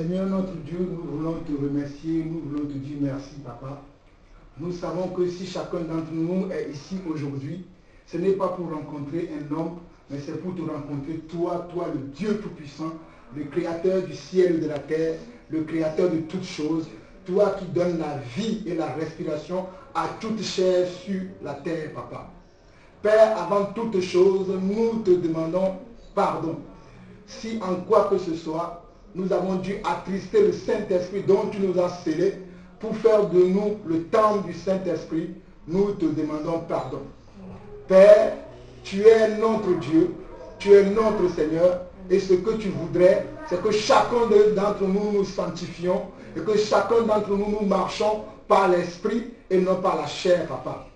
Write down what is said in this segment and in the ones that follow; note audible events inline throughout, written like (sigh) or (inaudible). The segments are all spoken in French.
Seigneur notre Dieu, nous voulons te remercier, nous voulons te dire merci, Papa. Nous savons que si chacun d'entre nous est ici aujourd'hui, ce n'est pas pour rencontrer un homme, mais c'est pour te rencontrer toi, toi le Dieu Tout-Puissant, le Créateur du ciel et de la terre, le Créateur de toutes choses, toi qui donnes la vie et la respiration à toute chair sur la terre, Papa. Père, avant toute chose, nous te demandons pardon. Si en quoi que ce soit, nous avons dû attrister le Saint-Esprit dont tu nous as scellés pour faire de nous le temple du Saint-Esprit, nous te demandons pardon. Père, tu es notre Dieu, tu es notre Seigneur, et ce que tu voudrais, c'est que chacun d'entre nous nous sanctifions et que chacun d'entre nous nous marchons par l'esprit et non par la chair, papa.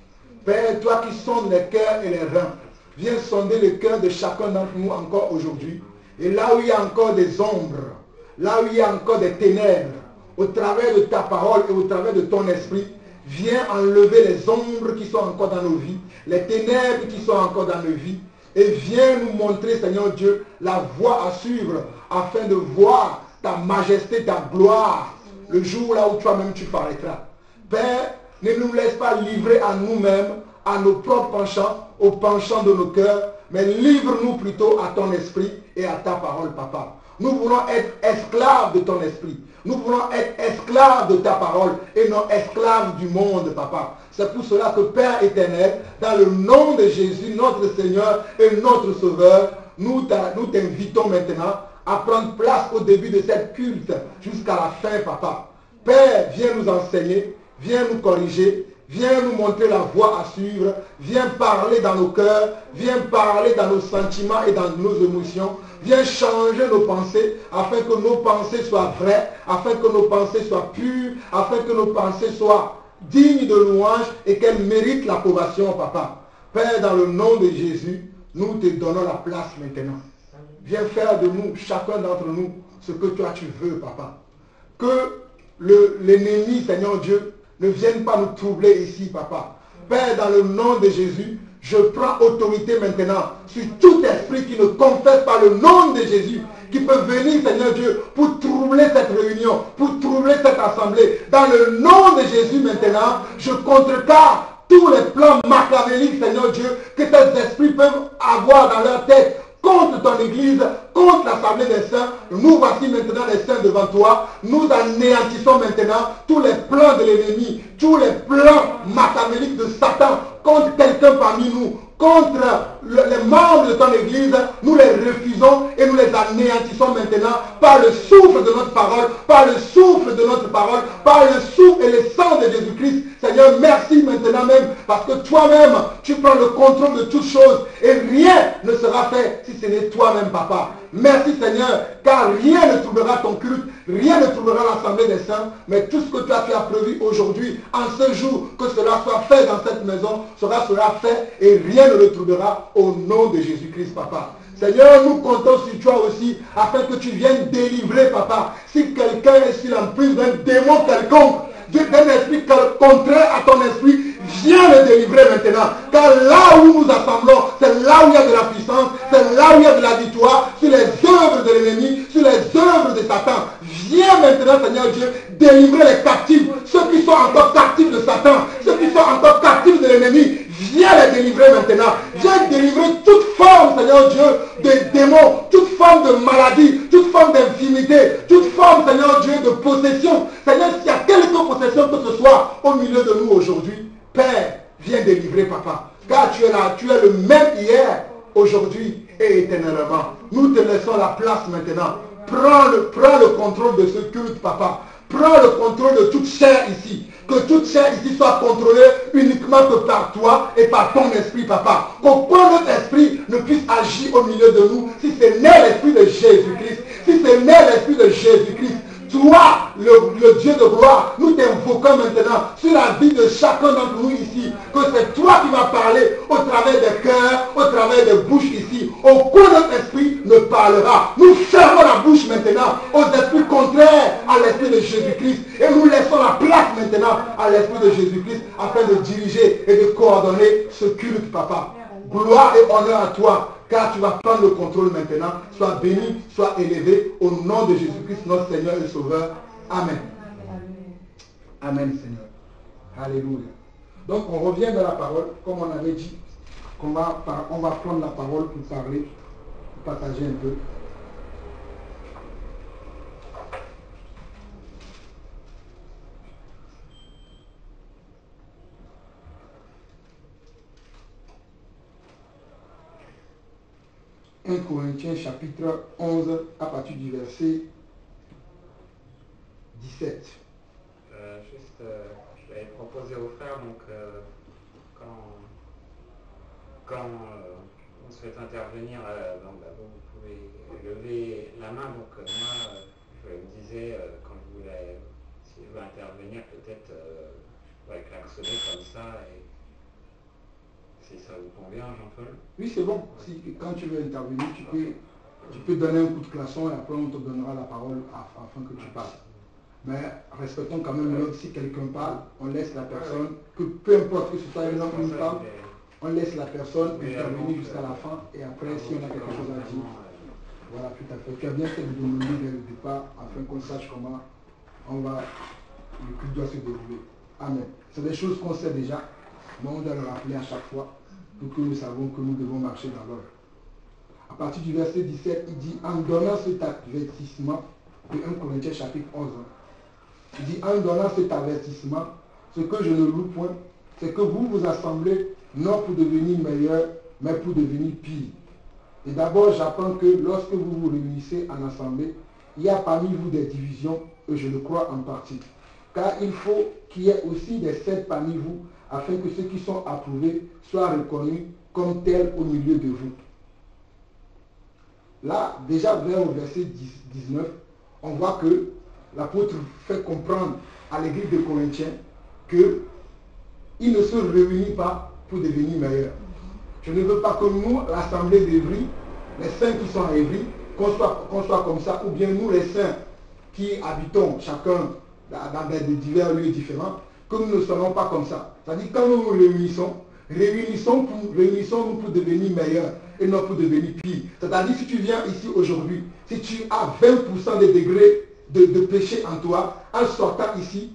Père, toi qui sondes les cœurs et les reins, viens sonder le cœur de chacun d'entre nous encore aujourd'hui. Et là où il y a encore des ombres, là où il y a encore des ténèbres, au travers de ta parole et au travers de ton esprit, viens enlever les ombres qui sont encore dans nos vies, les ténèbres qui sont encore dans nos vies, et viens nous montrer, Seigneur Dieu, la voie à suivre afin de voir ta majesté, ta gloire, le jour là où toi-même tu paraîtras. Père, ne nous laisse pas livrer à nous-mêmes, à nos propres penchants, aux penchants de nos cœurs, mais livre-nous plutôt à ton esprit et à ta parole, papa. Nous voulons être esclaves de ton esprit. Nous voulons être esclaves de ta parole et non esclaves du monde, papa. C'est pour cela que Père éternel, dans le nom de Jésus, notre Seigneur et notre Sauveur, nous t'invitons maintenant à prendre place au début de cette culte jusqu'à la fin, papa. Père, viens nous enseigner, viens nous corriger, viens nous montrer la voie à suivre, viens parler dans nos cœurs, viens parler dans nos sentiments et dans nos émotions, viens changer nos pensées afin que nos pensées soient vraies, afin que nos pensées soient pures, afin que nos pensées soient dignes de louange et qu'elles méritent l'approbation, papa. Père, dans le nom de Jésus, nous te donnons la place maintenant. Viens faire de nous, chacun d'entre nous, ce que toi tu veux, papa. Que l'ennemi, Seigneur Dieu, ne vienne pas nous troubler ici, papa. Père, dans le nom de Jésus, je prends autorité maintenant sur tout esprit qui ne confesse pas le nom de Jésus, qui peut venir, Seigneur Dieu, pour troubler cette réunion, pour troubler cette assemblée. Dans le nom de Jésus maintenant, je contrecarre tous les plans machiavéliques, Seigneur Dieu, que tes esprits peuvent avoir dans leur tête contre ton église, contre l'assemblée des saints. Nous voici maintenant les saints devant toi. Nous anéantissons maintenant tous les plans de l'ennemi, tous les plans machiavéliques de Satan contre quelqu'un parmi nous, contre les membres de ton église, nous les refusons et nous les anéantissons maintenant par le souffle de notre parole, par le souffle de notre parole, par le souffle et le sang de Jésus-Christ. Seigneur, merci maintenant même parce que toi-même, tu prends le contrôle de toutes choses et rien ne sera fait si ce n'est toi-même, papa. Merci Seigneur, car rien ne troublera ton culte, rien ne troublera l'assemblée des saints, mais tout ce que tu as, fait prévu aujourd'hui, en ce jour, que cela soit fait dans cette maison, sera, sera fait et rien ne le troublera au nom de Jésus-Christ, papa. Seigneur, nous comptons sur toi aussi, afin que tu viennes délivrer, papa. Si quelqu'un est sur l'emprise d'un démon quelconque, d'un esprit contraire à ton esprit, Viens le délivrer maintenant. Car là où nous assemblons, c'est là où il y a de la puissance, c'est là où il y a de la victoire sur les œuvres de l'ennemi, sur les œuvres de Satan. Viens maintenant, Seigneur Dieu, délivrer les captifs, ceux qui sont encore captifs de Satan, ceux qui sont encore captifs de l'ennemi. Viens les délivrer maintenant. Viens délivrer toute forme, Seigneur Dieu, de démons, toute forme de maladie, toute forme d'infimité, toute forme, Seigneur Dieu, de possession. Seigneur, s'il y a quelque possession que ce soit au milieu de nous aujourd'hui, Père, viens délivrer, papa. Car tu es là, tu es le même hier, aujourd'hui et éternellement. Nous te laissons la place maintenant. Prends le, contrôle de ce culte, papa. Prends le contrôle de toute chair ici. Que toute chair ici soit contrôlée uniquement que par toi et par ton esprit, papa. Qu'aucun autre esprit ne puisse agir au milieu de nous si ce n'est l'esprit de Jésus-Christ. Si ce n'est l'esprit de Jésus-Christ toi, le, Dieu de gloire, nous t'invoquons maintenant sur la vie de chacun d'entre nous ici, que c'est toi qui vas parler au travers des cœurs, au travers des bouches ici. Aucun autre esprit ne parlera. Nous fermons la bouche maintenant aux esprits contraires à l'esprit de Jésus-Christ et nous laissons la place maintenant à l'esprit de Jésus-Christ afin de diriger et de coordonner ce culte, papa. Gloire et honneur à toi. car tu vas prendre le contrôle maintenant. Sois béni, sois élevé au nom de Jésus-Christ, notre Seigneur et Sauveur. Amen. Amen, Seigneur. Alléluia. Donc on revient dans la parole, comme on avait dit, qu'on va, on va prendre la parole pour parler, pour partager un peu. 1 Corinthiens chapitre 11 à partir du verset 17. Euh, juste, euh, je vais proposer aux frères, donc euh, quand, on souhaite intervenir, bah, vous pouvez lever la main. Donc moi, je me disais, quand je voulais, si je veux intervenir, peut-être je pourrais klaxonner comme ça. Si ça vous convient, Jean-Paul Oui, c'est bon. Si, quand tu veux intervenir, tu peux, tu peux donner un coup de classon et après on te donnera la parole afin que tu parles. Mais respectons quand même l'autre. Si quelqu'un parle, on laisse la personne, que peu importe que ce soit un homme ou une femme, on laisse la personne intervenir jusqu'à la fin et après, si on a quelque chose à dire. Voilà, tout à fait. Tu as bien fait de demander dès le départ afin qu'on sache comment on va, le culte doit se dérouler. Amen. C'est des choses qu'on sait déjà, mais on doit le rappeler à chaque fois que nous savons que nous devons marcher dans l'ordre. À partir du verset 17, il dit, en donnant cet avertissement, de 1 Corinthiens chapitre 11, hein. il dit, en donnant cet avertissement, ce que je ne loue point, c'est que vous vous assemblez non pour devenir meilleur, mais pour devenir pire. Et d'abord, j'apprends que lorsque vous vous réunissez en assemblée, il y a parmi vous des divisions, et je le crois en partie. Car il faut qu'il y ait aussi des sept parmi vous, afin que ceux qui sont approuvés soient reconnus comme tels au milieu de vous. Là, déjà vers le verset 19, on voit que l'apôtre fait comprendre à l'église de Corinthiens qu'il ne se réunit pas pour devenir meilleur. Je ne veux pas que nous, l'assemblée d'Evry, les saints qui sont à Évry, qu'on soit, soit, comme ça, ou bien nous, les saints qui habitons chacun dans des divers lieux différents, que nous ne serons pas comme ça. C'est-à-dire quand nous nous réunissons, réunissons pour, réunissons-nous pour devenir meilleurs et non pour devenir pire. C'est-à-dire si tu viens ici aujourd'hui, si tu as 20% de degrés de, péché en toi, en sortant ici,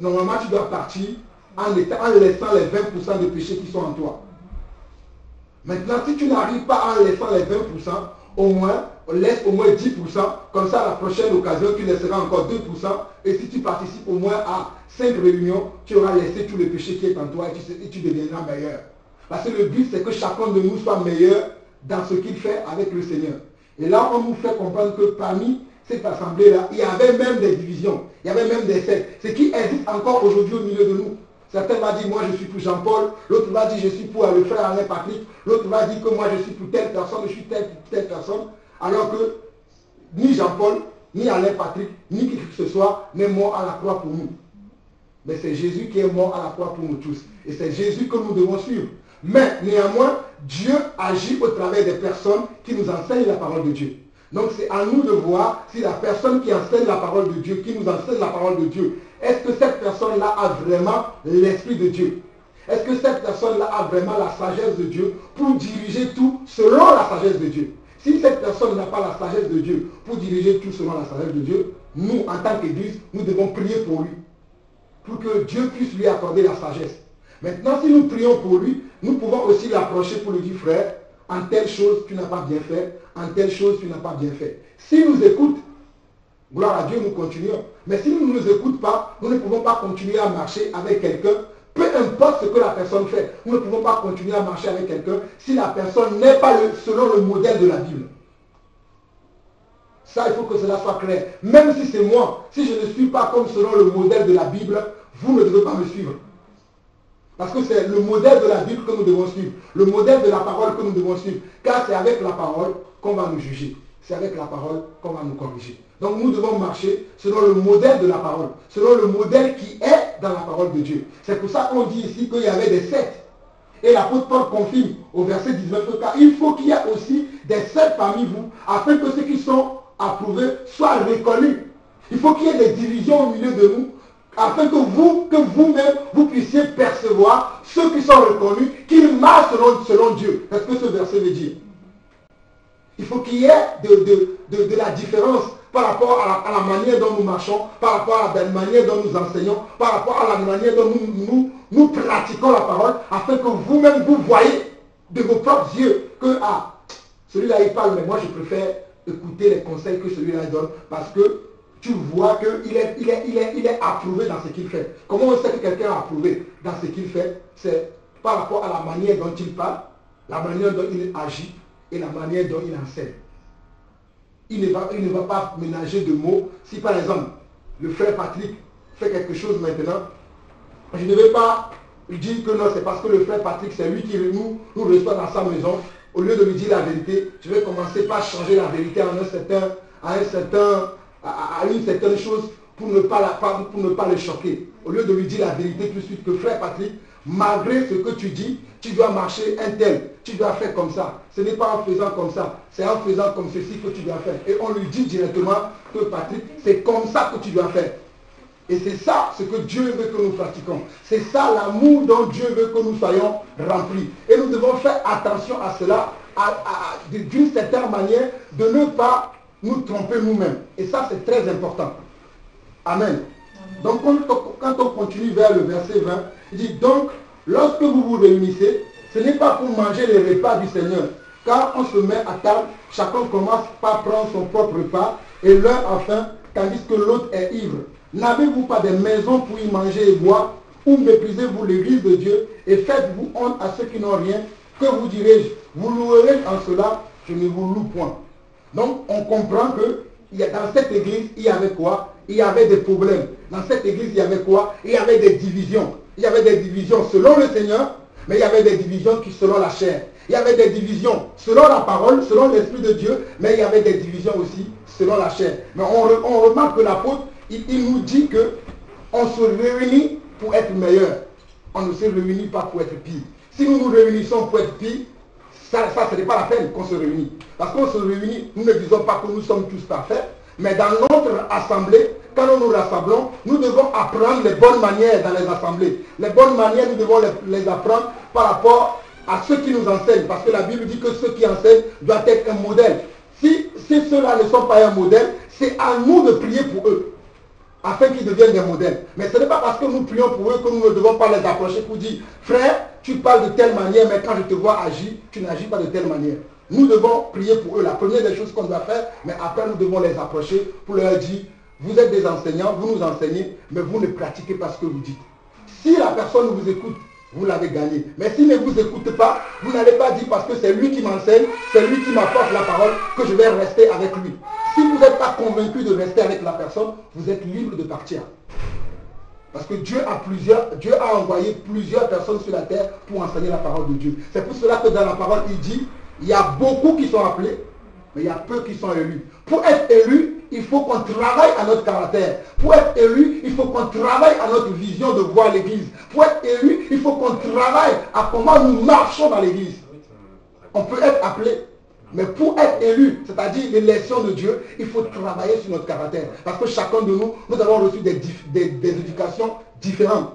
normalement tu dois partir en, en laissant les 20% de péché qui sont en toi. Maintenant, si tu n'arrives pas en laissant les 20%, au moins, laisse au moins 10%, comme ça, à la prochaine occasion, tu laisseras encore 2%, et si tu participes au moins à 5 réunions, tu auras laissé tout le péché qui est en toi et tu, deviendras meilleur. Parce que le but, c'est que chacun de nous soit meilleur dans ce qu'il fait avec le Seigneur. Et là, on nous fait comprendre que parmi cette assemblée-là, il y avait même des divisions, il y avait même des sectes, ce qui existe encore aujourd'hui au milieu de nous. Certains vont dire, moi je suis pour Jean-Paul, l'autre va dire, je suis pour le frère Alain Patrick, l'autre va dire que moi je suis pour telle personne, je suis telle, telle personne, alors que ni Jean-Paul, ni Alain Patrick, ni qui que ce soit n'est mort à la croix pour nous. Mais c'est Jésus qui est mort à la croix pour nous tous. Et c'est Jésus que nous devons suivre. Mais néanmoins, Dieu agit au travers des personnes qui nous enseignent la parole de Dieu. Donc c'est à nous de voir si la personne qui enseigne la parole de Dieu, qui nous enseigne la parole de Dieu, est-ce que cette personne-là a vraiment l'Esprit de Dieu? Est-ce que cette personne-là a vraiment la sagesse de Dieu pour diriger tout selon la sagesse de Dieu? Si cette personne n'a pas la sagesse de Dieu pour diriger tout selon la sagesse de Dieu, nous, en tant qu'Église, nous devons prier pour lui pour que Dieu puisse lui accorder la sagesse. Maintenant, si nous prions pour lui, nous pouvons aussi l'approcher pour lui dire, frère, en telle chose tu n'as pas bien fait, en telle chose tu n'as pas bien fait. S'il nous écoute, gloire à Dieu, nous continuons. Mais s'il ne nous écoute pas, nous ne pouvons pas continuer à marcher avec quelqu'un, peu importe ce que la personne fait. Nous ne pouvons pas continuer à marcher avec quelqu'un si la personne n'est pas selon le modèle de la Bible. Ça, il faut que cela soit clair. Même si c'est moi, si je ne suis pas comme selon le modèle de la Bible, vous ne devez pas me suivre. Parce que c'est le modèle de la Bible que nous devons suivre. Le modèle de la parole que nous devons suivre. Car c'est avec la parole qu'on va nous juger. C'est avec la parole qu'on va nous corriger. Donc nous devons marcher selon le modèle de la parole. Selon le modèle qui est dans la parole de Dieu. C'est pour ça qu'on dit ici qu'il y avait des sectes. Et l'apôtre Paul confirme au verset 19 car il faut qu'il y ait aussi des sectes parmi vous, afin que ceux qui sont approuvé, soit reconnu. Il faut qu'il y ait des divisions au milieu de nous, afin que vous, que vous-même, vous puissiez percevoir ceux qui sont reconnus, qu'ils marchent selon, selon Dieu. Est-ce que ce verset veut dire Il faut qu'il y ait de, la différence par rapport à la, manière dont nous marchons, par rapport à la manière dont nous enseignons, par rapport à la manière dont nous, nous, pratiquons la parole, afin que vous-même vous voyez de vos propres yeux que, ah, celui-là il parle, mais moi je préfère écouter les conseils que celui-là donne parce que tu vois qu'il est, il est, il est, il est approuvé dans ce qu'il fait. Comment on sait que quelqu'un est approuvé dans ce qu'il fait? C'est par rapport à la manière dont il parle, la manière dont il agit et la manière dont il enseigne. Il ne, va, il ne va pas ménager de mots. Si par exemple, le frère Patrick fait quelque chose maintenant, je ne vais pas lui dire que non, c'est parce que le frère Patrick, c'est lui qui nous, nous reçoit dans sa maison. Au lieu de lui dire la vérité, je vais commencer par changer la vérité en un certain, à un certain, à, une certaine chose pour ne, pas la, pour ne pas le choquer. Au lieu de lui dire la vérité tout de suite que frère Patrick, malgré ce que tu dis, tu dois marcher un tel, tu dois faire comme ça. Ce n'est pas en faisant comme ça, c'est en faisant comme ceci que tu dois faire. Et on lui dit directement que Patrick, c'est comme ça que tu dois faire. Et c'est ça ce que Dieu veut que nous pratiquions. C'est ça l'amour dont Dieu veut que nous soyons remplis. Et nous devons faire attention à cela, d'une certaine manière, de ne pas nous tromper nous-mêmes. Et ça, c'est très important. Amen. Donc, quand on continue vers le verset 20, il dit, donc, lorsque vous vous réunissez, ce n'est pas pour manger les repas du Seigneur. Car on se met à table, chacun commence par prendre son propre repas, et l'un faim, tandis que l'autre est ivre. N'avez-vous pas des maisons pour y manger et boire Ou méprisez-vous l'église de Dieu et faites-vous honte à ceux qui n'ont rien? Que vous dirai-je Vous louerez en cela, je ne vous loue point. Donc on comprend que dans cette église, il y avait quoi? Il y avait des problèmes. Dans cette église, il y avait quoi? Il y avait des divisions. Il y avait des divisions selon le Seigneur, mais il y avait des divisions qui selon la chair. Il y avait des divisions selon la parole, selon l'Esprit de Dieu, mais il y avait des divisions aussi selon la chair. Mais on, remarque que l'apôtre, il, nous dit que on se réunit pour être meilleur. On ne se réunit pas pour être pire. Si nous nous réunissons pour être pire, ça, ce n'est pas la peine qu'on se réunit. Parce qu'on se réunit, nous ne disons pas que nous sommes tous parfaits, mais dans notre assemblée, quand nous nous rassemblons, nous devons apprendre les bonnes manières dans les assemblées. Les bonnes manières, nous devons les, apprendre par rapport à ceux qui nous enseignent. Parce que la Bible dit que ceux qui enseignent doivent être un modèle. Si, si ceux-là ne sont pas un modèle, c'est à nous de prier pour eux afin qu'ils deviennent des modèles. Mais ce n'est pas parce que nous prions pour eux que nous ne devons pas les approcher pour dire, frère, tu parles de telle manière, mais quand je te vois agir, tu n'agis pas de telle manière. Nous devons prier pour eux. La première des choses qu'on doit faire, mais après nous devons les approcher pour leur dire, vous êtes des enseignants, vous nous enseignez, mais vous ne pratiquez pas ce que vous dites. Si la personne vous écoute, vous l'avez gagné. Mais s'il ne vous écoute pas, vous n'allez pas dire parce que c'est lui qui m'enseigne, c'est lui qui m'apporte la parole, que je vais rester avec lui. Si vous n'êtes pas convaincu de rester avec la personne, vous êtes libre de partir. Parce que Dieu a plusieurs, Dieu a envoyé plusieurs personnes sur la terre pour enseigner la parole de Dieu. C'est pour cela que dans la parole, il dit, il y a beaucoup qui sont appelés, mais il y a peu qui sont élus. Pour être élu, il faut qu'on travaille à notre caractère. Pour être élu, il faut qu'on travaille à notre vision de voir l'église. Pour être élu, il faut qu'on travaille à comment nous marchons dans l'église. On peut être appelé, mais pour être élu, c'est-à-dire l'élection de Dieu, il faut travailler sur notre caractère. Parce que chacun de nous, nous avons reçu des, éducations différentes.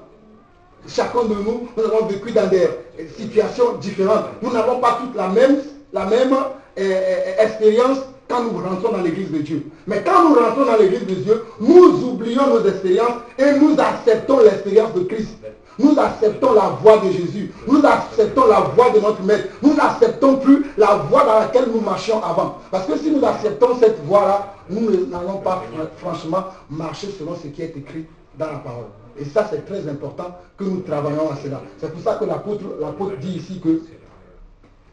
Chacun de nous, nous avons vécu dans des situations différentes. Nous n'avons pas toutes la même, la même expérience quand nous rentrons dans l'église de Dieu. Mais quand nous rentrons dans l'église de Dieu, nous oublions nos expériences et nous acceptons l'expérience de Christ. Nous acceptons la voix de Jésus. Nous acceptons la voix de notre maître. Nous n'acceptons plus la voie dans laquelle nous marchions avant. Parce que si nous acceptons cette voie-là, nous n'allons pas franchement marcher selon ce qui est écrit dans la parole. Et ça, c'est très important que nous travaillons à cela. C'est pour ça que l'apôtre dit ici que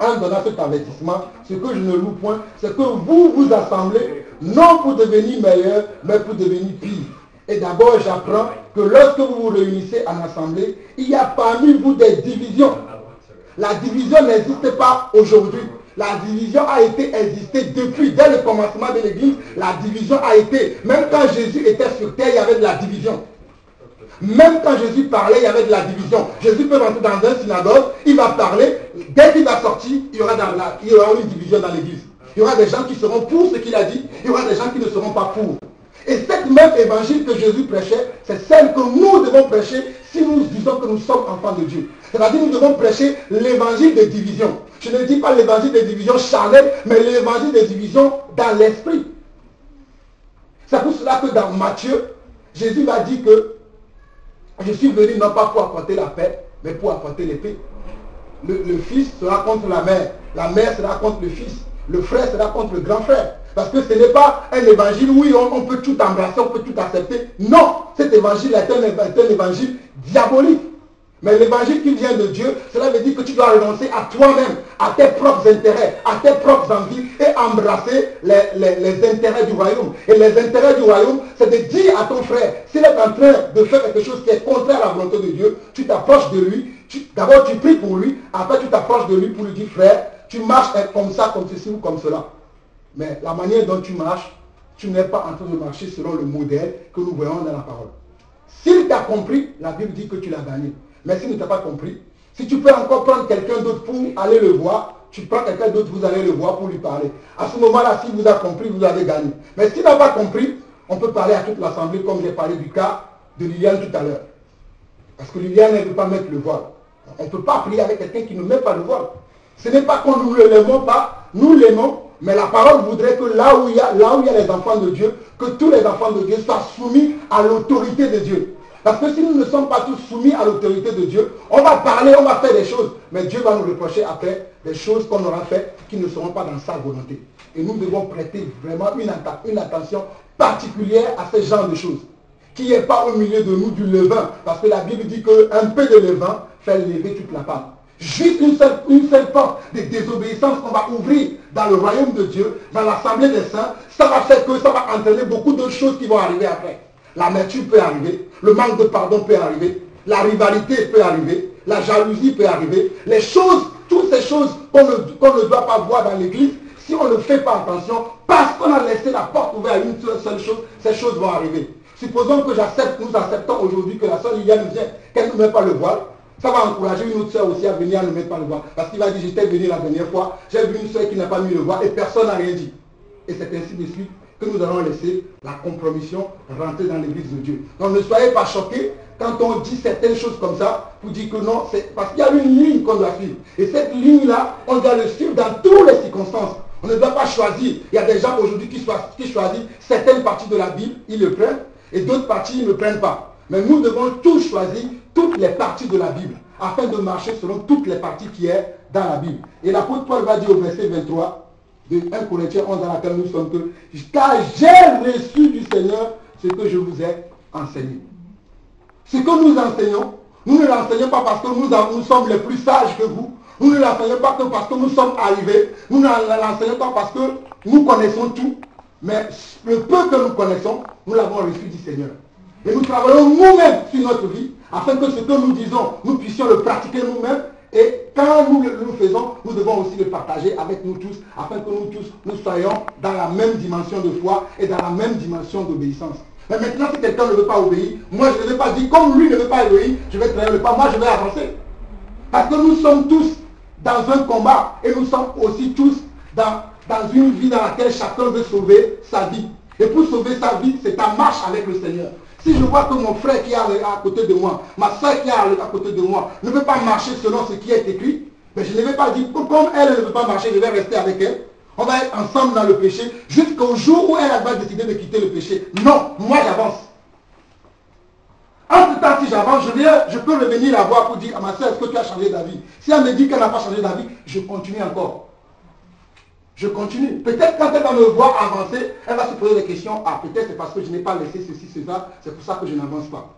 en donnant cet avertissement, ce que je ne loue point, c'est que vous vous assemblez, non pour devenir meilleur, mais pour devenir pire. Et d'abord, j'apprends que lorsque vous vous réunissez en assemblée, il y a parmi vous des divisions. La division n'existe pas aujourd'hui. La division a été existée depuis, dès le commencement de l'Église, la division a été, même quand Jésus était sur terre, il y avait de la division. Même quand Jésus parlait, il y avait de la division. Jésus peut rentrer dans un synagogue, il va parler. Dès qu'il va sortir, il y aura, il y aura une division dans l'église. Il y aura des gens qui seront pour ce qu'il a dit, il y aura des gens qui ne seront pas pour. Et cette même évangile que Jésus prêchait, c'est celle que nous devons prêcher si nous disons que nous sommes enfants de Dieu. C'est-à-dire nous devons prêcher l'évangile de division. Je ne dis pas l'évangile de division charnelle, mais l'évangile de division dans l'esprit. C'est pour cela que dans Matthieu, Jésus va dire que je suis venu non pas pour apporter la paix, mais pour apporter l'épée. Le, fils sera contre la mère, la mère sera contre le fils, le frère sera contre le grand frère. Parce que ce n'est pas un évangile où on, peut tout embrasser, on peut tout accepter. Non, cet évangile est un évangile diabolique. Mais l'évangile qui vient de Dieu, cela veut dire que tu dois renoncer à toi-même, à tes propres intérêts, à tes propres envies et embrasser les, intérêts du royaume. Et les intérêts du royaume, c'est de dire à ton frère, s'il est en train de faire quelque chose qui est contraire à la volonté de Dieu, tu t'approches de lui, d'abord tu pries pour lui, après tu t'approches de lui pour lui dire, frère, tu marches comme ça, comme ceci ou comme cela. Mais la manière dont tu marches, tu n'es pas en train de marcher selon le modèle que nous voyons dans la parole. S'il t'a compris, la Bible dit que tu l'as gagné. Mais s'il ne t'a pas compris, si tu peux encore prendre quelqu'un d'autre pour aller le voir, tu prends quelqu'un d'autre, vous allez le voir pour lui parler. À ce moment-là, s'il vous a compris, vous avez gagné. Mais s'il n'a pas compris, on peut parler à toute l'assemblée comme j'ai parlé du cas de Liliane tout à l'heure. Parce que Liliane ne veut pas mettre le voile. On ne peut pas prier avec quelqu'un qui ne met pas le voile. Ce n'est pas qu'on nous l'aimons pas, nous l'aimons, mais la parole voudrait que là où, il y là où il y a les enfants de Dieu, que tous les enfants de Dieu soient soumis à l'autorité de Dieu. Parce que si nous ne sommes pas tous soumis à l'autorité de Dieu, on va parler, on va faire des choses, mais Dieu va nous reprocher après des choses qu'on aura faites qui ne seront pas dans sa volonté. Et nous devons prêter vraiment une, une attention particulière à ce genre de choses. Qui n'est pas au milieu de nous du levain, parce que la Bible dit qu'un peu de levain fait lever toute la pâte. Juste une seule, une seule porte de désobéissance qu'on va ouvrir dans le royaume de Dieu, dans l'assemblée des saints, ça va faire que ça va entraîner beaucoup de choses qui vont arriver après. L'amertume peut arriver, le manque de pardon peut arriver, la rivalité peut arriver, la jalousie peut arriver. Les choses, toutes ces choses qu'on ne, doit pas voir dans l'église, si on ne fait pas attention, parce qu'on a laissé la porte ouverte à une seule chose, ces choses vont arriver. Supposons que j'accepte, nous acceptons aujourd'hui que la soeur Liliane vient, qu'elle ne met pas le voile. Ça va encourager une autre soeur aussi à venir à ne mettre pas le voile. Parce qu'il va dire, j'étais venu la dernière fois, j'ai vu une soeur qui n'a pas mis le voile et personne n'a rien dit. Et c'est ainsi de suite que nous allons laisser la compromission rentrer dans l'église de Dieu. Donc ne soyez pas choqués quand on dit certaines choses comme ça, pour dire que non, c'est parce qu'il y a une ligne qu'on doit suivre. Et cette ligne-là, on doit le suivre dans toutes les circonstances. On ne doit pas choisir. Il y a des gens aujourd'hui qui, choisissent certaines parties de la Bible, ils le prennent, et d'autres parties, ils ne prennent pas. Mais nous devons tous choisir toutes les parties de la Bible, afin de marcher selon toutes les parties qui est dans la Bible. Et l'apôtre Paul va dire au verset 23, de 1 Corinthiens 11 dans laquelle nous sommes que car j'ai reçu du Seigneur ce que je vous ai enseigné. Ce que nous enseignons, nous ne l'enseignons pas parce que nous, nous sommes les plus sages que vous. Nous ne l'enseignons pas que parce que nous sommes arrivés. Nous ne l'enseignons pas parce que nous connaissons tout. Mais le peu que nous connaissons, nous l'avons reçu du Seigneur. Et nous travaillons nous-mêmes sur notre vie afin que ce que nous disons, nous puissions le pratiquer nous-mêmes et quand nous le faisons, nous devons aussi le partager avec nous tous, afin que nous tous, nous soyons dans la même dimension de foi et dans la même dimension d'obéissance. Mais maintenant, si quelqu'un ne veut pas obéir, moi je ne vais pas dire, comme lui ne veut pas obéir, je vais travailler le pas, moi je vais avancer. Parce que nous sommes tous dans un combat et nous sommes aussi tous dans, dans une vie dans laquelle chacun veut sauver sa vie. Et pour sauver sa vie, c'est ta marche avec le Seigneur. Si je vois que mon frère qui est à côté de moi, ma soeur qui est à côté de moi, ne veut pas marcher selon ce qui est écrit, mais je ne vais pas dire, comme elle ne veut pas marcher, je vais rester avec elle. On va être ensemble dans le péché jusqu'au jour où elle va décider de quitter le péché. Non, moi j'avance. En tout temps, si j'avance, je, je peux revenir la voir pour dire à ma soeur, est-ce que tu as changé d'avis? Si elle me dit qu'elle n'a pas changé d'avis, je continue encore. Je continue. Peut-être quand elle va me voir avancer, elle va se poser des questions. Ah, peut-être c'est parce que je n'ai pas laissé ceci, cela. C'est pour ça que je n'avance pas.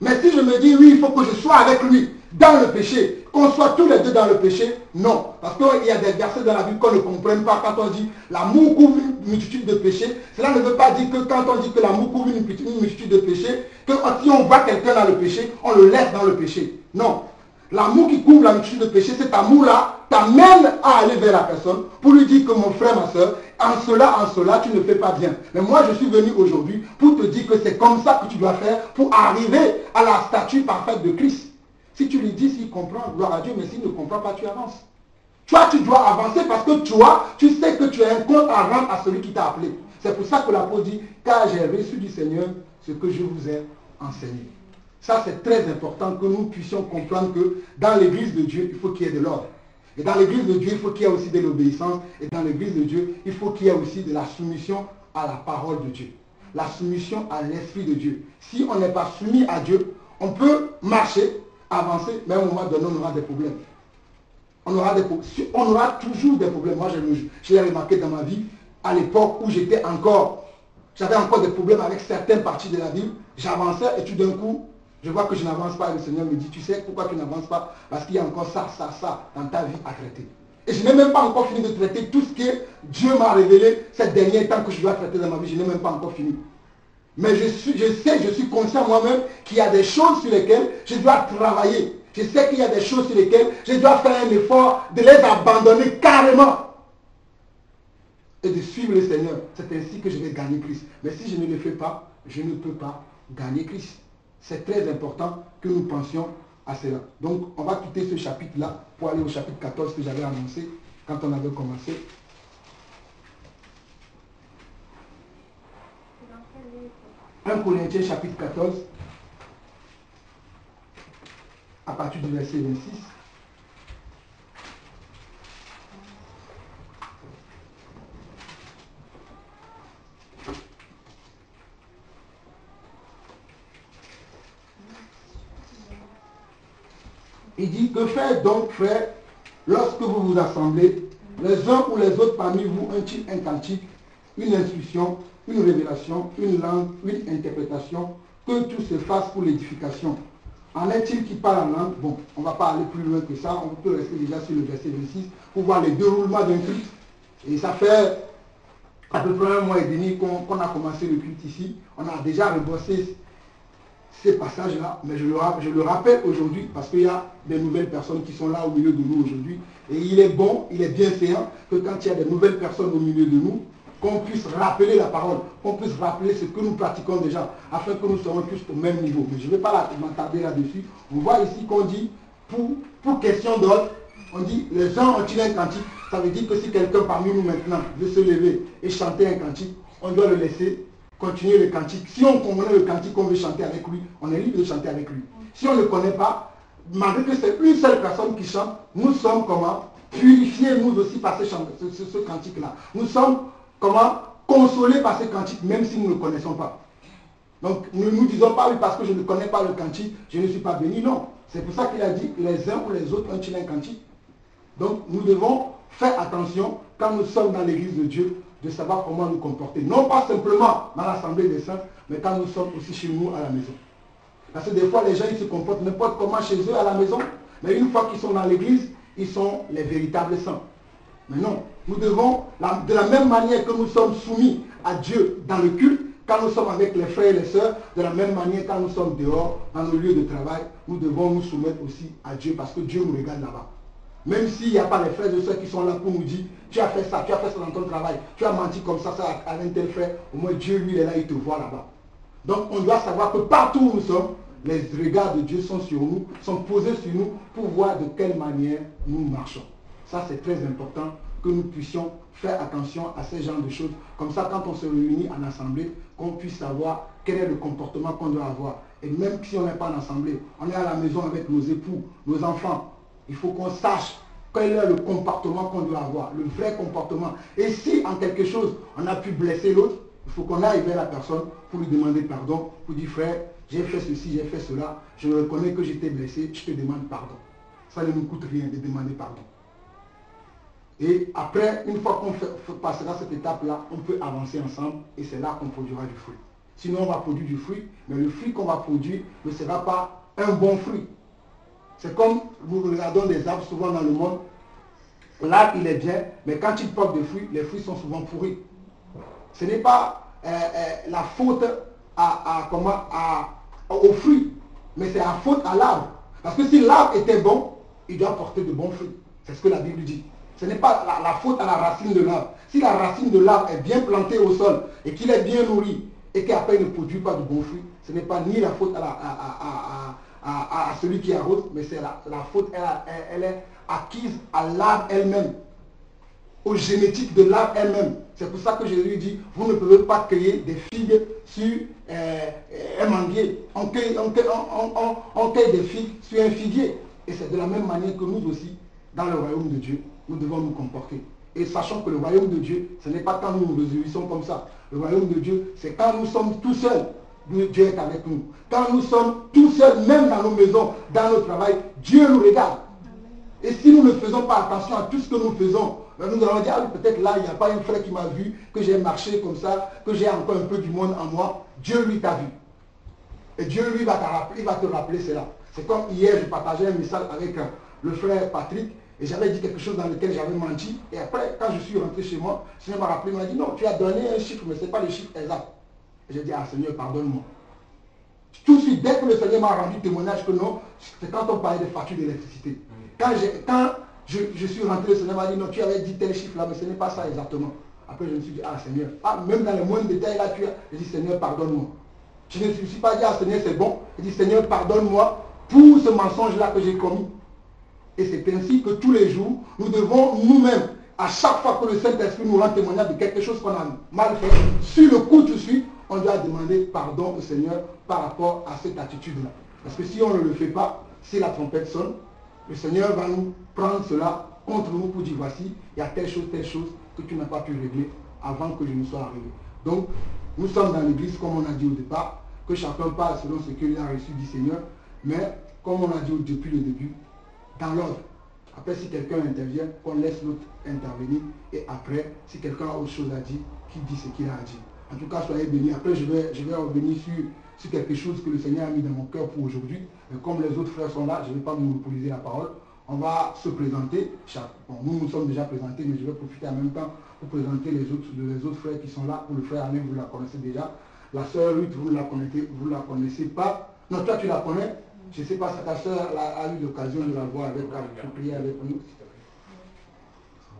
Mais si je me dis, oui, il faut que je sois avec lui dans le péché, qu'on soit tous les deux dans le péché, non. Parce qu'il y a des versets dans la Bible qu'on ne comprenne pas quand on dit l'amour couvre une multitude de péchés. Cela ne veut pas dire que quand on dit que l'amour couvre une multitude de péchés, que si on voit quelqu'un dans le péché, on le laisse dans le péché. Non. L'amour qui couvre la multitude de péchés, cet amour-là t'amène à aller vers la personne pour lui dire que mon frère, ma soeur, en cela, en cela, tu ne fais pas bien. Mais moi, je suis venu aujourd'hui pour te dire que c'est comme ça que tu dois faire pour arriver à la statue parfaite de Christ. Si tu lui dis, s'il comprend, gloire à Dieu, mais s'il ne comprend pas, tu avances. Toi, tu dois avancer parce que toi, tu sais que tu as un compte à rendre à celui qui t'a appelé. C'est pour ça que l'apôtre dit, car j'ai reçu du Seigneur ce que je vous ai enseigné. Ça, c'est très important que nous puissions comprendre que dans l'église de Dieu, il faut qu'il y ait de l'ordre. Et dans l'église de Dieu, il faut qu'il y ait aussi de l'obéissance. Et dans l'église de Dieu, il faut qu'il y ait aussi de la soumission à la parole de Dieu. La soumission à l'Esprit de Dieu. Si on n'est pas soumis à Dieu, on peut marcher, avancer, mais à un moment donné, on aura des problèmes. On aura, toujours des problèmes. Moi, je l'ai remarqué dans ma vie, à l'époque où j'étais encore, j'avais encore des problèmes avec certaines parties de la Bible. J'avançais et tout d'un coup, je vois que je n'avance pas et le Seigneur me dit, tu sais pourquoi tu n'avances pas? Parce qu'il y a encore ça, ça, ça dans ta vie à traiter. Et je n'ai même pas encore fini de traiter tout ce que Dieu m'a révélé ces derniers temps que je dois traiter dans ma vie. Je n'ai même pas encore fini. Mais je, je sais, je suis conscient moi-même qu'il y a des choses sur lesquelles je dois travailler. Je sais qu'il y a des choses sur lesquelles je dois faire un effort de les abandonner carrément. Et de suivre le Seigneur. C'est ainsi que je vais gagner Christ. Mais si je ne le fais pas, je ne peux pas gagner Christ. C'est très important que nous pensions à cela. Donc, on va quitter ce chapitre-là pour aller au chapitre 14 que j'avais annoncé quand on avait commencé. 1 Corinthiens chapitre 14, à partir du verset 26. Il dit, que faites donc, frère, lorsque vous vous assemblez, les uns ou les autres parmi vous ont-ils un cantique, une instruction, une révélation, une langue, une interprétation, que tout se fasse pour l'édification. En est-il qui parle en langue? Bon, on ne va pas aller plus loin que ça, on peut rester déjà sur le verset 26 pour voir les déroulements d'un culte. Et ça fait à peu près un mois et demi qu'on a commencé le culte ici. On a déjà rebossé ces passages-là, mais je le, rappelle aujourd'hui parce qu'il y a des nouvelles personnes qui sont là au milieu de nous aujourd'hui. Et il est bon, il est bien bienséant que quand il y a des nouvelles personnes au milieu de nous, qu'on puisse rappeler la parole, qu'on puisse rappeler ce que nous pratiquons déjà, afin que nous soyons tous au même niveau. Mais je ne vais pas m'attarder là-dessus. On voit ici qu'on dit, pour, pour question d'ordre, on dit, les gens ont-ils un cantique Ça veut dire que si quelqu'un parmi nous maintenant veut se lever et chanter un cantique, on doit le laisser continuer le cantique. Si on connaît le cantique qu'on veut chanter avec lui, on est libre de chanter avec lui. Si on ne le connaît pas, malgré que c'est une seule personne qui chante, nous sommes comment Purifiés nous aussi par ce, cantique-là. Nous sommes comment Consolés par ce cantique, même si nous ne le connaissons pas. Donc ne nous disons pas oui parce que je ne connais pas le cantique, je ne suis pas béni. Non. C'est pour ça qu'il a dit les uns ou les autres ont-ils un cantique. Donc nous devons faire attention quand nous sommes dans l'église de Dieu de savoir comment nous comporter. Non pas simplement dans l'assemblée des saints, mais quand nous sommes aussi chez nous à la maison. Parce que des fois, les gens ils se comportent n'importe comment chez eux à la maison, mais une fois qu'ils sont dans l'église, ils sont les véritables saints. Mais non, nous devons, de la même manière que nous sommes soumis à Dieu dans le culte, quand nous sommes avec les frères et les sœurs, de la même manière quand nous sommes dehors, dans nos lieux de travail, nous devons nous soumettre aussi à Dieu parce que Dieu nous regarde là-bas. Même s'il n'y a pas les frères et sœurs qui sont là pour nous dire, tu as fait ça, tu as fait ça dans ton travail, tu as menti comme ça, ça à un tel frère, au moins Dieu lui est là, il te voit là-bas. Donc on doit savoir que partout où nous sommes, les regards de Dieu sont sur nous, sont posés sur nous pour voir de quelle manière nous marchons. Ça c'est très important que nous puissions faire attention à ces genres de choses. Comme ça, quand on se réunit en assemblée, qu'on puisse savoir quel est le comportement qu'on doit avoir. Et même si on n'est pas en assemblée, on est à la maison avec nos époux, nos enfants, il faut qu'on sache quel est le comportement qu'on doit avoir, le vrai comportement. Et si en quelque chose, on a pu blesser l'autre, il faut qu'on aille vers la personne pour lui demander pardon, pour dire frère, j'ai fait ceci, j'ai fait cela, je reconnais que j'étais blessé, je te demande pardon. Ça ne nous coûte rien de demander pardon. Et après, une fois qu'on passera cette étape-là, on peut avancer ensemble et c'est là qu'on produira du fruit. Sinon, on va produire du fruit, mais le fruit qu'on va produire ne sera pas un bon fruit. C'est comme nous regardons des arbres souvent dans le monde. L'arbre, il est bien, mais quand il porte des fruits, les fruits sont souvent pourris. Ce n'est pas euh, euh, la faute à, comment, à, aux fruits, mais c'est la faute à l'arbre. Parce que si l'arbre était bon, il doit porter de bons fruits. C'est ce que la Bible dit. Ce n'est pas la, faute à la racine de l'arbre. Si la racine de l'arbre est bien plantée au sol et qu'il est bien nourri et qu'après il ne produit pas de bons fruits, ce n'est pas ni la faute à, la, à, à, celui qui arrose, mais c'est la, faute, elle, est acquise à l'arbre elle-même. aux génétiques de l'arbre elle-même. C'est pour ça que je lui dis, vous ne pouvez pas créer des figues sur euh, un manguier. On cueille, des figues sur un figuier. Et c'est de la même manière que nous aussi, dans le royaume de Dieu, nous devons nous comporter. Et sachant que le royaume de Dieu, ce n'est pas quand nous nous réjouissons comme ça. Le royaume de Dieu, c'est quand nous sommes tout seuls. Dieu est avec nous. Quand nous sommes tout seuls, même dans nos maisons, dans notre travail, Dieu nous regarde. Et si nous ne faisons pas attention à tout ce que nous faisons, ben nous allons dire, ah peut-être là, il n'y a pas un frère qui m'a vu, que j'ai marché comme ça, que j'ai encore un peu du monde en moi. Dieu lui t'a vu. Et Dieu lui va te rappeler, il va te rappeler cela. C'est comme hier, je partageais un message avec euh, le frère Patrick, et j'avais dit quelque chose dans lequel j'avais menti. Et après, quand je suis rentré chez moi, Seigneur m'a rappelé, il m'a dit, non, tu as donné un chiffre, mais ce n'est pas le chiffre exact. J'ai dit, ah Seigneur, pardonne-moi. Tout de suite, dès que le Seigneur m'a rendu témoignage que non, c'est quand on parlait des factures d'électricité. Quand, quand je, suis rentré, le Seigneur m'a dit, non, tu avais dit tel chiffre là, mais ce n'est pas ça exactement. Après, je me suis dit, ah Seigneur, ah, même dans les moindres détails là, tu as, j'ai dit, Seigneur, pardonne-moi. Je ne me suis pas dit, ah Seigneur, c'est bon. J'ai dit, Seigneur, pardonne-moi pour ce mensonge là que j'ai commis. Et c'est ainsi que tous les jours, nous devons nous-mêmes, à chaque fois que le Saint-Esprit nous rend témoignage de quelque chose qu'on a mal fait, sur le coup tout de suite, on doit demander pardon au Seigneur par rapport à cette attitude-là. Parce que si on ne le fait pas, si la trompette sonne, le Seigneur va nous prendre cela contre nous pour dire voici, il y a telle chose, telle chose que tu n'as pas pu régler avant que je ne sois arrivé. Donc, nous sommes dans l'église, comme on a dit au départ, que chacun parle selon ce qu'il a reçu du Seigneur, mais comme on a dit depuis le début, dans l'ordre. Après, si quelqu'un intervient, qu'on laisse l'autre intervenir, et après, si quelqu'un a autre chose à dire, qu'il dit ce qu'il a à dire. En tout cas, soyez bénis. Après, je vais, revenir sur, quelque chose que le Seigneur a mis dans mon cœur pour aujourd'hui. Comme les autres frères sont là, je ne vais pas monopoliser la parole. On va se présenter. nous nous sommes déjà présentés, mais je vais profiter en même temps pour présenter les autres, frères qui sont là. Pour le frère Alain, vous la connaissez déjà. La sœur Ruth, vous ne la connaissez, vous la connaissez pas. Non, toi tu la connais. Je ne sais pas si ta sœur a, eu l'occasion de la voir avec, prier avec nous.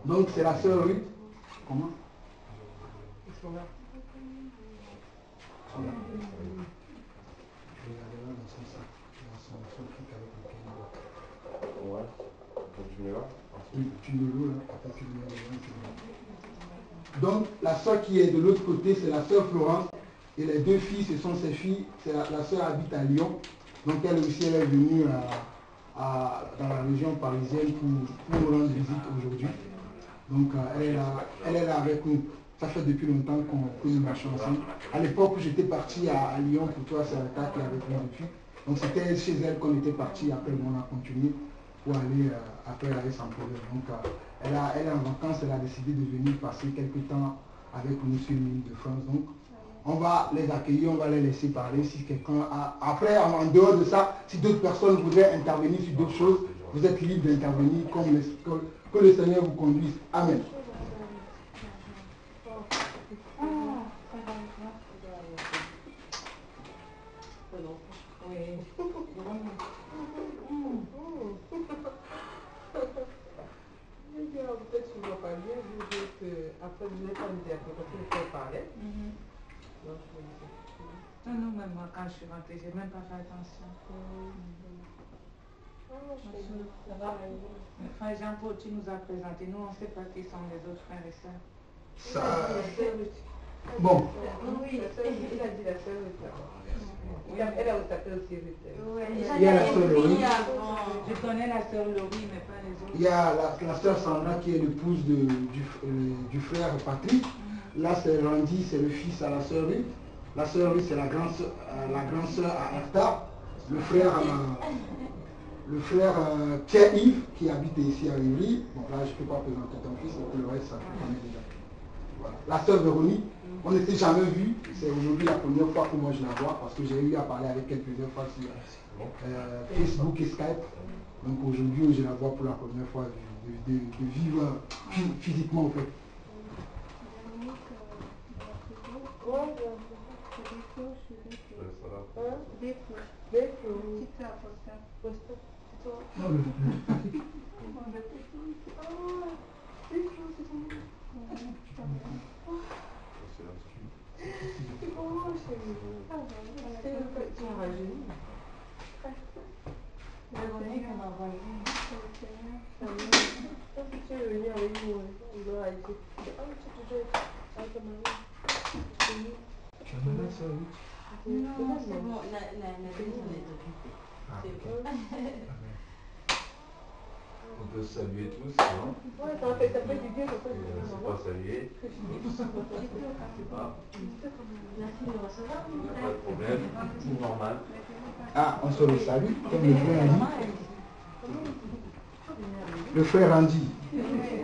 Donc c'est la sœur Ruth. Comment? Donc la soeur qui est de l'autre côté, c'est la soeur Florence. Et les deux filles, ce sont ses filles. La, soeur habite à Lyon. Donc elle aussi, elle est venue dans la région parisienne pour, nous rendre visite aujourd'hui. Donc euh, elle est là avec nous. Ça fait depuis longtemps qu'on nous marchons ensemble. À l'époque où j'étais parti à, Lyon, pour toi, c'est Alta qui est avec nous depuis. Donc c'était chez elle qu'on était parti. Après, on a continué pour aller, euh, après aller sans. Donc euh, elle, a, est en vacances, elle a décidé de venir passer quelques temps avec nous sur l'île de France. Donc on va les accueillir, on va les laisser parler. Si quelqu'un a... Après, en dehors de ça, si d'autres personnes voudraient intervenir sur d'autres choses, vous êtes libre d'intervenir comme que, le Seigneur vous conduise. Amen. Après, je n'ai pas une parce que je peux parler. Non, non, même moi, quand je suis rentrée, je n'ai même pas fait attention. Frère Jean-Paul, tu nous as présenté. Nous, on ne sait pas qui sont les autres frères et sœurs. Ça... Bon. Oui, il a dit la sœur Elle a aussi Il y a la sœur Laurie. Je connais la sœur Laurie, mais pas les autres. Il y a la, la sœur Sandra qui est l'épouse du, euh, du frère Patrick. Là, c'est Randy, c'est le fils à la sœur Ruth. La sœur Ruth, c'est la grande euh, la grande sœur à Erta. Le frère, euh, le frère Pierre-Yves, qui habite ici à Ivry. Bon, là, je ne peux pas présenter ton fils, mais le reste, ça déjà. La sœur Véronique, on n'était jamais vu. C'est aujourd'hui la première fois que moi je la vois parce que j'ai eu à parler avec elle plusieurs fois sur euh, Facebook et Skype. Donc aujourd'hui, je la vois pour la première fois de, de vivre physiquement en fait. C'est Tu as mal à ça, oui Non, c'est bon. La, la, la, (laughs) On peut se saluer tous, non Ouais, ça fait, ça fait du bien, ça fait du bien. C'est pas saluer, Merci de recevoir. il n'y a pas de problème, tout normal. Ah, on se le salue, comme le frère a dit. Le frère Andy.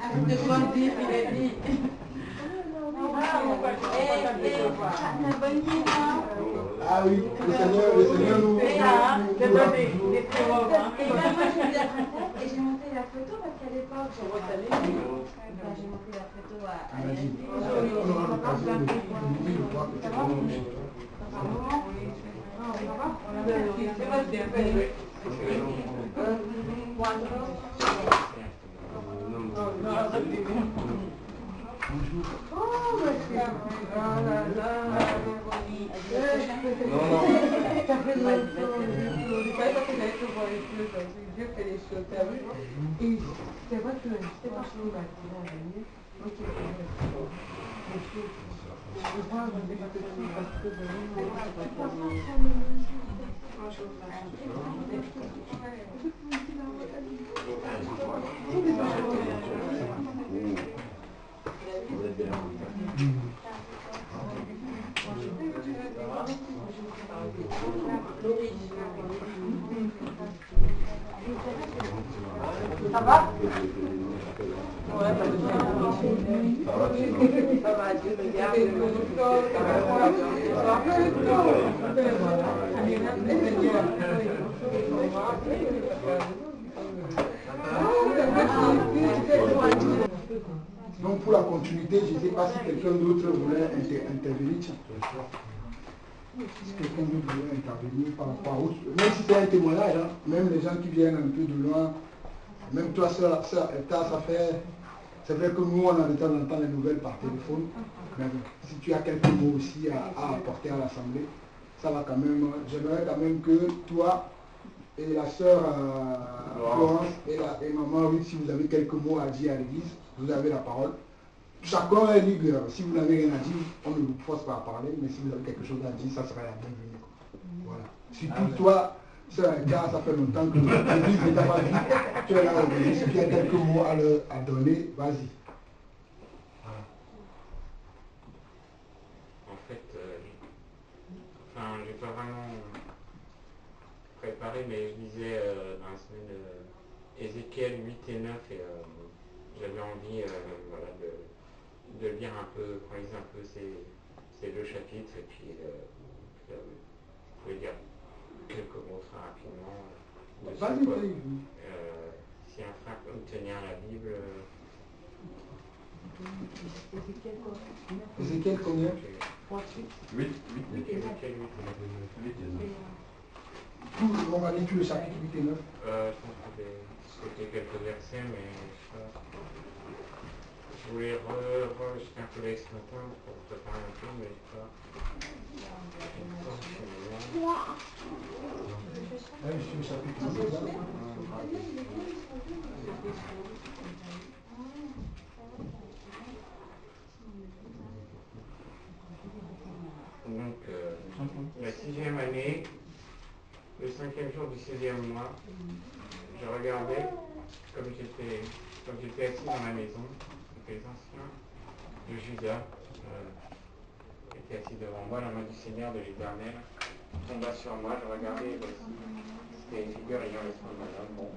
Arrête de grandir, il est dit. Ah, on va- on va Eh, pas te eh, revoir. la bonne nuit, hein. Ah oui, le Seigneur, le Seigneur nous... Et là, nous- c'est nous- pas des, des très mauvais. Et ben moi j'ai mis la photo et j'ai monté la photo parce qu'à l'époque j'ai Ben, j'ai monté la photo à, à On a dit, Yannick. on aura l'occasion de de le voir Ça peut-être. va Bonjour. Non, Ça va. Donc pour la continuité, je ne sais pas si quelqu'un d'autre voulait inter- intervenir. Si quelqu'un d'autre voulait intervenir par rapport à autre. Même si c'est un témoignage, hein, même les gens qui viennent un peu de loin, même toi, ça, ça, ça fait... C'est vrai que nous, on a de temps en temps les nouvelles par téléphone. Mais si tu as quelques mots aussi à, à apporter à l'Assemblée, ça va quand même... J'aimerais quand même que toi et la sœur euh, Florence et, la, et maman Ruth, si vous avez quelques mots à dire à l'église, vous avez la parole. Chacun est libre. Si vous n'avez rien à dire, on ne vous force pas à parler, mais si vous avez quelque chose à dire, ça sera la bienvenue. Voilà. Surtout toi, sœur Edgar, ça fait longtemps que t'a pas vu. Tu es là aujourd'hui. Si tu as quelques mots à, donner, vas-y. En fait, euh, enfin, pas vraiment préparé, mais je lisais euh, dans la semaine euh, Ézéchiel 8 et 9 et euh, j'avais envie voilà, de, de lire un peu, qu'on lise un peu ces, ces deux chapitres et puis vous pouvez quelques mots très rapidement. euh, vas-y. Euh, si un frère peut me tenir la Bible, euh, Ézéchiel combien? J'ai- 8, 8, Ézéchiel 8 et 9. 8 et 9. Tout, on va tout le chapitre 8 et 9. Euh, je pense que sauté quelques versets, mais je voulais re- rejeter un coup d'œil ce matin pour préparer un peu, mais pas. Je me sens que c'est loin. Ouais, je suis au chapitre 8 et 9. Donc, euh, la sixième année, le cinquième jour du sixième mois, je regardais, comme j'étais comme j'étais assis dans ma maison, les anciens de Juda euh, étaient assis devant moi, la main du Seigneur de l'Éternel tomba sur moi, je regardais, voici, c'était une figure ayant les soins d'un homme. Bon.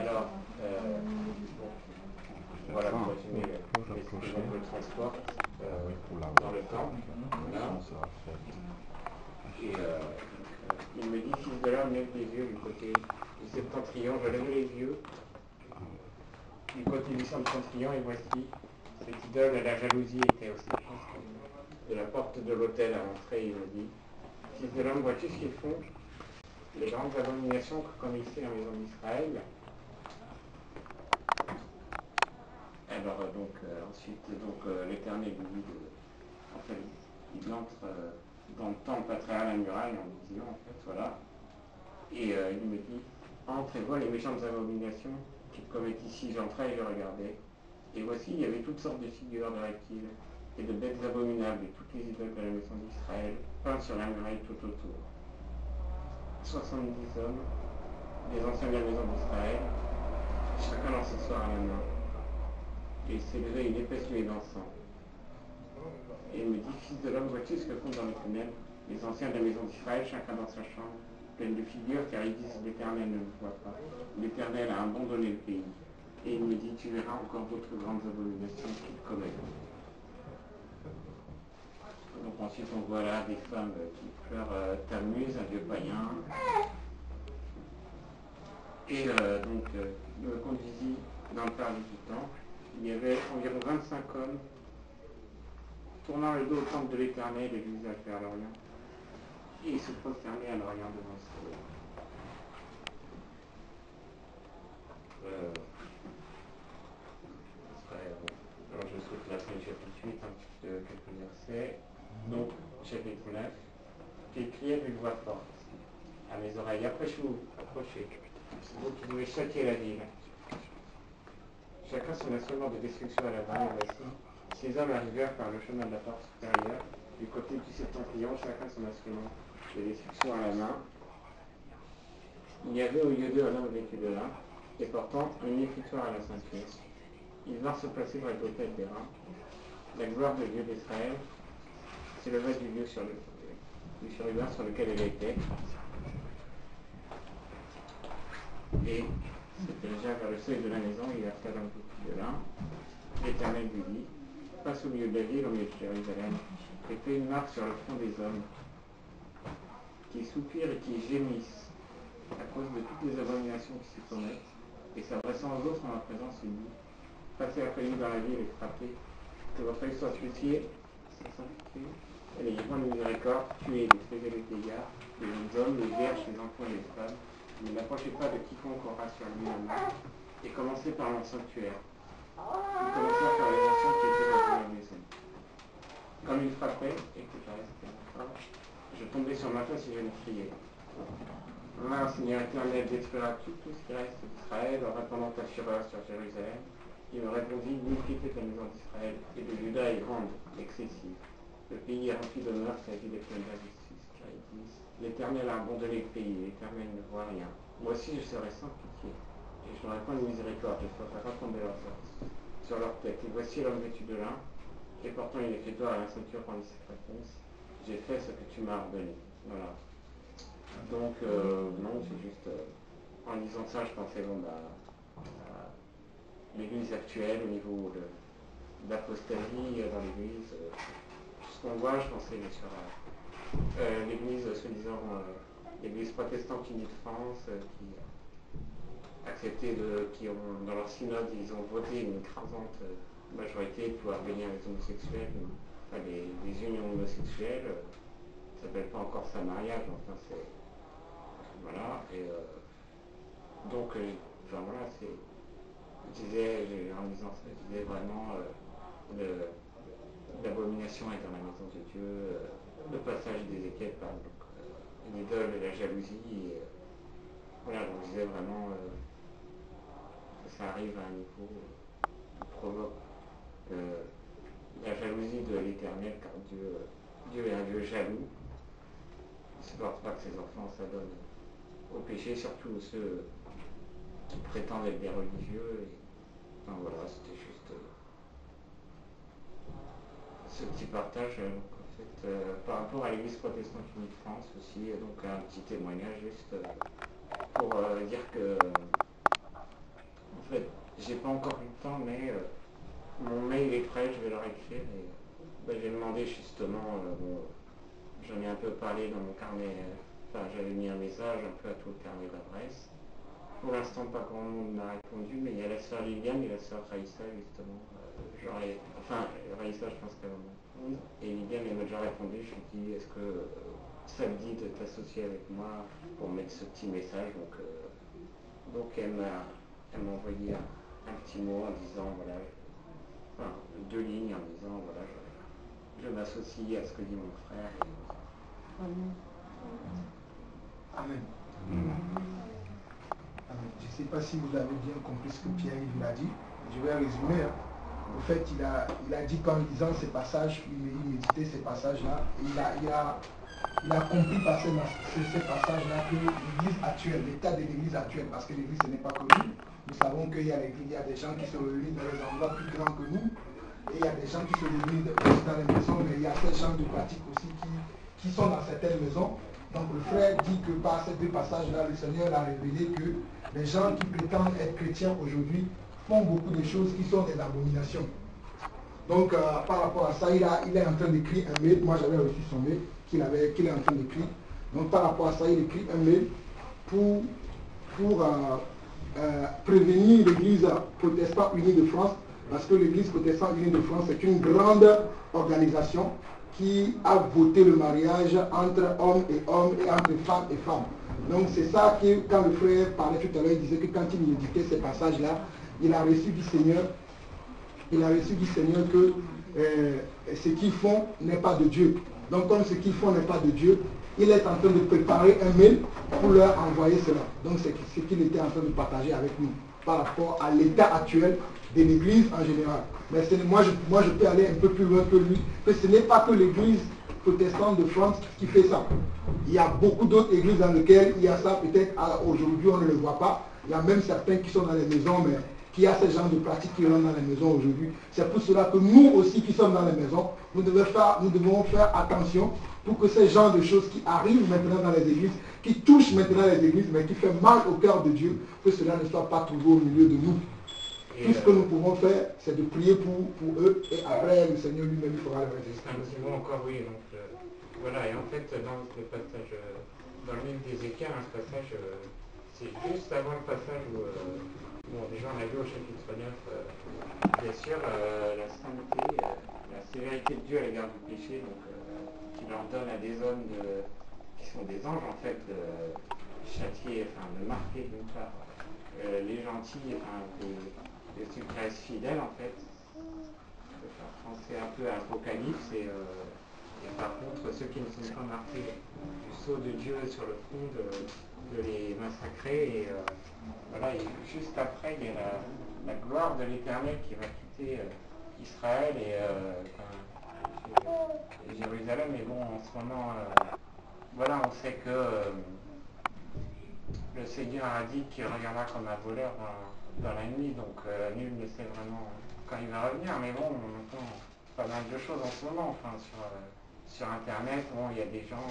Alors, euh, bon, voilà pour résumer le, de transport euh, dans le temple. Voilà. Et euh, il me dit, fils de l'homme, lève les yeux du côté du septentrion. Je lève les yeux du côté du septentrion et voici, cette idole, la jalousie était aussi de la porte de l'hôtel à l'entrée. Il me dit, fils de l'homme, vois-tu ce qu'ils font? Les grandes abominations que commissaient la maison d'Israël. Alors euh, donc euh, ensuite donc euh, l'Éternel lui dit de, en fait il entre dans le temple à travers la muraille en disant en fait voilà et il me dit entre et vois les méchantes abominations comète ici, j'entrais et je regardais. Et voici, il y avait toutes sortes de figures de reptiles et de bêtes abominables et toutes les idoles de la maison d'Israël, peintes sur la muraille tout autour. 70 hommes, des anciens de la maison d'Israël, chacun l'accessoire à la main. Et il levé une épaisse nuée d'encens. Et il me dit, fils de l'homme, vois-tu ce que font dans les ténèbres les anciens de la maison d'Israël, chacun dans sa chambre, pleine de figures, car ils disent, l'Éternel ne le voit pas. L'Éternel a abandonné le pays. Et il me dit, tu verras encore d'autres grandes abominations qu'il commet. Donc ensuite on voit là des femmes qui pleurent euh, un dieu païen. Et euh, donc euh, me conduisit dans le parvis du temple. Il y avait environ 25 hommes tournant le dos au temple de l'Éternel et visage vers l'Orient. Et ils se prosternaient à devant ce euh, alors je souhaite la chapitre 8, un petit peu, quelques versets. Donc, chapitre 9, qui criait d'une voix forte à mes oreilles, approchez-vous, approchez, vous qui devez châtier la ville. Chacun son instrument de destruction à la main, voici, ces hommes arrivèrent par le chemin de la porte supérieure, du côté du septentrion, chacun son instrument de à la main. Il y avait au lieu d'eux un homme vêtu de lin, et portant une écriture à la ceinture. Ils vinrent se placer dans l'hôtel des reins. La gloire de Dieu d'Israël s'éleva du lieu sur le du sur lequel elle était. Et se déjà vers le seuil de la maison, il a fait un petit de lin. L'Éternel lui dit, passe au milieu de la ville, au milieu de Jérusalem, et fais une marque sur le front des hommes, qui soupirent et qui gémissent à cause de toutes les abominations qui s'y commettent, et s'adressant aux autres en ma présence, il dit, passez après nous dans la ville et frappez, que votre œil soit pitié, et les de miséricorde, tuez les faisaient les dégâts, les hommes, les vierges, les enfants et les femmes, ne n'approchez pas de quiconque aura sur lui la et commencez par mon sanctuaire. Ils commencèrent par les qui étaient dans la maison. Comme il frappait, écoutez, je tombais sur ma face et je me criais. Voilà, Seigneur éternel, détruira tout, tout ce qui reste d'Israël en répandant ta fureur sur Jérusalem. Il me répondit, de la maison d'Israël et de Juda est grande, excessive. Le pays est rempli meurtres et ville est pleine d'injustice, car disent, l'Éternel a abandonné le pays, l'Éternel ne voit rien. Moi aussi je serai sans pitié, et je n'aurai pas de miséricorde, je ferai retomber leurs forces sur leur tête. Et voici l'homme vêtu de lin, et portant une écriture à la ceinture rendit cette réponse. J'ai fait ce que tu m'as ordonné. Voilà. Donc, euh, non, c'est juste, euh, en lisant ça, je pensais, bon, bah, à l'église actuelle au niveau de, l'apostasie dans l'église. Euh, ce qu'on voit, je pensais à l'église, soi-disant, l'église protestante unie de France, qui a accepté de, qui ont, dans leur synode, ils ont voté une écrasante majorité pouvoir venir les homosexuels, les, unions homosexuelles. ça s'appelle pas encore ça mariage, enfin c'est voilà, et euh, donc, euh, enfin voilà, c'est, je disais, en disant ça, je disais vraiment, euh, l'abomination est dans la maison de Dieu, le passage des équipes par l'idole et la jalousie, voilà, donc je disais vraiment, ça arrive à un niveau qui provoque la jalousie de l'éternel, car Dieu, Dieu est un Dieu jaloux. Il ne supporte pas que ses enfants s'adonnent au péché, surtout ceux qui prétendent être des religieux. Et, enfin, voilà, c'était juste euh, ce petit partage euh, en fait, euh, par rapport à l'Église protestante unie de France aussi, donc un petit témoignage juste pour dire que en fait j'ai pas encore eu le temps mais mon mail est prêt, je vais leur écrire et ben, j'ai demandé justement, j'en ai un peu parlé dans mon carnet j'avais mis un message un peu à tout le carnet d'adresse. Pour l'instant, pas grand monde m'a répondu, mais il y a la sœur Liliane et la sœur Raïssa, justement. Euh, enfin, Raïssa, je pense qu'elle m'a Et Liliane, elle m'a déjà répondu. Je lui ai dit, est-ce que euh, ça me dit de t'associer avec moi pour mettre ce petit message? Donc, euh, donc elle m'a envoyé un, petit mot en disant, voilà, enfin, deux lignes en disant, voilà, je, m'associe à ce que dit mon frère. Amen. Je ne sais pas si vous avez bien compris ce que Pierre il a dit. Je vais résumer. Hein. En fait, il a, il a dit qu'en lisant ces passages, il méditait ces passages-là, il a, il, a, il a compris par ces, ces passages-là que l'Église actuelle, l'état de l'Église actuelle, parce que l'Église ce n'est pas que nous, savons qu'il y a des gens qui se réunissent dans des endroits plus grands que nous, et il y a des gens qui se réunissent dans les maisons, mais il y a ces gens de pratique aussi qui, qui sont dans certaines maisons. Donc le frère dit que par ces deux passages-là, le Seigneur a révélé que les gens qui prétendent être chrétiens aujourd'hui font beaucoup de choses qui sont des abominations. Donc, euh, par rapport à ça, il, a, il est en train d'écrire un mail. Moi, j'avais reçu son mail qu'il qu'il est en train d'écrire. Donc, par rapport à ça, il écrit un mail pour, pour euh, euh, prévenir l'Église protestante unie de France, parce que l'Église protestante unie de France est une grande organisation qui a voté le mariage entre hommes et hommes et entre femmes et femmes. Donc c'est ça que quand le frère parlait tout à l'heure, il disait que quand il méditait ces passages-là, il a reçu du Seigneur, il a reçu du Seigneur que euh, ce qu'ils font n'est pas de Dieu. Donc comme ce qu'ils font n'est pas de Dieu, il est en train de préparer un mail pour leur envoyer cela. Donc c'est ce qu'il était en train de partager avec nous par rapport à l'état actuel de l'Église en général. Mais moi je, moi, je peux aller un peu plus loin que lui, ce n'est pas que l'Église protestante de France qui fait ça. Il y a beaucoup d'autres églises dans lesquelles il y a ça, peut-être aujourd'hui on ne le voit pas. Il y a même certains qui sont dans les maisons, mais qui a ce genre de pratiques qui rentrent dans les maisons aujourd'hui. C'est pour cela que nous aussi qui sommes dans les maisons, nous devons faire, nous devons faire attention pour que ces genres de choses qui arrivent maintenant dans les églises, qui touchent maintenant les églises, mais qui font mal au cœur de Dieu, que cela ne soit pas toujours au milieu de nous. Tout ce que nous pouvons faire, c'est de prier pour, pour eux et après le Seigneur lui-même fera le reste. Mot encore, oui. Donc, euh, voilà, et en fait, dans le passage, euh, dans le livre d'Ézéchiel, un passage, euh, c'est juste avant le passage où Bon, déjà, on a vu au chapitre 9, euh, bien sûr, la sainteté, la sévérité de Dieu à l'égard du péché, qui leur donne à des hommes qui sont des anges, en fait, de châtier, enfin, de marquer d'une part les gentils, enfin, de, ceux qui fidèles, en fait. De faire penser un peu à l'Apocalypse et, par contre, ceux qui ne sont pas marqués du sceau de Dieu sur le front, de, les massacrer et voilà, juste après, il y a la, gloire de l'Éternel qui va quitter euh, Israël euh, Jérusalem. Mais bon, en ce moment, euh, voilà, on sait que le Seigneur a dit qu'il reviendra comme un voleur dans, la nuit, donc nul ne sait vraiment quand il va revenir. Mais bon, on entend pas mal de choses en ce moment, enfin, sur, sur Internet, bon, il y a des gens,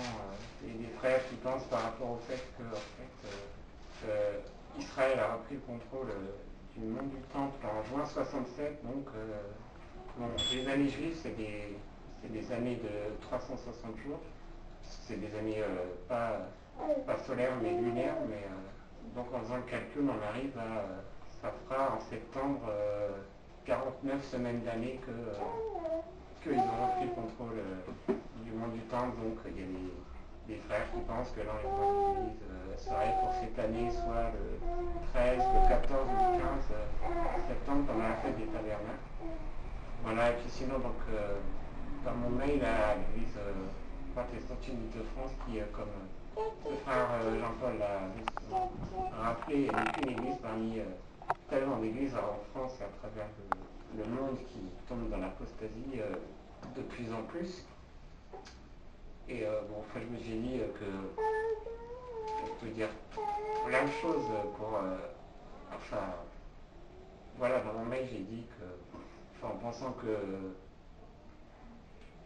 et des frères qui pensent par rapport au fait que, en fait, Israël a repris le contrôle euh, du monde du temple en juin 67. Donc, euh, les années juives, c'est des, années de 360 jours. C'est des années euh, pas, pas, solaires mais lunaires. Mais, donc en faisant le calcul, on arrive à. ça fera en septembre 49 semaines d'année que qu'ils ont repris le contrôle du monde du temple. Donc il y a des, frères qui pensent que l'enlèvement de serait pour cette année, soit le 13, le 14 ou le 15 euh, septembre pendant la fête des tabernacles. Voilà, et puis sinon, donc, euh, dans mon mail à l'église euh, protestante de France, qui, comme le frère Jean-Paul l'a rappelé, n'est une église parmi tellement d'églises en France et à travers le, monde qui tombe dans l'apostasie de plus en plus. Et bon, enfin, je me suis dit que je peux dire plein de choses pour. Euh, enfin, voilà, dans mon mail, j'ai dit que, en pensant que,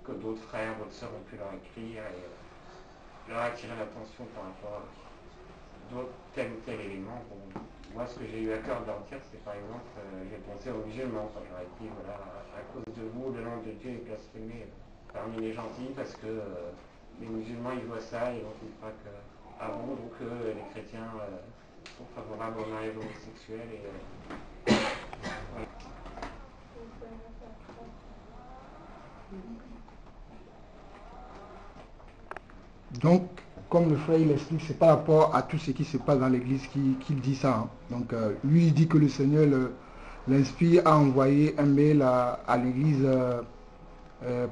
que d'autres frères, d'autres sœurs ont pu leur écrire et euh, leur attirer l'attention par rapport à tel ou tel élément. moi, ce que j'ai eu à cœur de leur dire, c'est par exemple, euh, j'ai pensé aux musulmans quand j'aurais dit, voilà, à cause de vous, le nom de Dieu est blasphémé parmi les gentils parce que les musulmans, ils voient ça et donc ils croient que avant donc euh, les chrétiens euh, sont favorables au mariage homosexuel et euh, Donc, comme le frère il explique, c'est par rapport à tout ce qui se passe dans l'église qu'il dit ça. Hein. Donc, lui, il dit que le Seigneur l'inspire à envoyer un mail à, l'église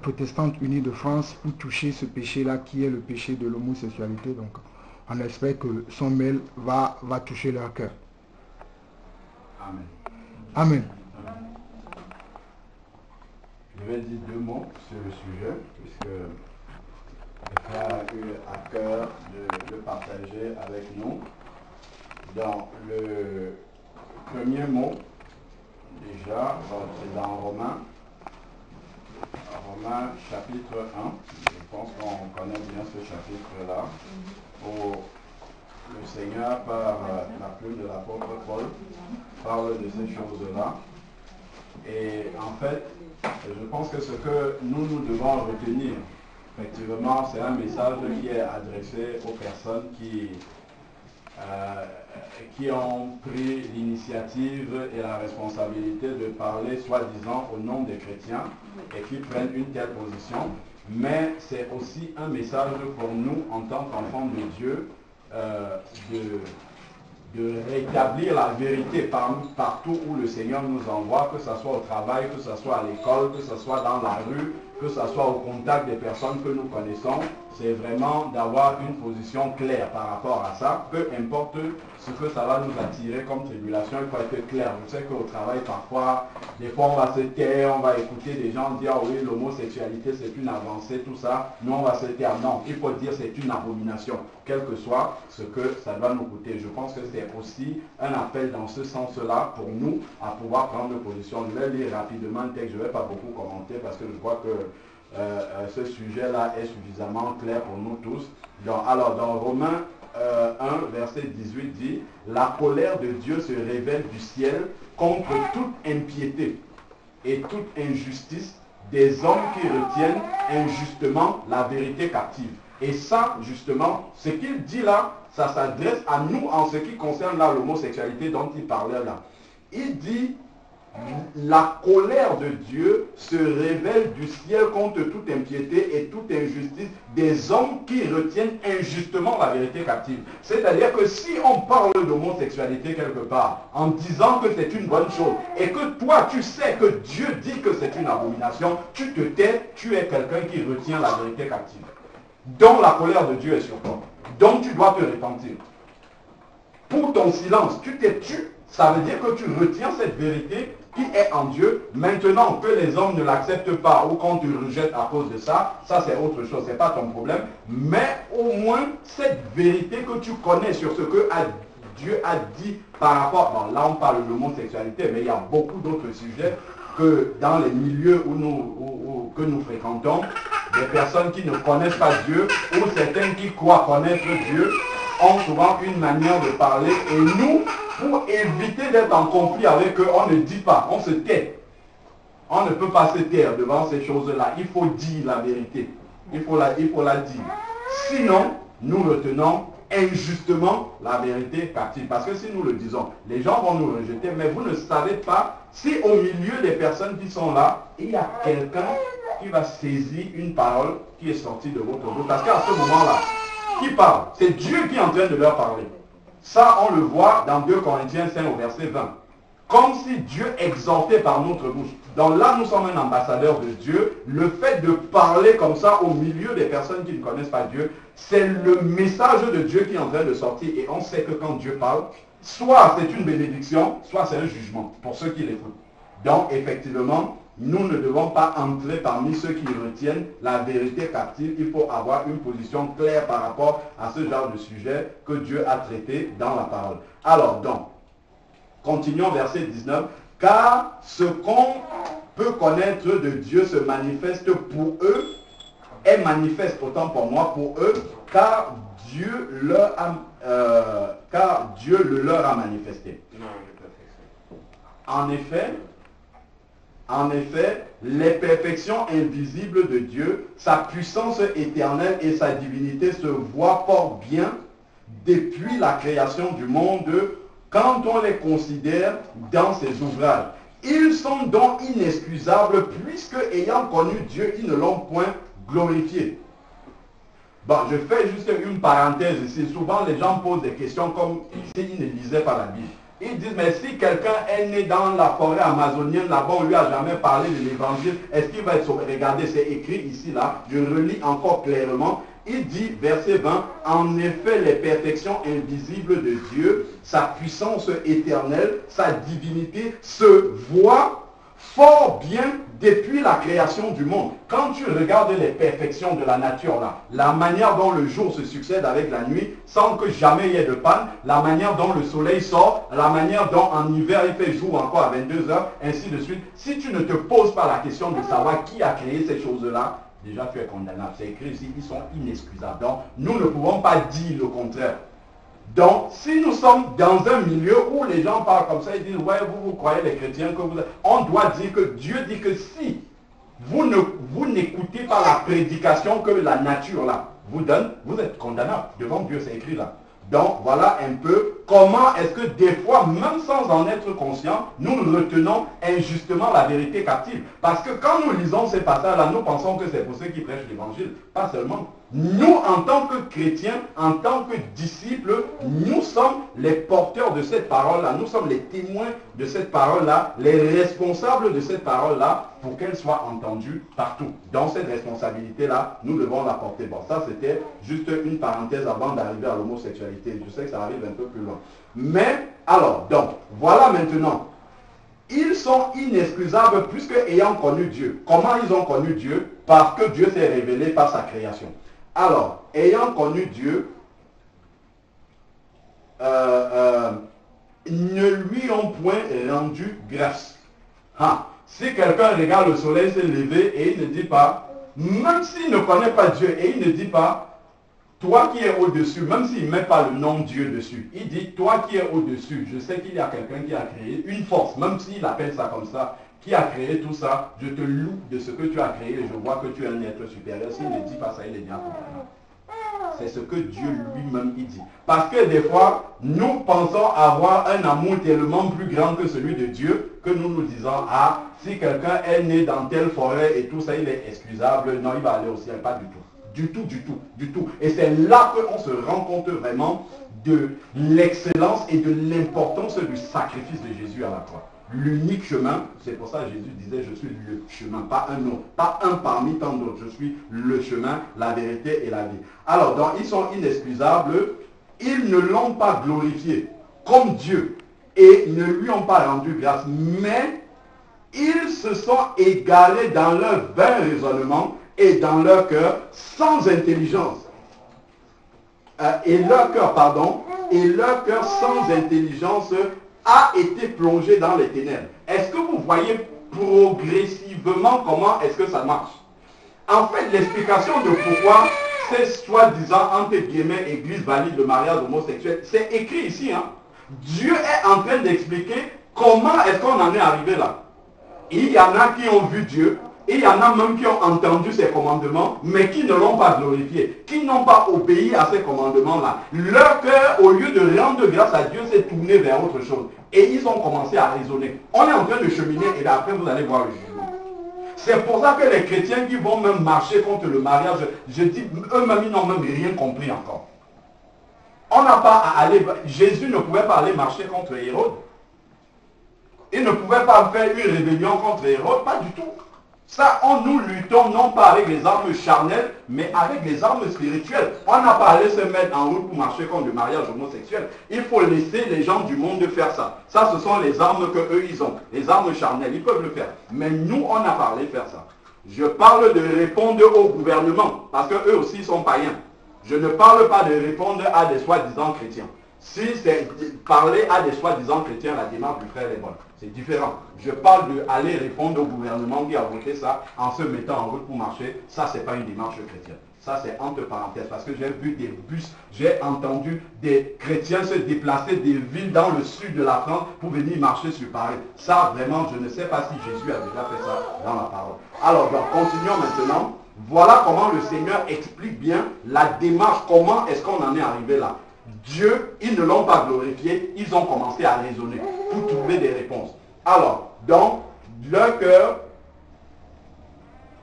protestante unie de France pour toucher ce péché-là qui est le péché de l'homosexualité. Donc, on espère que son mail va, va toucher leur cœur. Amen. Amen. Je vais dire deux mots sur le sujet, puisque a eu à cœur de le partager avec nous. Dans le premier mot, déjà, c'est dans Romains, Romains chapitre 1. Je pense qu'on connaît bien ce chapitre-là, où le Seigneur, par la plume de l'apôtre Paul, parle de ces choses-là. Et en fait, je pense que ce que nous, nous devons retenir, effectivement, c'est un message qui est adressé aux personnes qui, euh, qui ont pris l'initiative et la responsabilité de parler, soi-disant, au nom des chrétiens et qui prennent une telle position. Mais c'est aussi un message pour nous, en tant qu'enfants de Dieu, euh, de de rétablir la vérité partout où le Seigneur nous envoie, que ce soit au travail, que ce soit à l'école, que ce soit dans la rue, que ce soit au contact des personnes que nous connaissons, c'est vraiment d'avoir une position claire par rapport à ça. Peu importe ce que ça va nous attirer comme tribulation, il faut être clair. Je sais qu'au travail, parfois, des fois, on va se taire, on va écouter des gens dire, oui, l'homosexualité, c'est une avancée, tout ça. Nous, on va se taire. Non, il faut dire c'est une abomination, quel que soit ce que ça va nous coûter. Je pense que c'est aussi un appel dans ce sens-là pour nous à pouvoir prendre position. Je vais lire rapidement le texte, je ne vais pas beaucoup commenter parce que je crois que euh, euh, ce sujet-là est suffisamment clair pour nous tous. alors, dans Romains 1, euh, verset 18 dit, la colère de Dieu se révèle du ciel contre toute impiété et toute injustice des hommes qui retiennent injustement la vérité captive. Et ça, justement, ce qu'il dit là, ça s'adresse à nous en ce qui concerne l'homosexualité dont il parlait là. Il dit, la colère de Dieu se révèle du ciel contre toute impiété et toute injustice des hommes qui retiennent injustement la vérité captive. C'est-à-dire que si on parle d'homosexualité quelque part en disant que c'est une bonne chose et que toi tu sais que Dieu dit que c'est une abomination, tu te tais, tu es quelqu'un qui retient la vérité captive. Donc la colère de Dieu est sur toi. Donc tu dois te repentir. Pour ton silence, tu t'es tu, ça veut dire que tu retiens cette vérité qui est en Dieu. Maintenant que les hommes ne l'acceptent pas ou qu'on te rejette à cause de ça, ça c'est autre chose, ce n'est pas ton problème. Mais au moins cette vérité que tu connais sur ce que Dieu a dit par rapport, bon, là on parle de l'homosexualité, mais il y a beaucoup d'autres sujets que dans les milieux où nous, que nous fréquentons, des personnes qui ne connaissent pas Dieu ou certains qui croient connaître Dieu ont souvent une manière de parler et nous, pour éviter d'être en conflit avec eux, on ne dit pas, on se tait. On ne peut pas se taire devant ces choses-là. Il faut dire la vérité. Il faut la, dire. Sinon, nous retenons injustement la vérité captive. Parce que si nous le disons, les gens vont nous rejeter, mais vous ne savez pas si au milieu des personnes qui sont là, il y a quelqu'un qui va saisir une parole qui est sortie de votre bouche. Parce qu'à ce moment-là, qui parle C'est Dieu qui est en train de leur parler. Ça, on le voit dans 2 Corinthiens 5 au verset 20. Comme si Dieu exhortait par notre bouche. Donc là, nous sommes un ambassadeur de Dieu. Le fait de parler comme ça au milieu des personnes qui ne connaissent pas Dieu, c'est le message de Dieu qui est en train de sortir. Et on sait que quand Dieu parle, soit c'est une bénédiction, soit c'est un jugement pour ceux qui l'écoutent. Donc effectivement, nous ne devons pas entrer parmi ceux qui retiennent la vérité captive. Il faut avoir une position claire par rapport à ce genre de sujet que Dieu a traité dans la parole. Alors donc, continuons verset 19. Car ce qu'on peut connaître de Dieu se manifeste pour eux, est manifeste autant pour moi, pour eux, car Dieu leur a, euh, car Dieu le leur a manifesté. En effet, en effet, les perfections invisibles de Dieu, sa puissance éternelle et sa divinité se voient fort bien depuis la création du monde quand on les considère dans ses ouvrages. Ils sont donc inexcusables puisque ayant connu Dieu, ils ne l'ont point glorifié. Bon, je fais juste une parenthèse ici. Souvent, les gens posent des questions comme s'ils ne lisaient pas la Bible. Ils disent, mais si quelqu'un est né dans la forêt amazonienne, là-bas, on lui a jamais parlé de l'évangile, est-ce qu'il va être sauvé? Regardez, c'est écrit ici, là, je relis encore clairement. Il dit, verset 20, en effet, les perfections invisibles de Dieu, sa puissance éternelle, sa divinité se voient fort bien depuis la création du monde. Quand tu regardes les perfections de la nature là, la manière dont le jour se succède avec la nuit, sans que jamais il y ait de panne, la manière dont le soleil sort, la manière dont en hiver il fait jour encore à 22 heures, ainsi de suite. Si tu ne te poses pas la question de savoir qui a créé ces choses-là, déjà tu es condamnable. C'est écrit ici, ils sont inexcusables. Donc, nous ne pouvons pas dire le contraire. Donc, si nous sommes dans un milieu où les gens parlent comme ça, ils disent, ouais, vous, vous croyez les chrétiens que vous... On doit dire que Dieu dit que si vous ne vous n'écoutez pas la prédication que la nature là vous donne, vous êtes condamnable. Devant Dieu, c'est écrit là. Donc voilà un peu comment est-ce que des fois, même sans en être conscient, nous retenons injustement la vérité captive. Parce que quand nous lisons ces passages-là, nous pensons que c'est pour ceux qui prêchent l'évangile. Pas seulement. Nous, en tant que chrétiens, en tant que disciples, nous sommes les porteurs de cette parole-là. Nous sommes les témoins de cette parole-là, les responsables de cette parole-là pour qu'elle soit entendue partout. Dans cette responsabilité-là, nous devons la porter. Bon, ça c'était juste une parenthèse avant d'arriver à l'homosexualité. Je sais que ça arrive un peu plus loin. Mais, alors, donc, voilà maintenant. Ils sont inexcusables puisque ayant connu Dieu. Comment ils ont connu Dieu? Parce que Dieu s'est révélé par sa création. Alors, ayant connu Dieu, euh, euh, ne lui ont point rendu grâce. Si quelqu'un regarde le soleil se lever et il ne dit pas, même s'il ne connaît pas Dieu et il ne dit pas, toi qui es au-dessus, même s'il ne met pas le nom Dieu dessus, il dit, toi qui es au-dessus, je sais qu'il y a quelqu'un qui a créé une force, même s'il appelle ça comme ça, qui a créé tout ça, je te loue de ce que tu as créé et je vois que tu es un être supérieur. S'il ne dit pas ça, il est bien C'est ce que Dieu lui-même dit. Parce que des fois, nous pensons avoir un amour tellement plus grand que celui de Dieu que nous nous disons, ah, si quelqu'un est né dans telle forêt et tout ça, il est excusable. Non, il va aller au ciel. Pas du tout. Du tout, du tout, du tout. Et c'est là qu'on se rend compte vraiment de l'excellence et de l'importance du sacrifice de Jésus à la croix l'unique chemin. C'est pour ça Jésus disait, je suis le chemin, pas un autre, pas un parmi tant d'autres. Je suis le chemin, la vérité et la vie. Alors, donc, ils sont inexcusables. Ils ne l'ont pas glorifié comme Dieu et ne lui ont pas rendu grâce. Mais ils se sont égarés dans leur vain raisonnement et dans leur cœur sans intelligence. Euh, et leur cœur, pardon, et leur cœur sans intelligence a été plongé dans les ténèbres. Est-ce que vous voyez progressivement comment est-ce que ça marche? En fait, l'explication de pourquoi c'est soi-disant, entre guillemets, église valide le mariage homosexuel, c'est écrit ici. Hein? Dieu est en train d'expliquer comment est-ce qu'on en est arrivé là. Il y en a qui ont vu Dieu, et il y en a même qui ont entendu ces commandements, mais qui ne l'ont pas glorifié, qui n'ont pas obéi à ces commandements-là. Leur cœur, au lieu de rendre grâce à Dieu, s'est tourné vers autre chose. Et ils ont commencé à raisonner. On est en train de cheminer et après vous allez voir le jugement. C'est pour ça que les chrétiens qui vont même marcher contre le mariage, je dis, eux-mêmes, ils n'ont même rien compris encore. On n'a pas à aller... Jésus ne pouvait pas aller marcher contre Hérode. Il ne pouvait pas faire une rébellion contre Hérode, pas du tout. Ça, on nous luttons non pas avec les armes charnelles, mais avec les armes spirituelles. On n'a pas allé se mettre en route pour marcher contre le mariage homosexuel. Il faut laisser les gens du monde faire ça. Ça, ce sont les armes que eux, ils ont. Les armes charnelles, ils peuvent le faire. Mais nous, on n'a pas allé faire ça. Je parle de répondre au gouvernement, parce qu'eux aussi sont païens. Je ne parle pas de répondre à des soi-disant chrétiens. Si c'est parler à des soi-disant chrétiens, la démarche du frère est bonne. C'est différent. Je parle d'aller répondre au gouvernement qui a voté ça en se mettant en route pour marcher. Ça, ce n'est pas une démarche chrétienne. Ça, c'est entre parenthèses, parce que j'ai vu des bus, j'ai entendu des chrétiens se déplacer des villes dans le sud de la France pour venir marcher sur Paris. Ça, vraiment, je ne sais pas si Jésus a déjà fait ça dans la parole. Alors, continuons maintenant. Voilà comment le Seigneur explique bien la démarche, comment est-ce qu'on en est arrivé là? Dieu, ils ne l'ont pas glorifié, ils ont commencé à raisonner des réponses. Alors, donc, leur cœur,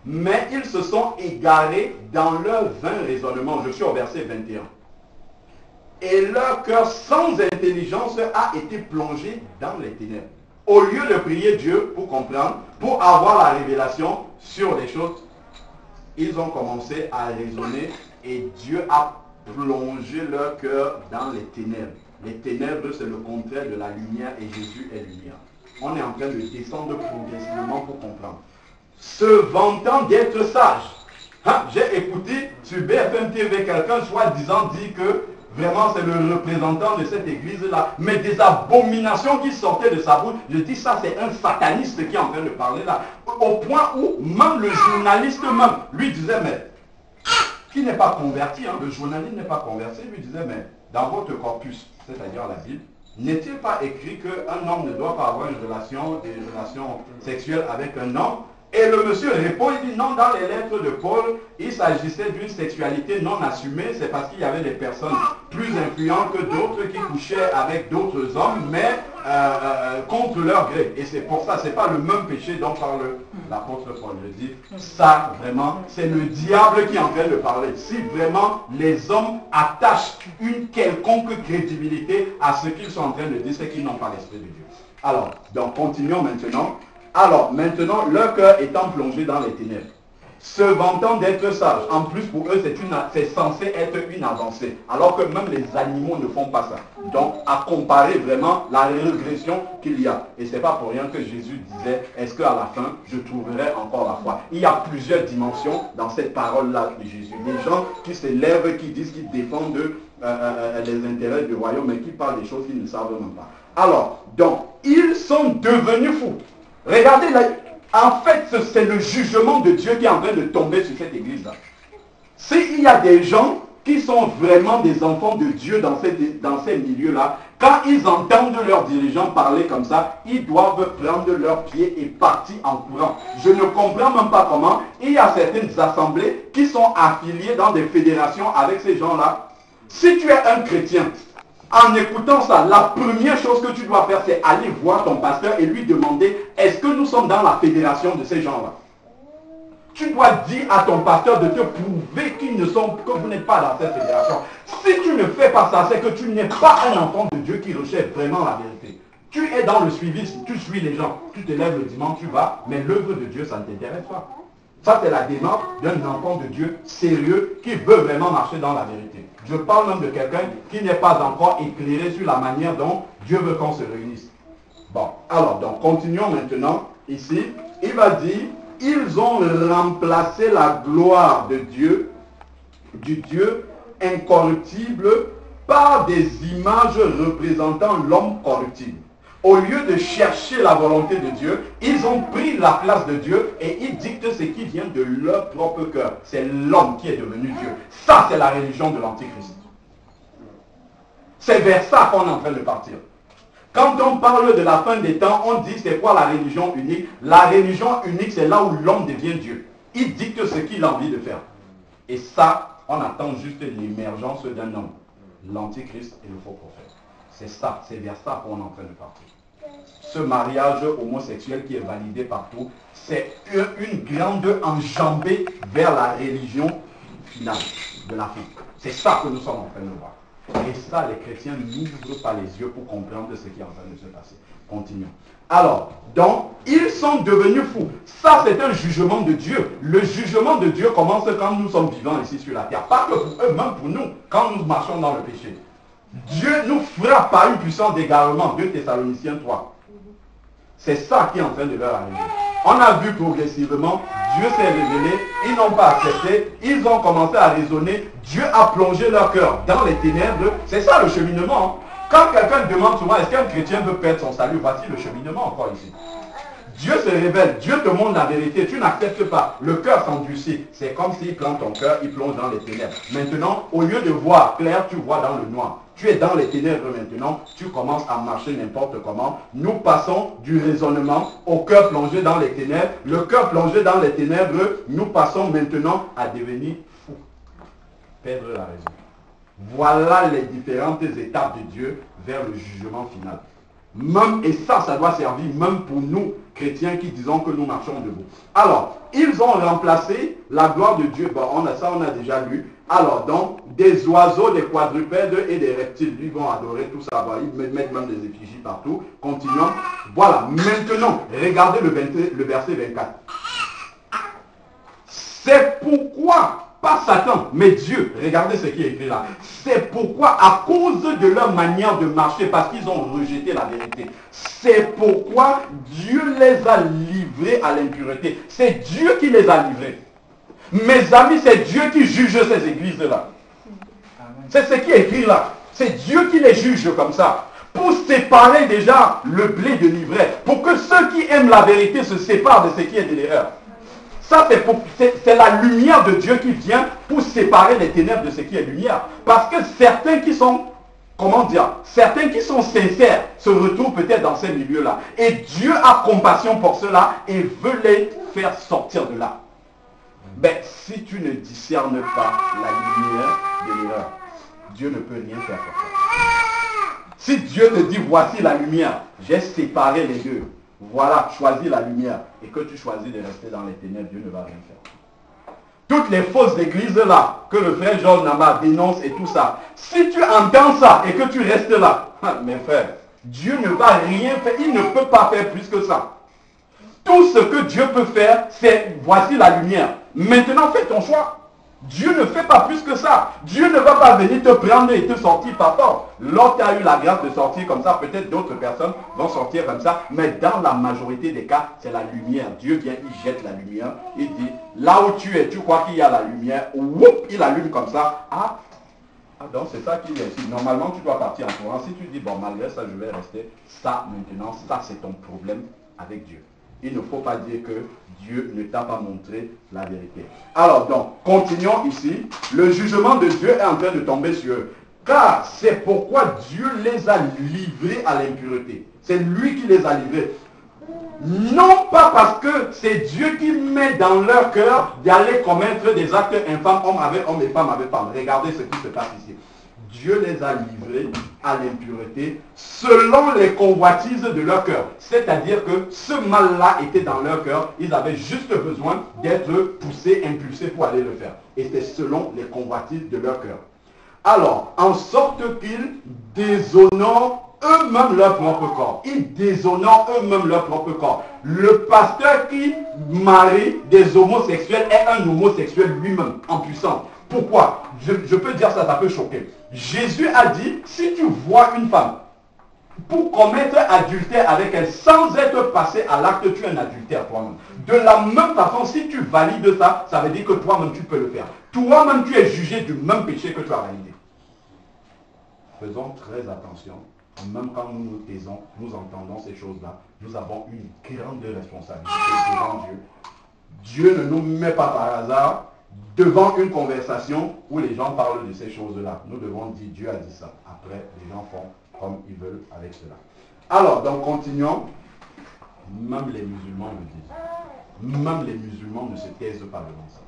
mais ils se sont égarés dans leur vain raisonnement. Je suis au verset 21. et leur cœur sans intelligence a été plongé dans les ténèbres. Au lieu de prier Dieu pour comprendre, pour avoir la révélation sur les choses, ils ont commencé à raisonner et Dieu a plongé leur cœur dans les ténèbres. Les ténèbres, c'est le contraire de la lumière et Jésus est lumière. On est en train de descendre progressivement pour comprendre. Se vantant d'être sage. Hein, j'ai écouté sur BFM TV quelqu'un soi-disant dit que vraiment c'est le représentant de cette église-là, mais des abominations qui sortaient de sa bouche. Je dis ça, c'est un sataniste qui est en train de parler là. Au point où même le journaliste même lui disait, mais qui n'est pas converti, hein, le journaliste n'est pas converti, lui disait, mais dans votre corpus, c'est-à-dire la Bible, n'est-il pas écrit qu'un homme ne doit pas avoir une relation, des relations sexuelles avec un homme et le monsieur répond, il dit non, dans les lettres de Paul, il s'agissait d'une sexualité non assumée, c'est parce qu'il y avait des personnes plus influentes que d'autres qui couchaient avec d'autres hommes, mais euh, euh, contre leur gré. Et c'est pour ça, c'est pas le même péché dont parle l'apôtre Paul. Je dis, ça vraiment, c'est le diable qui est en train de parler. Si vraiment les hommes attachent une quelconque crédibilité à ce qu'ils sont en train de dire, c'est qu'ils n'ont pas l'esprit de Dieu. Alors, donc continuons maintenant. Alors, maintenant, leur cœur étant plongé dans les ténèbres, se vantant d'être sages, en plus pour eux, c'est censé être une avancée, alors que même les animaux ne font pas ça. Donc, à comparer vraiment la régression qu'il y a. Et c'est pas pour rien que Jésus disait, est-ce qu'à la fin, je trouverai encore la foi? Il y a plusieurs dimensions dans cette parole-là de Jésus. Des gens qui s'élèvent, qui disent qu'ils défendent euh, euh, euh, les intérêts du royaume, mais qui parlent des choses qu'ils ne savent même pas. Alors, donc, ils sont devenus fous. Regardez là, en fait, c'est le jugement de Dieu qui est en train de tomber sur cette église-là. S'il y a des gens qui sont vraiment des enfants de Dieu dans ces, dans ces milieux-là, quand ils entendent leurs dirigeants parler comme ça, ils doivent prendre leurs pieds et partir en courant. Je ne comprends même pas comment il y a certaines assemblées qui sont affiliées dans des fédérations avec ces gens-là. Si tu es un chrétien, en écoutant ça, la première chose que tu dois faire, c'est aller voir ton pasteur et lui demander, est-ce que nous sommes dans la fédération de ces gens-là? Tu dois dire à ton pasteur de te prouver qu'ils ne sont, que vous n'êtes pas dans cette fédération. Si tu ne fais pas ça, c'est que tu n'es pas un enfant de Dieu qui recherche vraiment la vérité. Tu es dans le suivisme, tu suis les gens, tu te lèves le dimanche, tu vas, mais l'œuvre de Dieu, ça ne t'intéresse pas. Ça, c'est la démarche d'un enfant de Dieu sérieux qui veut vraiment marcher dans la vérité. Je parle même de quelqu'un qui n'est pas encore éclairé sur la manière dont Dieu veut qu'on se réunisse. Bon, alors, donc, continuons maintenant. Ici, il va dire, ils ont remplacé la gloire de Dieu, du Dieu incorruptible, par des images représentant l'homme corruptible au lieu de chercher la volonté de Dieu, ils ont pris la place de Dieu et ils dictent ce qui vient de leur propre cœur. C'est l'homme qui est devenu Dieu. Ça, c'est la religion de l'Antichrist. C'est vers ça qu'on est en train de partir. Quand on parle de la fin des temps, on dit c'est quoi la religion unique? La religion unique, c'est là où l'homme devient Dieu. Il dicte ce qu'il a envie de faire. Et ça, on attend juste l'émergence d'un homme, l'Antichrist et le faux prophète. C'est ça, c'est vers ça qu'on est en train de partir ce mariage homosexuel qui est validé partout, c'est une grande enjambée vers la religion finale de l'Afrique. C'est ça que nous sommes en train de voir. Et ça, les chrétiens n'ouvrent pas les yeux pour comprendre ce qui est en train de se passer. Continuons. Alors, donc, ils sont devenus fous. Ça, c'est un jugement de Dieu. Le jugement de Dieu commence quand nous sommes vivants ici sur la terre. Pas que pour eux, même pour nous, quand nous marchons dans le péché. Dieu nous fera par une puissance d'égarement. 2 Thessaloniciens 3. C'est ça qui est en train de leur arriver. On a vu progressivement, Dieu s'est révélé, ils n'ont pas accepté, ils ont commencé à raisonner, Dieu a plongé leur cœur dans les ténèbres. C'est ça le cheminement. Quand quelqu'un demande souvent, est-ce qu'un chrétien veut perdre son salut, voici le cheminement encore ici. Dieu se révèle, Dieu te montre la vérité, tu n'acceptes pas. Le cœur s'endurcit. C'est comme s'il prend ton cœur, il plonge dans les ténèbres. Maintenant, au lieu de voir clair, tu vois dans le noir. Tu es dans les ténèbres maintenant, tu commences à marcher n'importe comment. Nous passons du raisonnement au cœur plongé dans les ténèbres. Le cœur plongé dans les ténèbres, nous passons maintenant à devenir fou. Perdre la raison. Voilà les différentes étapes de Dieu vers le jugement final. Même, et ça, ça doit servir même pour nous, chrétiens, qui disons que nous marchons debout. Alors, ils ont remplacé la gloire de Dieu. Bon, on a, ça, on a déjà lu. Alors, donc, des oiseaux, des quadrupèdes et des reptiles, ils vont adorer tout ça. ils mettent même des effigies partout. Continuons. Voilà. Maintenant, regardez le, le verset 24. C'est pourquoi pas Satan, mais Dieu. Regardez ce qui est écrit là. C'est pourquoi, à cause de leur manière de marcher, parce qu'ils ont rejeté la vérité, c'est pourquoi Dieu les a livrés à l'impureté. C'est Dieu qui les a livrés. Mes amis, c'est Dieu qui juge ces églises-là. C'est ce qui est écrit là. C'est Dieu qui les juge comme ça. Pour séparer déjà le blé de l'ivraie. Pour que ceux qui aiment la vérité se séparent de ce qui est de l'erreur. Ça, c'est la lumière de Dieu qui vient pour séparer les ténèbres de ce qui est lumière. Parce que certains qui sont, comment dire, certains qui sont sincères se retrouvent peut-être dans ces milieux-là. Et Dieu a compassion pour cela et veut les faire sortir de là. Mais si tu ne discernes pas la lumière de Dieu ne peut rien faire pour. Si Dieu te dit voici la lumière, j'ai séparé les deux, voilà, choisis la lumière, et que tu choisis de rester dans les ténèbres, Dieu ne va rien faire. Toutes les fausses églises là, que le frère Georges Nama dénonce et tout ça, si tu entends ça et que tu restes là, mes frères, Dieu ne va rien faire, il ne peut pas faire plus que ça. Tout ce que Dieu peut faire, c'est voici la lumière. Maintenant, fais ton choix. Dieu ne fait pas plus que ça. Dieu ne va pas venir te prendre et te sortir par force. Lorsque tu as eu la grâce de sortir comme ça, peut-être d'autres personnes vont sortir comme ça. Mais dans la majorité des cas, c'est la lumière. Dieu vient, il jette la lumière. Il dit, là où tu es, tu crois qu'il y a la lumière. Whoop, il allume comme ça. Ah, ah donc c'est ça qui est ici. Normalement, tu dois partir en courant. Si tu dis, bon, malgré ça, je vais rester. Ça, maintenant, ça, c'est ton problème avec Dieu il ne faut pas dire que Dieu ne t'a pas montré la vérité. Alors donc, continuons ici. Le jugement de Dieu est en train de tomber sur eux. Car c'est pourquoi Dieu les a livrés à l'impureté. C'est lui qui les a livrés. Non pas parce que c'est Dieu qui met dans leur cœur d'aller commettre des actes infâmes, homme avec homme et femme avec femme. Regardez ce qui se passe ici. Dieu les a livrés à l'impureté selon les convoitises de leur cœur. C'est-à-dire que ce mal-là était dans leur cœur. Ils avaient juste besoin d'être poussés, impulsés pour aller le faire. Et c'est selon les convoitises de leur cœur. Alors, en sorte qu'ils déshonorent eux-mêmes leur propre corps. Ils déshonorent eux-mêmes leur propre corps. Le pasteur qui marie des homosexuels est un homosexuel lui-même, en puissance. Pourquoi? Je, peux dire ça, ça peut choquer. Jésus a dit, si tu vois une femme pour commettre adultère avec elle sans être passé à l'acte, tu es un adultère toi-même. De la même façon, si tu valides ça, ça veut dire que toi-même tu peux le faire. Toi-même tu es jugé du même péché que tu as validé. Faisons très attention. Même quand nous nous taisons, nous entendons ces choses-là, nous avons une grande responsabilité devant Dieu. Dieu ne nous met pas par hasard devant une conversation où les gens parlent de ces choses-là. Nous devons dire Dieu a dit ça. Après, les gens font comme ils veulent avec cela. Alors, donc continuons. Même les musulmans le disent. Même les musulmans ne se taisent pas devant ça.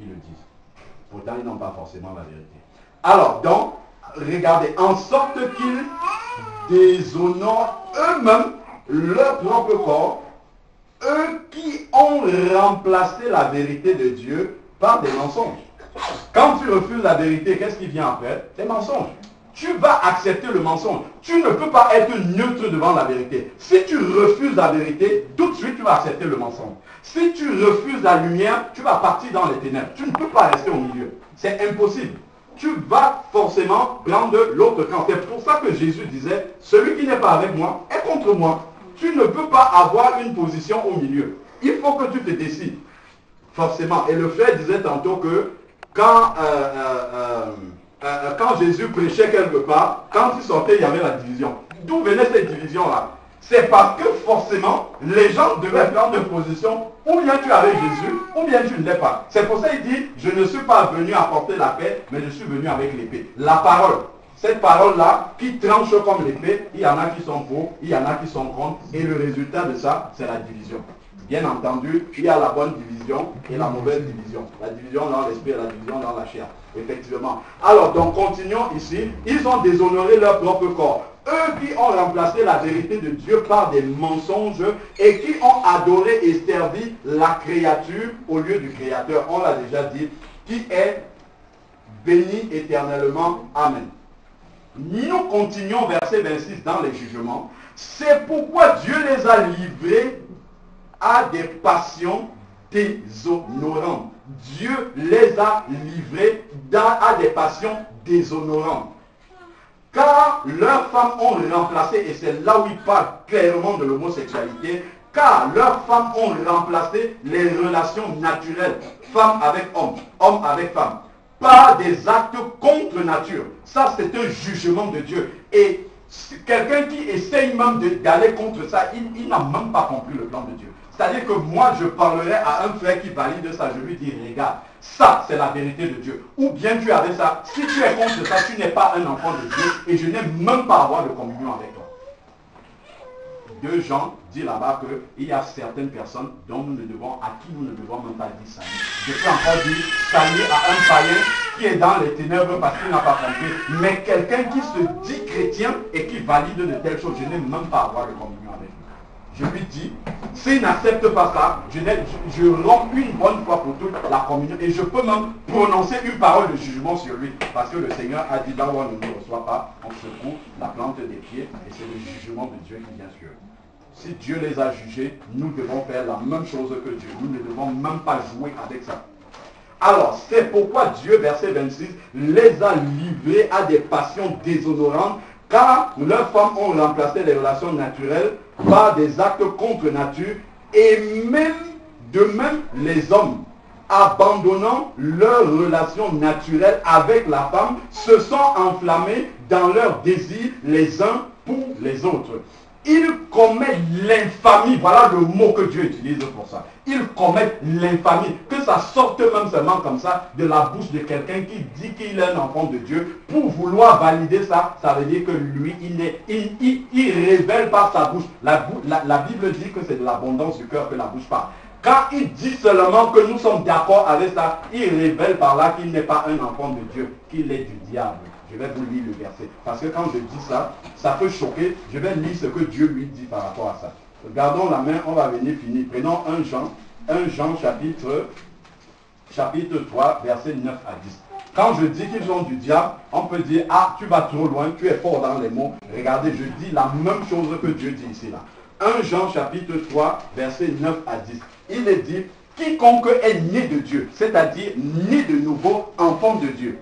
Ils le disent. Pourtant, ils n'ont pas forcément la vérité. Alors, donc, regardez, en sorte qu'ils déshonorent eux-mêmes leur propre corps, eux qui ont remplacé la vérité de Dieu par des mensonges. Quand tu refuses la vérité, qu'est-ce qui vient après? Des mensonges. Tu vas accepter le mensonge. Tu ne peux pas être neutre devant la vérité. Si tu refuses la vérité, tout de suite tu vas accepter le mensonge. Si tu refuses la lumière, tu vas partir dans les ténèbres. Tu ne peux pas rester au milieu. C'est impossible. Tu vas forcément prendre l'autre camp. C'est pour ça que Jésus disait, celui qui n'est pas avec moi est contre moi. Tu ne peux pas avoir une position au milieu. Il faut que tu te décides. Forcément. Et le frère disait tantôt que quand, euh, euh, euh, quand Jésus prêchait quelque part, quand il sortait, il y avait la division. D'où venait cette division-là? C'est parce que forcément, les gens devaient prendre une position, ou bien tu es avec Jésus, ou bien tu ne l'es pas. C'est pour ça qu'il dit, je ne suis pas venu apporter la paix, mais je suis venu avec l'épée. La parole. Cette parole-là, qui tranche comme l'épée, il y en a qui sont pour, il y en a qui sont contre, et le résultat de ça, c'est la division. Bien entendu, il y a la bonne division et la mauvaise division. La division dans l'esprit et la division dans la chair. Effectivement. Alors, donc, continuons ici. Ils ont déshonoré leur propre corps. Eux qui ont remplacé la vérité de Dieu par des mensonges et qui ont adoré et servi la créature au lieu du Créateur. On l'a déjà dit. Qui est béni éternellement. Amen. Nous continuons verset 26 dans les jugements. C'est pourquoi Dieu les a livrés à des passions déshonorantes. Dieu les a livrés à des passions déshonorantes. Car leurs femmes ont remplacé, et c'est là où il parle clairement de l'homosexualité, car leurs femmes ont remplacé les relations naturelles, femme avec homme, homme avec femme, par des actes contre nature. Ça, c'est un jugement de Dieu. Et quelqu'un qui essaye même d'aller contre ça, il, n'a même pas compris le plan de Dieu. C'est-à-dire que moi, je parlerai à un frère qui valide ça, je lui dis, regarde, ça, c'est la vérité de Dieu. Ou bien tu avais ça. Si tu es contre ça, tu n'es pas un enfant de Dieu et je n'ai même pas à avoir de communion avec toi. Deux gens dit là-bas qu'il y a certaines personnes dont nous ne à qui nous ne devons même pas dire salut. Je peux encore dire salut à un païen qui est dans les ténèbres parce qu'il n'a pas compris. Mais quelqu'un qui se dit chrétien et qui valide de telles choses, je n'ai même pas à avoir de communion avec lui. Je lui dis, s'il n'accepte pas ça, je, je, rends une bonne fois pour toutes la communion et je peux même prononcer une parole de jugement sur lui. Parce que le Seigneur a dit, là où on ne nous reçoit pas, on secoue la plante des pieds et c'est le jugement de Dieu qui vient sur eux. Si Dieu les a jugés, nous devons faire la même chose que Dieu. Nous ne devons même pas jouer avec ça. Alors, c'est pourquoi Dieu, verset 26, les a livrés à des passions déshonorantes, car leurs femmes ont remplacé les relations naturelles par des actes contre nature, et même, de même, les hommes, abandonnant leurs relations naturelles avec la femme, se sont enflammés dans leurs désirs les uns pour les autres il commet l'infamie. Voilà le mot que Dieu utilise pour ça. Il commet l'infamie. Que ça sorte même seulement comme ça de la bouche de quelqu'un qui dit qu'il est un enfant de Dieu. Pour vouloir valider ça, ça veut dire que lui, il, est, il, révèle par sa bouche. La, la Bible dit que c'est de l'abondance du cœur que la bouche parle. Quand il dit seulement que nous sommes d'accord avec ça, il révèle par là qu'il n'est pas un enfant de Dieu, qu'il est du diable. Je vais vous lire le verset. Parce que quand je dis ça, ça peut choquer. Je vais lire ce que Dieu lui dit par rapport à ça. Gardons la main, on va venir finir. Prenons un Jean, un Jean chapitre, chapitre 3, verset 9 à 10. Quand je dis qu'ils ont du diable, on peut dire, ah, tu vas trop loin, tu es fort dans les mots. Regardez, je dis la même chose que Dieu dit ici là. 1 Jean chapitre 3, verset 9 à 10. Il est dit, quiconque est né de Dieu, c'est-à-dire né de nouveau, enfant de Dieu,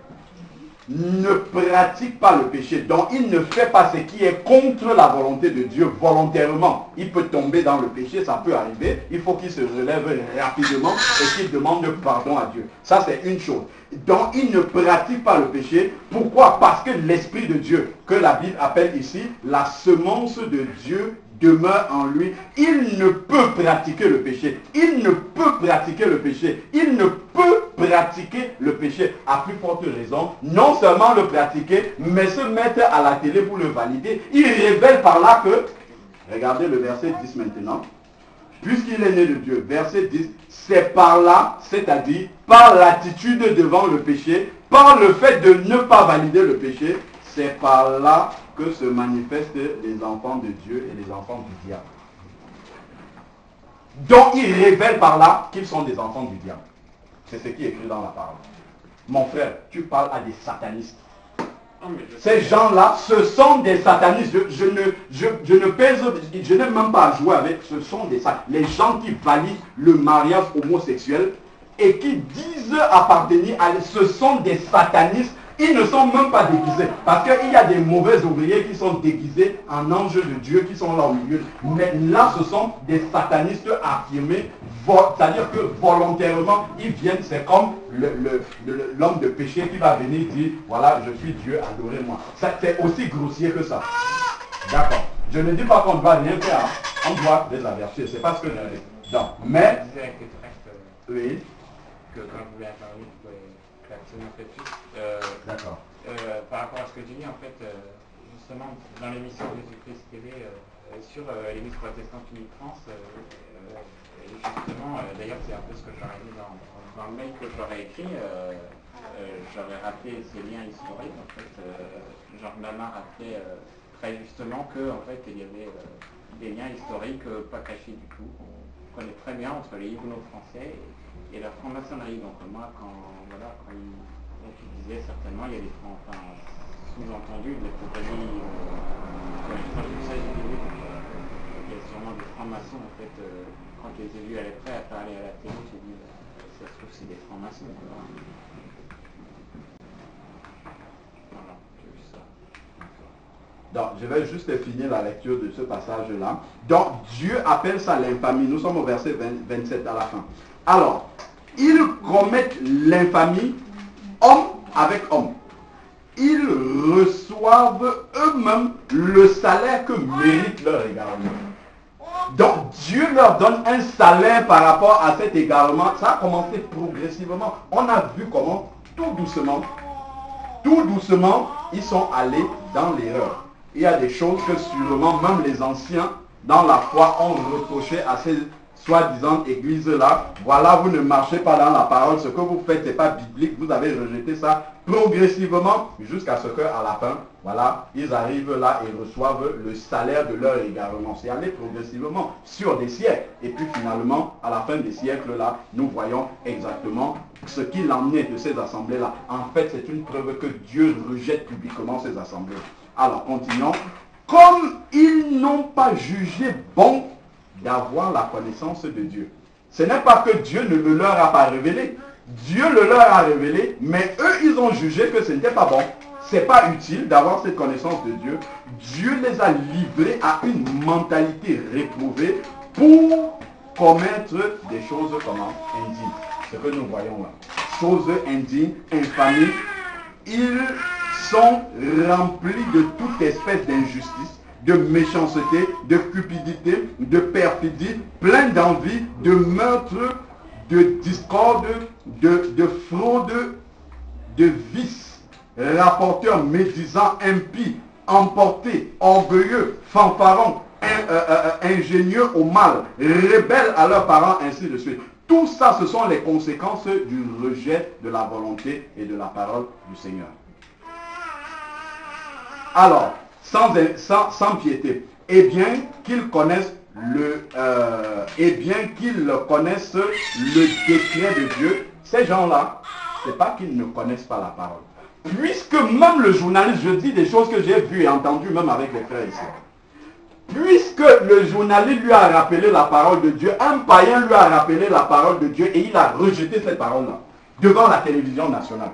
ne pratique pas le péché. Donc il ne fait pas ce qui est contre la volonté de Dieu volontairement. Il peut tomber dans le péché, ça peut arriver. Il faut qu'il se relève rapidement et qu'il demande pardon à Dieu. Ça c'est une chose. Donc il ne pratique pas le péché. Pourquoi? Parce que l'Esprit de Dieu, que la Bible appelle ici la semence de Dieu, demeure en lui, il ne peut pratiquer le péché. Il ne peut pratiquer le péché. Il ne peut pratiquer le péché. À plus forte raison, non seulement le pratiquer, mais se mettre à la télé pour le valider. Il révèle par là que, regardez le verset 10 maintenant, puisqu'il est né de Dieu, verset 10, c'est par là, c'est-à-dire par l'attitude devant le péché, par le fait de ne pas valider le péché, c'est par là que se manifestent les enfants de Dieu et les enfants du diable. Donc il révèle par là qu'ils sont des enfants du diable. C'est ce qui est écrit dans la parole. Mon frère, tu parles à des satanistes. Ces gens-là, ce sont des satanistes. Je, ne, je, ne pèse, je n'ai même pas à jouer avec. Ce sont des satanistes. Les gens qui valident le mariage homosexuel et qui disent appartenir à... Ce sont des satanistes ils ne sont même pas déguisés. Parce qu'il y a des mauvais ouvriers qui sont déguisés en anges de Dieu, qui sont là au milieu. Mais là, ce sont des satanistes affirmés. C'est-à-dire que volontairement, ils viennent, c'est comme l'homme de péché qui va venir dire, voilà, je suis Dieu, adorez-moi. C'est aussi grossier que ça. D'accord. Je ne dis pas qu'on ne va rien faire. Hein. On doit les avertir. C'est pas ce que je dis. Non. Mais... Oui. Que quand vous euh, D'accord. Euh, par rapport à ce que tu dis, en fait, euh, justement, dans l'émission de Jésus-Christ TV sur l'émission protestante Unique France, justement, d'ailleurs c'est un peu ce que j'aurais dit dans, dans, le mail que j'aurais écrit, j'aurais rappelé ces liens historiques. En fait, Jean Lamar rappelait très justement que en fait il y avait des liens historiques pas cachés du tout. On connaît très bien entre les huguenots français et, la franc-maçonnerie. Donc moi, quand, voilà, quand il, disait certainement, il y a des francs, enfin, sous-entendu, des compagnies, euh, quand sais, il y a sûrement des francs-maçons, en fait, euh, quand les élus allaient prêts à parler à la télé, j'ai dit, euh, ça se trouve, c'est des francs-maçons. Donc, je vais juste finir la lecture de ce passage-là. Donc, Dieu appelle ça l'infamie. Nous sommes au verset 27 à la fin. Alors, ils commettent l'infamie homme avec homme. Ils reçoivent eux-mêmes le salaire que mérite leur égarement. Donc Dieu leur donne un salaire par rapport à cet égarement. Ça a commencé progressivement. On a vu comment, tout doucement, tout doucement, ils sont allés dans l'erreur il y a des choses que sûrement même les anciens dans la foi ont reproché à ces soi-disant églises-là. Voilà, vous ne marchez pas dans la parole, ce que vous faites, ce n'est pas biblique, vous avez rejeté ça progressivement jusqu'à ce qu'à la fin, voilà, ils arrivent là et reçoivent le salaire de leur égarement. C'est allé progressivement sur des siècles. Et puis finalement, à la fin des siècles-là, nous voyons exactement ce qui l'emmenait de ces assemblées-là. En fait, c'est une preuve que Dieu rejette publiquement ces assemblées. Alors, continuons. Comme ils n'ont pas jugé bon d'avoir la connaissance de Dieu. Ce n'est pas que Dieu ne le leur a pas révélé. Dieu le leur a révélé, mais eux, ils ont jugé que ce n'était pas bon. Ce n'est pas utile d'avoir cette connaissance de Dieu. Dieu les a livrés à une mentalité réprouvée pour commettre des choses comment? Indignes. Ce que nous voyons là. Choses indignes, infamies. Ils sont remplis de toute espèce d'injustice, de méchanceté, de cupidité, de perfidie, plein d'envie, de meurtre, de discorde, de, de fraude, de vice, rapporteurs médisants, impies, emportés, orgueilleux, fanfarons, euh, euh, euh, ingénieux au mal, rebelles à leurs parents, ainsi de suite. Tout ça, ce sont les conséquences du rejet de la volonté et de la parole du Seigneur. Alors, sans, piété, et bien qu'ils connaissent le, euh, et bien qu'ils connaissent le décret de Dieu, ces gens-là, c'est pas qu'ils ne connaissent pas la parole. Puisque même le journaliste, je dis des choses que j'ai vues et entendues même avec les frères ici. Puisque le journaliste lui a rappelé la parole de Dieu, un païen lui a rappelé la parole de Dieu et il a rejeté cette parole-là devant la télévision nationale.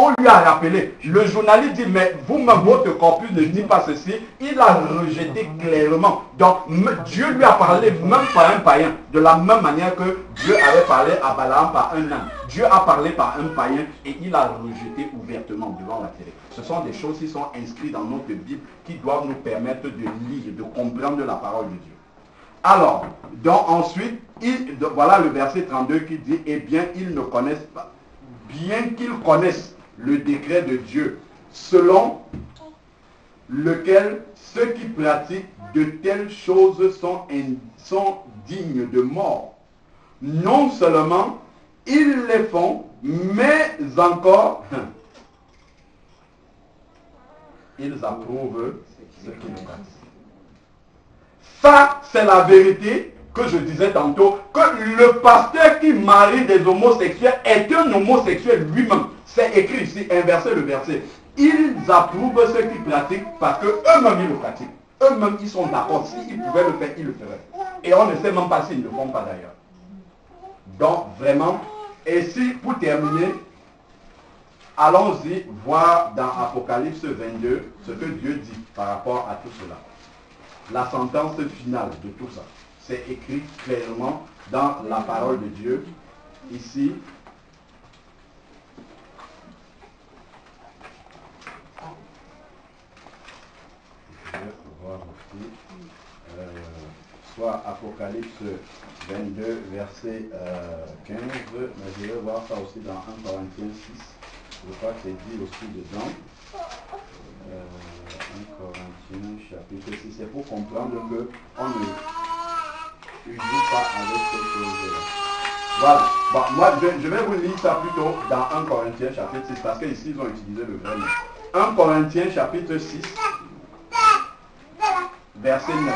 On lui a rappelé. Le journaliste dit, mais vous-même, votre corpus ne dit pas ceci. Il a rejeté clairement. Donc, Dieu lui a parlé même par un païen. De la même manière que Dieu avait parlé à Balaam par un âne. Dieu a parlé par un païen et il a rejeté ouvertement devant la télé. Ce sont des choses qui sont inscrites dans notre Bible qui doivent nous permettre de lire, de comprendre la parole de Dieu. Alors, donc ensuite, voilà le verset 32 qui dit, eh bien, ils ne connaissent pas, bien qu'ils connaissent le décret de Dieu, selon lequel ceux qui pratiquent de telles choses sont, sont dignes de mort. Non seulement ils les font, mais encore (laughs) ils approuvent ce qu'ils pratiquent. Ça, c'est la vérité que je disais tantôt, que le pasteur qui marie des homosexuels est un homosexuel lui-même. C'est écrit ici, inversez le verset. Ils approuvent ceux qui pratiquent parce qu'eux-mêmes ils le pratiquent. Eux-mêmes ils sont d'accord. S'ils pouvaient le faire, ils le feraient. Et on ne sait même pas s'ils ne le font pas d'ailleurs. Donc vraiment, et si pour terminer, allons-y voir dans Apocalypse 22 ce que Dieu dit par rapport à tout cela. La sentence finale de tout ça. C'est écrit clairement dans la parole de Dieu. Ici, aussi, euh, soit Apocalypse 22, verset 15, euh, mais je vais voir ça aussi dans 1 Corinthiens 6. Je crois que c'est dit aussi dedans. 1 euh, Corinthiens chapitre 6. C'est pour comprendre que on ne, joues pas avec ces choses-là. Voilà. Bon, moi, je, vais vous lire ça plutôt dans 1 Corinthiens chapitre 6, parce qu'ici, ils ont utilisé le vrai 1 Corinthiens chapitre 6, verset 9.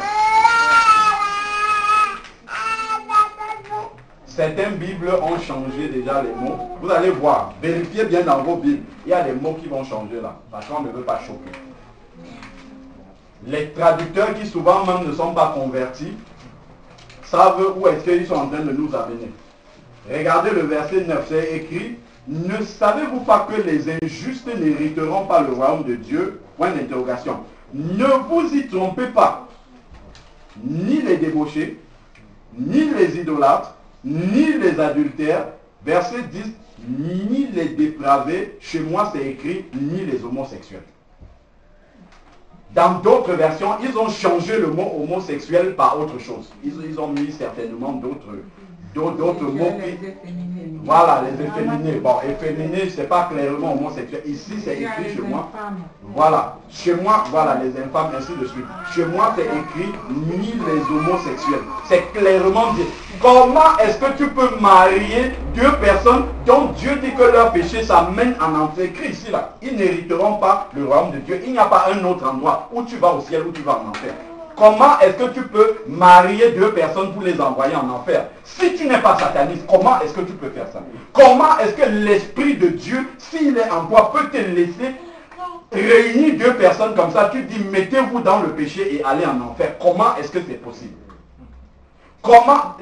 Certaines Bibles ont changé déjà les mots. Vous allez voir, vérifiez bien dans vos Bibles. Il y a des mots qui vont changer là, parce qu'on ne veut pas choquer. Les traducteurs qui souvent même ne sont pas convertis savent où est-ce qu'ils sont en train de nous amener. Regardez le verset 9, c'est écrit, ne savez-vous pas que les injustes n'hériteront pas le royaume de Dieu? Point d'interrogation. Ne vous y trompez pas. Ni les débauchés, ni les idolâtres, ni les adultères, verset 10, ni les dépravés, chez moi c'est écrit, ni les homosexuels. Dans d'autres versions, ils ont changé le mot homosexuel par autre chose. Ils, ils ont mis certainement d'autres d'autres mots Voilà, les efféminés. Bon, efféminés, c'est pas clairement homosexuel. Ici, c'est écrit chez moi. Voilà. Chez moi, voilà, les infâmes, ainsi de suite. Chez moi, c'est écrit ni les homosexuels. C'est clairement dit. Comment est-ce que tu peux marier deux personnes dont Dieu dit que leur péché s'amène en enfer écrit ici, là. Ils n'hériteront pas le royaume de Dieu. Il n'y a pas un autre endroit où tu vas au ciel, où tu vas en enfer. Comment est-ce que tu peux marier deux personnes pour les envoyer en enfer? Si tu n'es pas sataniste, comment est-ce que tu peux faire ça? Comment est-ce que l'Esprit de Dieu, s'il est en toi, peut te laisser réunir deux personnes comme ça? Tu dis, mettez-vous dans le péché et allez en enfer. Comment est-ce que c'est possible? Comment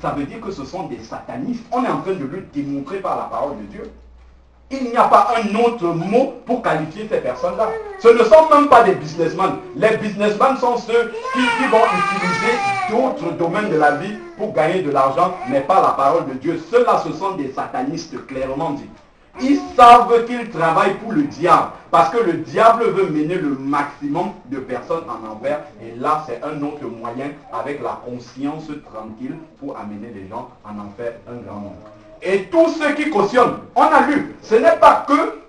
Ça veut dire que ce sont des satanistes. On est en train de le démontrer par la parole de Dieu. Il n'y a pas un autre mot pour qualifier ces personnes-là. Ce ne sont même pas des businessmen. Les businessmen sont ceux qui, vont utiliser d'autres domaines de la vie pour gagner de l'argent, mais pas la parole de Dieu. Ceux-là, ce sont des satanistes, clairement dit. Ils savent qu'ils travaillent pour le diable, parce que le diable veut mener le maximum de personnes en envers. Et là, c'est un autre moyen, avec la conscience tranquille, pour amener les gens en enfer un grand nombre. Et tous ceux qui cautionnent, on a lu, ce n'est pas que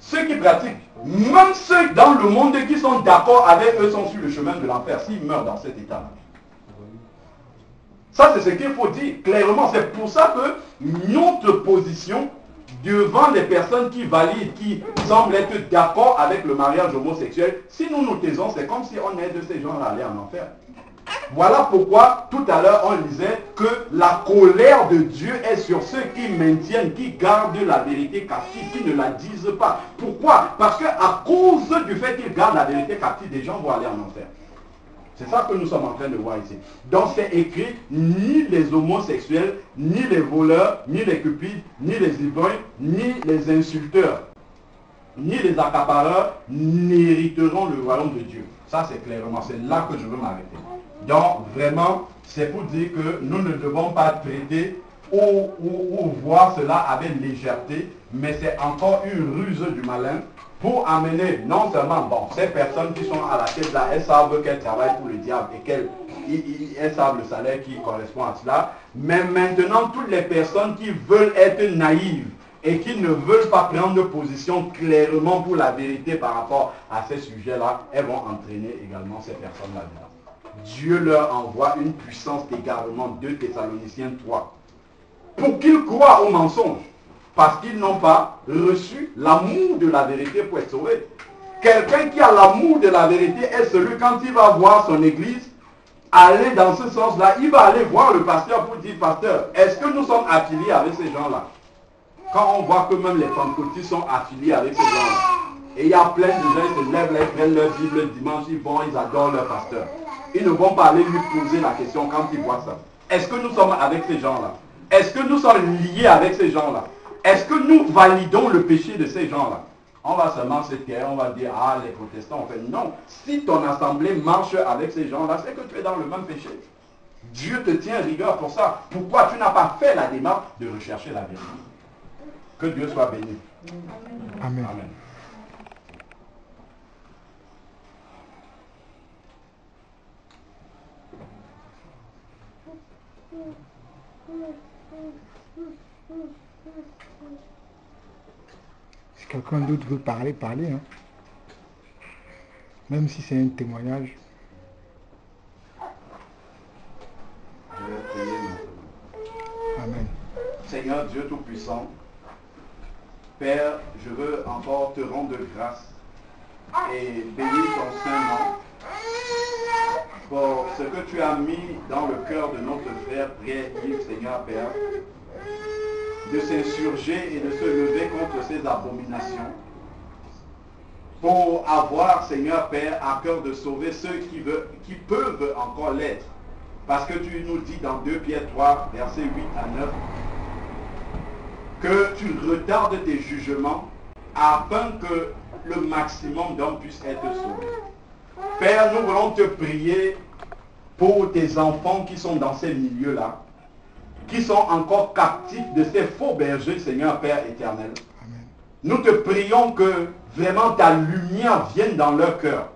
ceux qui pratiquent. Même ceux dans le monde qui sont d'accord avec eux sont sur le chemin de l'enfer s'ils meurent dans cet état. Ça, c'est ce qu'il faut dire clairement. C'est pour ça que notre position devant les personnes qui valident, qui semblent être d'accord avec le mariage homosexuel, si nous nous taisons, c'est comme si on aide ces gens-là à aller en enfer. Voilà pourquoi tout à l'heure on disait que la colère de Dieu est sur ceux qui maintiennent, qui gardent la vérité captive, qui ne la disent pas. Pourquoi? Parce qu'à cause du fait qu'ils gardent la vérité captive, des gens vont aller en enfer. C'est ça que nous sommes en train de voir ici. Donc c'est écrit, ni les homosexuels, ni les voleurs, ni les cupides, ni les ivrognes, ni les insulteurs, ni les accapareurs n'hériteront le royaume de Dieu. Ça c'est clairement, c'est là que je veux m'arrêter. Donc, vraiment, c'est pour dire que nous ne devons pas traiter ou, voir cela avec légèreté, mais c'est encore une ruse du malin pour amener non seulement, bon, ces personnes qui sont à la tête là, elles savent qu'elles travaillent pour le diable et qu'elles savent le salaire qui correspond à cela, mais maintenant toutes les personnes qui veulent être naïves et qui ne veulent pas prendre position clairement pour la vérité par rapport à ces sujets-là, elles vont entraîner également ces personnes-là. Dieu leur envoie une puissance d'égarement, 2 Thessaloniciens 3, pour qu'ils croient au mensonge, parce qu'ils n'ont pas reçu l'amour de la vérité pour être sauvés. Quelqu'un qui a l'amour de la vérité est celui, quand il va voir son église, aller dans ce sens-là, il va aller voir le pasteur pour dire, pasteur, est-ce que nous sommes affiliés avec ces gens-là? Quand on voit que même les pentecôtistes sont affiliés avec ces gens-là, et il y a plein de gens qui se lèvent ils prennent leur Bible le dimanche, ils vont, ils adorent leur pasteur ils ne vont pas aller lui poser la question quand ils voient ça. Est-ce que nous sommes avec ces gens-là? Est-ce que nous sommes liés avec ces gens-là? Est-ce que nous validons le péché de ces gens-là? On va seulement se taire, on va dire, ah, les protestants ont fait. Non, si ton assemblée marche avec ces gens-là, c'est que tu es dans le même péché. Dieu te tient rigueur pour ça. Pourquoi tu n'as pas fait la démarche de rechercher la vérité? Que Dieu soit béni. Amen. Si quelqu'un d'autre veut parler, parler. Hein. Même si c'est un témoignage. Je vais maintenant. Amen. Seigneur Dieu Tout-Puissant, Père, je veux encore te rendre grâce et bénir ton Saint-Nom pour ce que tu as mis dans le cœur de notre frère Pierre-Yves, Seigneur Père, de s'insurger et de se lever contre ces abominations, pour avoir, Seigneur Père, à cœur de sauver ceux qui, veulent, qui peuvent encore l'être. Parce que tu nous dis dans 2 Pierre 3, versets 8 à 9, que tu retardes tes jugements afin que le maximum d'hommes puissent être sauvés. Père, nous voulons te prier pour tes enfants qui sont dans ces milieux-là, qui sont encore captifs de ces faux bergers, Seigneur Père éternel. Nous te prions que vraiment ta lumière vienne dans leur cœur.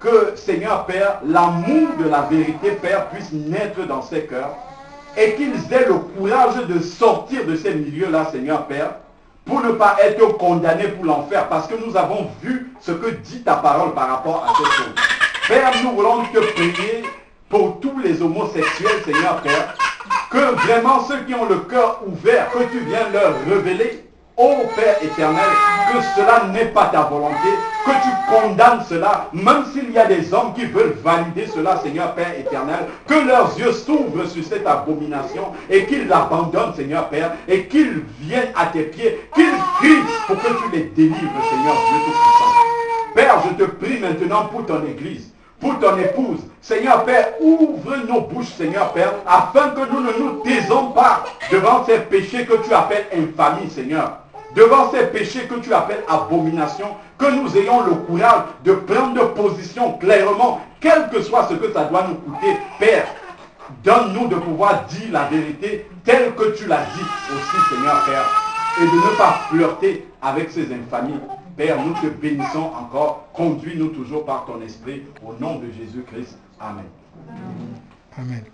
Que, Seigneur Père, l'amour de la vérité, Père, puisse naître dans ces cœurs et qu'ils aient le courage de sortir de ces milieux-là, Seigneur Père, pour ne pas être condamnés pour l'enfer, parce que nous avons vu ce que dit ta parole par rapport à ces choses. Père, nous voulons te prier pour tous les homosexuels, Seigneur Père, que vraiment ceux qui ont le cœur ouvert, que tu viennes leur révéler Ô Père éternel, que cela n'est pas ta volonté, que tu condamnes cela, même s'il y a des hommes qui veulent valider cela, Seigneur Père éternel, que leurs yeux s'ouvrent sur cette abomination et qu'ils l'abandonnent, Seigneur Père, et qu'ils viennent à tes pieds, qu'ils crient pour que tu les délivres, Seigneur Dieu Tout-Puissant. Père, je te prie maintenant pour ton Église pour ton épouse. Seigneur Père, ouvre nos bouches, Seigneur Père, afin que nous ne nous taisons pas devant ces péchés que tu appelles infamie, Seigneur devant ces péchés que tu appelles abomination, que nous ayons le courage de prendre position clairement, quel que soit ce que ça doit nous coûter. Père, donne-nous de pouvoir dire la vérité telle que tu l'as dit aussi, Seigneur Père, et de ne pas flirter avec ces infamies. Père, nous te bénissons encore. Conduis-nous toujours par ton esprit. Au nom de Jésus-Christ. Amen. Amen.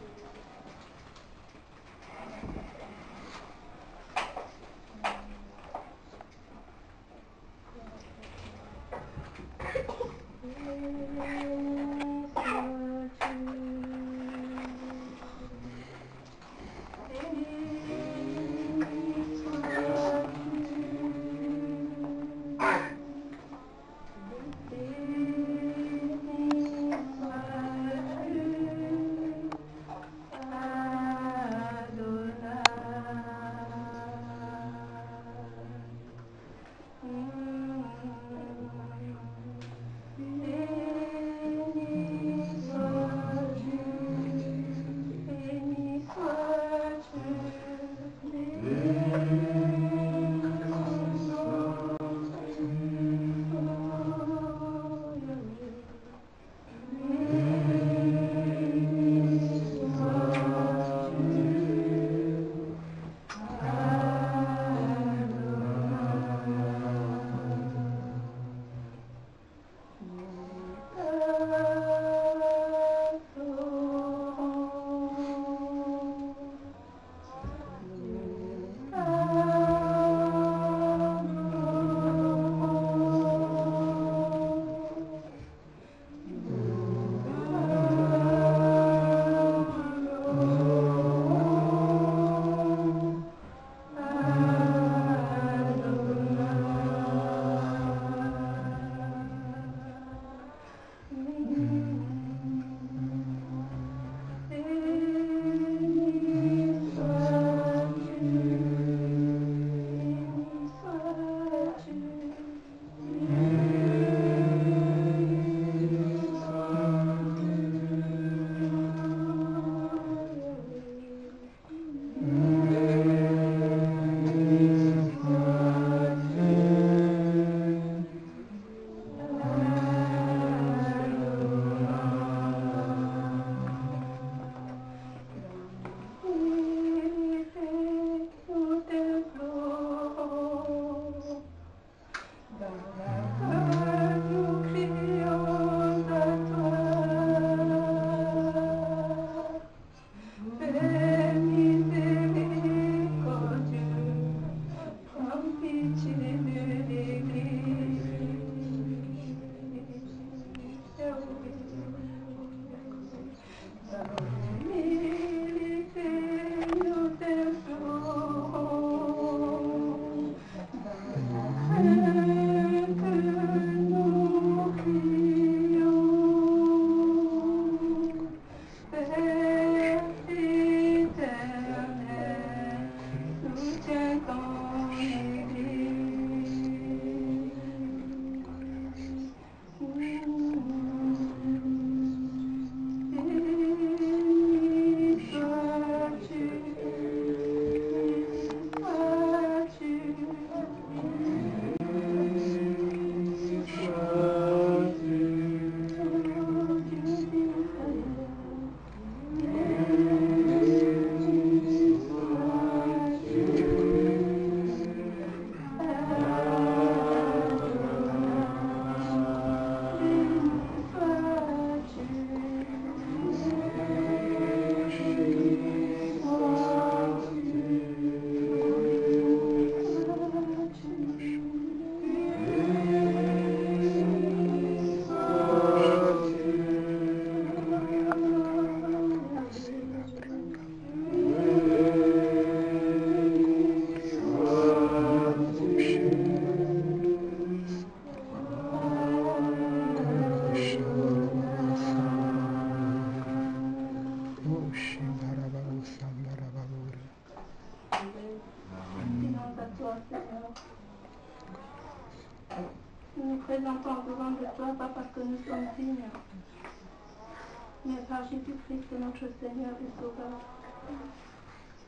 Seigneur et Sauveur,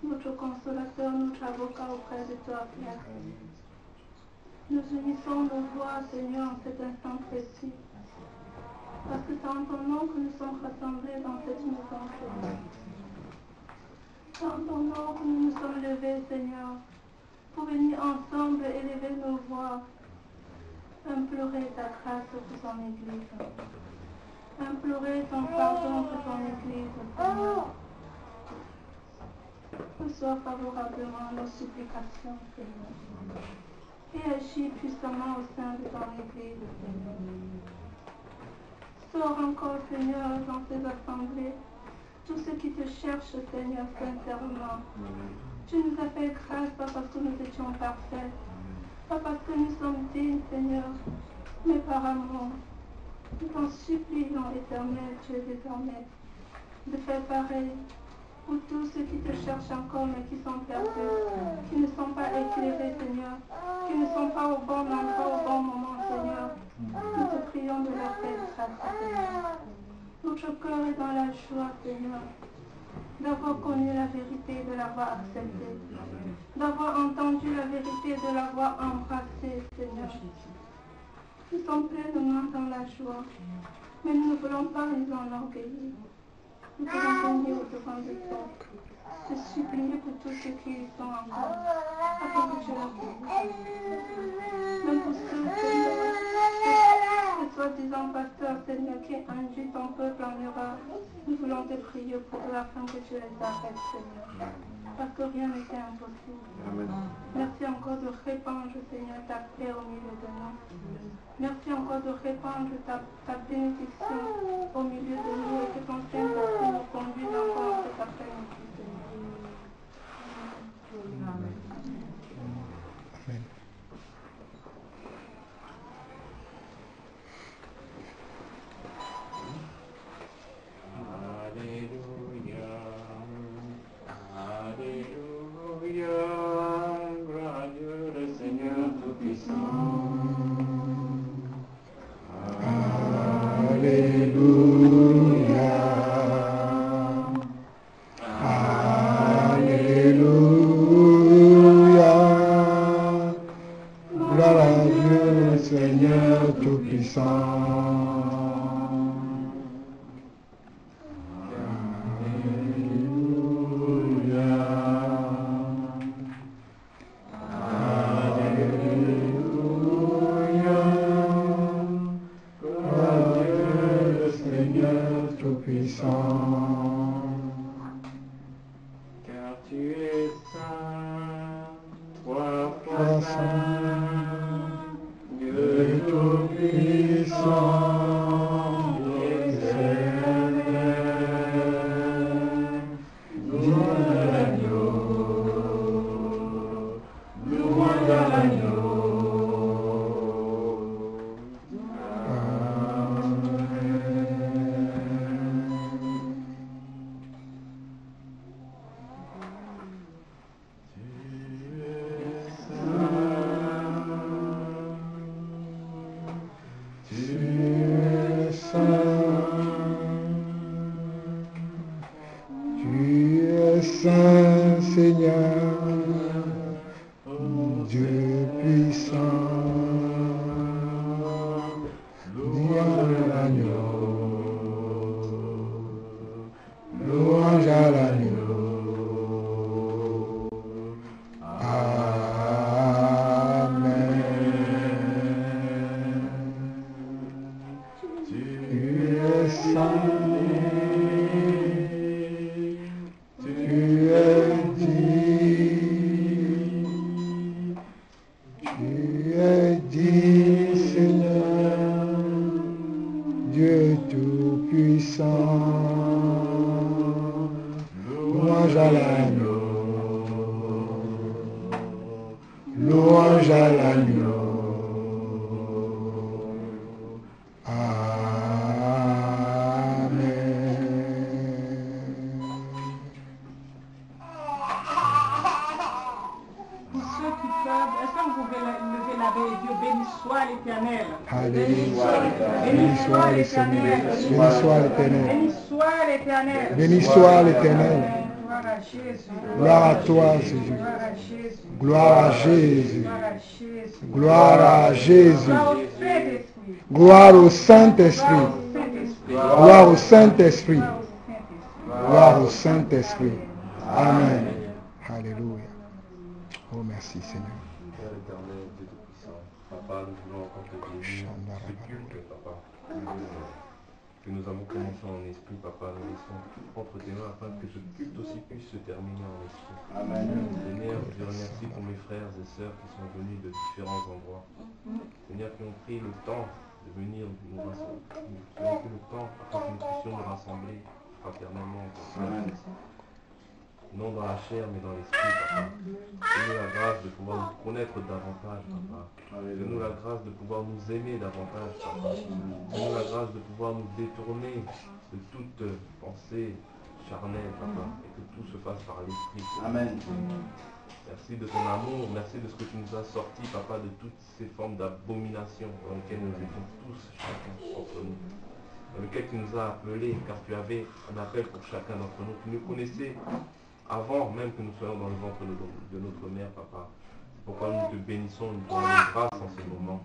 notre consolateur, notre avocat auprès de toi, Père. Nous unissons nos voix, Seigneur, en cet instant précis, parce que c'est en ton nom que nous sommes rassemblés dans cette maison. C'est en ton nom que nous nous sommes levés, Seigneur, pour venir ensemble élever nos voix, implorer ta grâce pour ton Église implorer ton pardon pour ton Église. Reçois favorablement nos supplications, Seigneur. Et agis puissamment au sein de ton Église, Seigneur. Sors encore, Seigneur, dans ces assemblées, tous ceux qui te cherchent, Seigneur, sincèrement. Tu nous as fait grâce, pas parce que nous étions parfaits, pas parce que nous sommes dignes, Seigneur, mais par amour. Nous t'en supplions, éternel Dieu désormais, de faire pareil pour tous ceux qui te cherchent encore mais qui sont perdus, qui ne sont pas éclairés, Seigneur, qui ne sont pas au bon endroit, au bon moment, Seigneur. Nous te prions de faire grâce, Seigneur. Notre cœur est dans la joie, Seigneur, d'avoir connu la vérité, de l'avoir acceptée, d'avoir entendu la vérité, de l'avoir embrassée, Seigneur. Nous sommes pleinement dans la joie, mais nous ne voulons pas nous enorgueillir. Nous voulons venir au devant de toi, te supplier pour tous ceux qui y sont encore, afin que tu leur. Même pour ceux, Seigneur, que soi-disant pasteur, Seigneur, qui induit ton peuple en erreur, nous voulons te prier pour eux afin que tu les arrêtes, Seigneur parce que rien n'était impossible. Merci encore de répandre, Seigneur, ta paix au milieu de nous. Merci encore de répandre ta, ta bénédiction au milieu de nous et que ton Saint-Esprit nous conduise encore cet après-midi, Amen. Hallelujah. Gloire au Saint-Esprit. Gloire au Saint-Esprit. Gloire au Saint-Esprit. Amen. Alléluia. Oh, merci Seigneur. Papa, nous voulons encore que nous avons commencé en esprit, Papa, nous laissons entre tes mains afin que ce culte aussi puisse se terminer en esprit. Amen. Seigneur, je remercie pour mes frères et sœurs qui sont venus de différents endroits. Seigneur, qui ont pris le temps venir nous rassembler, le temps afin que nous puissions nous rassembler fraternellement. Non dans la chair, mais dans l'esprit, papa. Donne-nous la grâce de pouvoir nous connaître davantage, papa. Donne-nous la grâce de pouvoir nous aimer davantage, papa. Donne-nous la grâce de pouvoir nous détourner de toute pensée charnelle, papa, et que tout se fasse par l'esprit. Amen. Merci de ton amour, merci de ce que tu nous as sorti, papa, de toutes ces formes d'abomination dans lesquelles nous étions tous, chacun d'entre nous dans lequel tu nous as appelés, car tu avais un appel pour chacun d'entre nous. Tu nous connaissais avant même que nous soyons dans le ventre de, notre mère, papa. C'est pourquoi nous te bénissons, nous te rendons grâce en ce moment.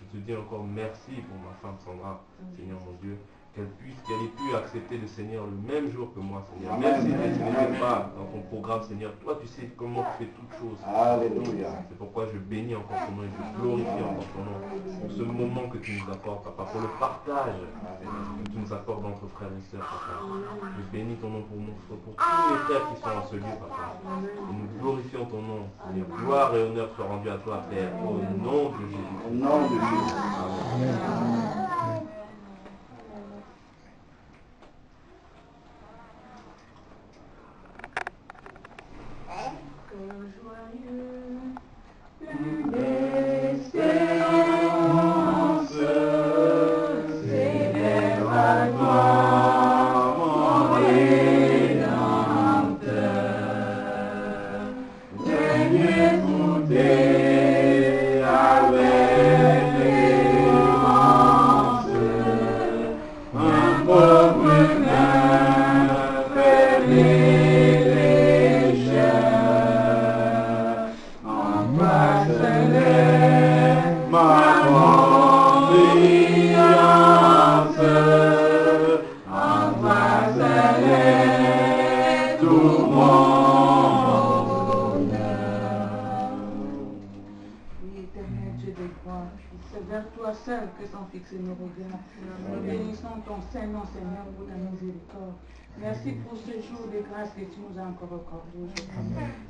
Je te dis encore merci pour ma femme Sandra, Seigneur mon Dieu qu'elle puisse, qu'elle ait pu accepter le Seigneur le même jour que moi, Seigneur. Même si tu n'étais pas dans ton programme, Seigneur, toi tu sais comment tu fais toutes choses. Alléluia. C'est pourquoi je bénis encore ton nom et je glorifie encore ton nom pour ce moment que tu nous apportes, papa, pour le partage que tu nous apportes entre frères et sœurs, papa. Je bénis ton nom pour, mon, pour tous les frères qui sont en ce lieu, papa. Et nous glorifions ton nom, Seigneur. Gloire et honneur soient rendus à toi, Père, au nom de Jésus. Au nom de Jésus. Amen.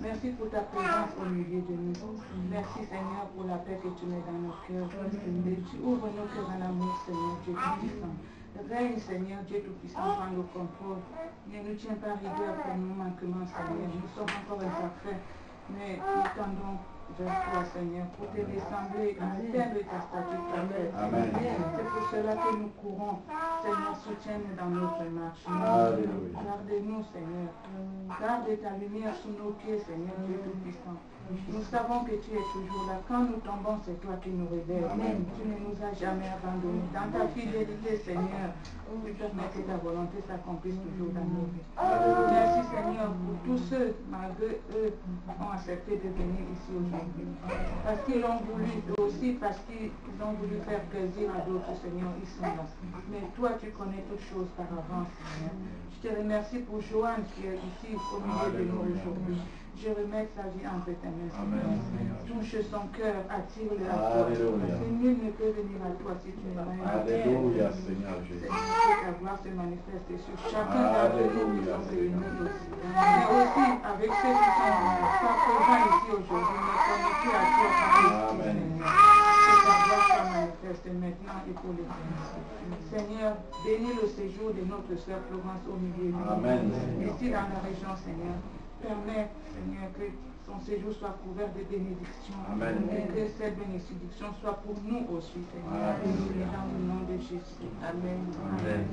Merci pour ta présence au milieu de nous. Merci Seigneur pour la paix que tu mets dans nos cœurs. tu ouvres nos cœurs à l'amour, Seigneur Dieu Tout-Puissant. Règne Seigneur Dieu Tout-Puissant, prends le contrôle. Ne nous tiens pas rigueur pour nos manquements, Seigneur. Nous sommes encore imparfaits, mais nous tendons vers toi, Seigneur, pour te ressembler à atteindre ta statue parfaite. C'est pour cela que nous courons. Seigneur, soutiens-nous dans notre marche. Garde-nous, Seigneur. Garde ta lumière sous nos pieds, Seigneur Dieu Tout-Puissant. Nous savons que tu es toujours là. Quand nous tombons, c'est toi qui nous réveilles. Tu ne nous as jamais abandonnés. Dans ta fidélité, Seigneur, tu permets que ta volonté s'accomplisse toujours dans nos vies. Merci, Seigneur, pour tous ceux, malgré eux, ont accepté de venir ici aujourd'hui. Parce qu'ils l'ont voulu, aussi parce qu'ils ont voulu faire plaisir à d'autres, Seigneur, ils sont là. Mais toi, tu connais toutes choses par avance, Seigneur. Je te remercie pour Joanne qui est ici au milieu de nous aujourd'hui. Je remets sa vie entre tes mains. Touche son cœur, attire-le à toi. Nul ne peut venir à toi si tu n'es pas Alléluia, Seigneur Jésus. que ta gloire se manifeste sur chacun d'entre nous qui sont réunis ici. Mais aussi avec ceux qui sont présents ici aujourd'hui, mais connectés à toi par l'Esprit. Que ta gloire se manifeste maintenant et pour l'éternité. Seigneur, bénis le séjour de notre sœur Florence au milieu de nous. Ici dans la région, Seigneur. Permets, Seigneur, que son séjour soit couvert de bénédictions. Amen. Et que cette bénédiction soit pour nous aussi, Seigneur. Dans le nom de Jésus. Amen. Amen.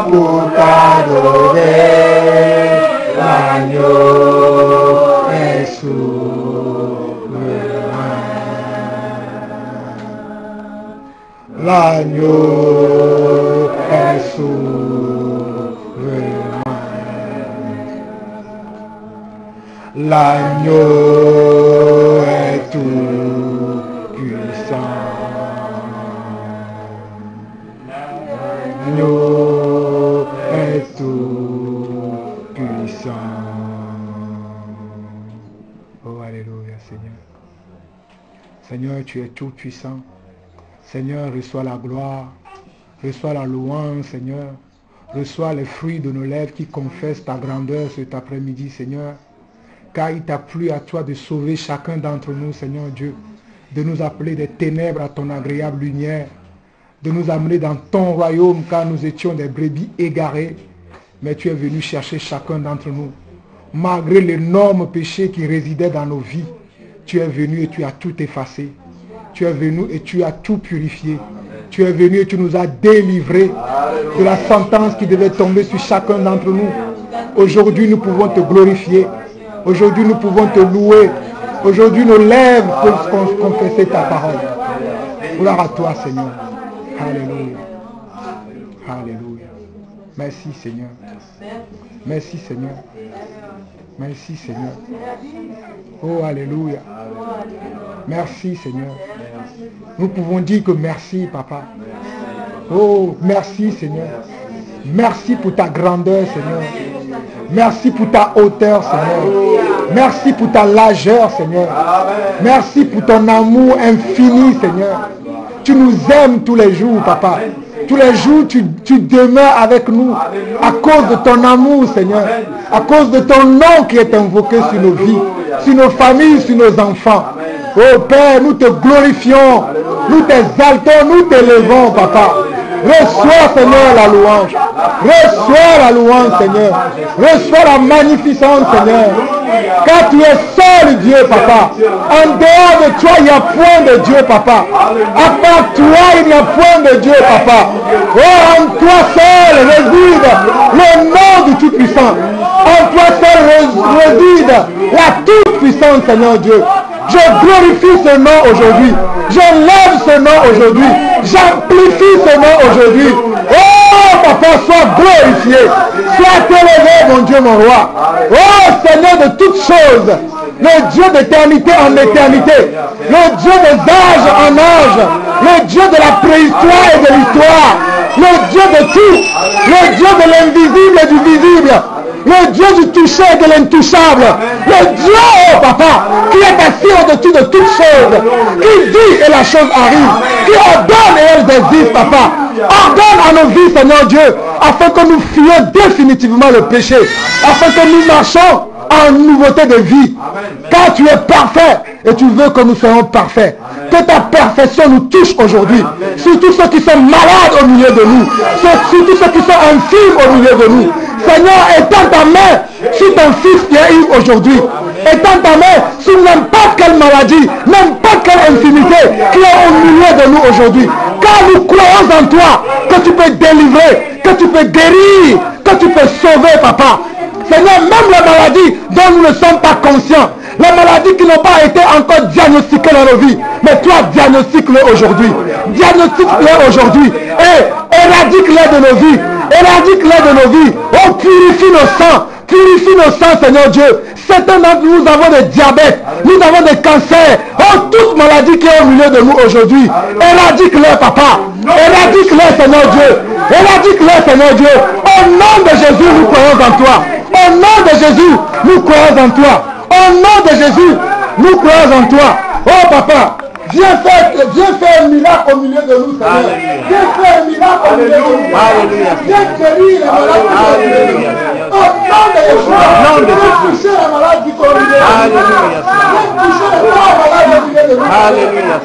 Voix puissant. Seigneur, reçois la gloire. Reçois la louange, Seigneur. Reçois les fruits de nos lèvres qui confessent ta grandeur cet après-midi, Seigneur. Car il t'a plu à toi de sauver chacun d'entre nous, Seigneur Dieu. De nous appeler des ténèbres à ton agréable lumière. De nous amener dans ton royaume car nous étions des brebis égarées. Mais tu es venu chercher chacun d'entre nous. Malgré l'énorme péché qui résidait dans nos vies, tu es venu et tu as tout effacé. Tu es venu et tu as tout purifié. Tu es venu et tu nous as délivrés de la sentence qui devait tomber sur chacun d'entre nous. Aujourd'hui, nous pouvons te glorifier. Aujourd'hui, nous pouvons te louer. Aujourd'hui, nos lèvres peuvent con- confesser ta parole. Gloire à toi, Seigneur. Alléluia. Alléluia. Merci, Seigneur. Merci, Seigneur. Merci, Seigneur. Oh, Alléluia. Merci, Seigneur. Nous pouvons dire que merci, Papa. Oh, merci, Seigneur. Merci pour ta grandeur, Seigneur. Merci pour ta hauteur, Seigneur. Merci pour ta largeur, Seigneur. Merci pour ton amour infini, Seigneur. Tu nous aimes tous les jours, Papa. Tous les jours, tu, demeures avec nous à cause de ton amour, Seigneur. À cause de ton nom qui est invoqué sur nos vies, sur nos familles, sur nos enfants. Oh Père, nous te glorifions, nous t'exaltons, nous t'élevons, Papa. Reçois, Seigneur, la louange. Reçois la louange, Seigneur. Reçois la magnificence, Seigneur. Car tu es seul Dieu, Papa. En dehors de toi, il n'y a point de Dieu, Papa. À part toi, il n'y a point de Dieu, Papa. Oh, en toi seul réside le nom du Tout-Puissant. En toi seul rés- réside la toute-puissance, Seigneur Dieu. Je glorifie ce nom aujourd'hui. Je lève ce nom aujourd'hui. J'amplifie ce nom aujourd'hui. Oh, papa, sois glorifié. Sois élevé, mon Dieu, mon roi. Oh, Seigneur de toutes choses. Le Dieu d'éternité en éternité. Le Dieu des âges en âge. Le Dieu de la préhistoire et de l'histoire. Le Dieu de tout. Le Dieu de l'invisible et du visible le Dieu du touché et de l'intouchable, le Dieu, oh papa, qui est assis au-dessus de toutes choses, qui dit et la chose arrive, qui ordonne et elle existe, papa. Ordonne à nos vies, Seigneur Dieu, afin que nous fuyions définitivement le péché, afin que nous marchions en nouveauté de vie. Car tu es parfait et tu veux que nous soyons parfaits. Que ta perfection nous touche aujourd'hui. Surtout ceux qui sont malades au milieu de nous. Surtout ceux qui sont infimes au milieu de nous. Seigneur, étends ta main sur ton fils qui est Yves aujourd'hui. Étends ta main sur n'importe quelle maladie, n'importe quelle infinité qui est au milieu de nous aujourd'hui. Car nous croyons en toi que tu peux délivrer, que tu peux guérir, que tu peux sauver, papa. Seigneur, même les maladies dont nous ne sommes pas conscients, les maladies qui n'ont pas été encore diagnostiquées dans nos vies, mais toi, diagnostique-les aujourd'hui. Diagnostique-les aujourd'hui. Et éradique-les de nos vies. Éradique-les de nos vies. Oh, purifie nos sangs. Purifie nos sangs, Seigneur Dieu. Certains d'entre nous, nous avons des diabètes. Nous avons des cancers. Oh, toute maladie qui est au milieu de nous aujourd'hui. Éradique-les, papa. Éradique-les, Seigneur Dieu. Éradique-les, Seigneur Dieu. Au nom de Jésus, nous croyons en toi. Au nom de Jésus, nous croyons en toi. Au nom de Jésus, nous croyons en toi. Oh papa, viens faire, viens faire un miracle au milieu de nous, Seigneur. Viens faire un miracle au milieu de nous. Viens guérir les malades nom de Jésus, viens toucher les malades du corps. Viens toucher les corps malades au milieu de nous.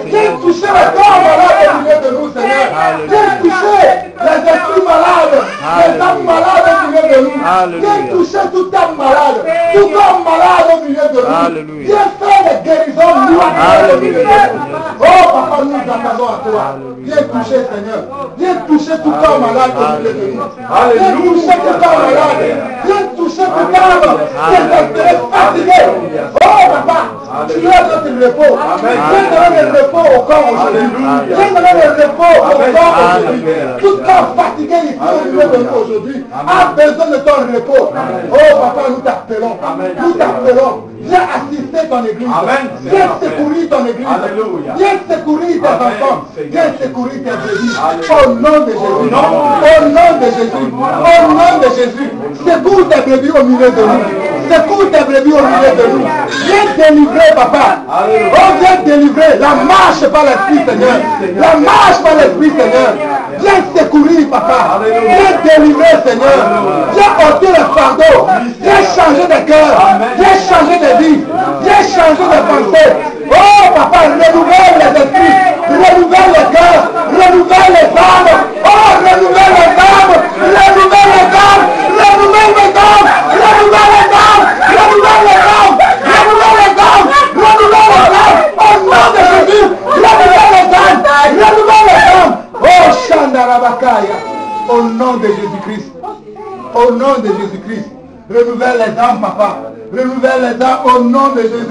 Viens toucher les corps malades au milieu de nous, Seigneur. Viens toucher les esprits malades, les âmes malades au milieu de nous. Viens toucher tout homme malade. Tout homme malade au milieu de nous. Viens faire des guérisons au milieu de nous. Oh papa, nous attendons à toi. Viens toucher Seigneur. Viens toucher tout homme malade au milieu de nous. Viens toucher tout homme malade. Viens toucher tout homme qui est fatigué. Oh papa, tu es notre repos. Viens donner le repos au corps aujourd'hui. Viens donner le repos au corps aujourd'hui. Tout corps fatigué au milieu de nous aujourd'hui besoin de ton repos. Oh papa, nous t'appelons. Nous t'appelons. Viens assister ton église. Viens secourir ton église. Viens secourir tes enfants. Viens secourir tes bébés. Au nom de Jésus. Au nom de Jésus. Au nom de Jésus. Secours tes bébés au milieu de nous. Secours tes brebis au milieu de nous. Viens délivrer, papa. Oh, viens délivrer. La marche par l'Esprit, Seigneur. La marche par l'Esprit, Seigneur. Viens secourir, papa. Viens délivrer, Seigneur. Viens ôter le fardeau. Viens changer de cœur. Viens changer de vie. Viens changer de pensée. Oh, papa, renouvelle les esprits. Renouvelle les cœurs. Renouvelle les âmes. Oh, renouvelle les âmes. Renouvelle les âmes. Renouvelle les âmes. Renouvelle les âmes. Renouvelle les âmes. Renouvelle les âmes. Renouvelle les âmes. Au nom de Jésus. Renouvelle les âmes. Renouvelle Au nom de Jésus-Christ. Au nom de Jésus-Christ. Renouvelle les âmes, papa. Renouvelle les âmes au nom de Jésus.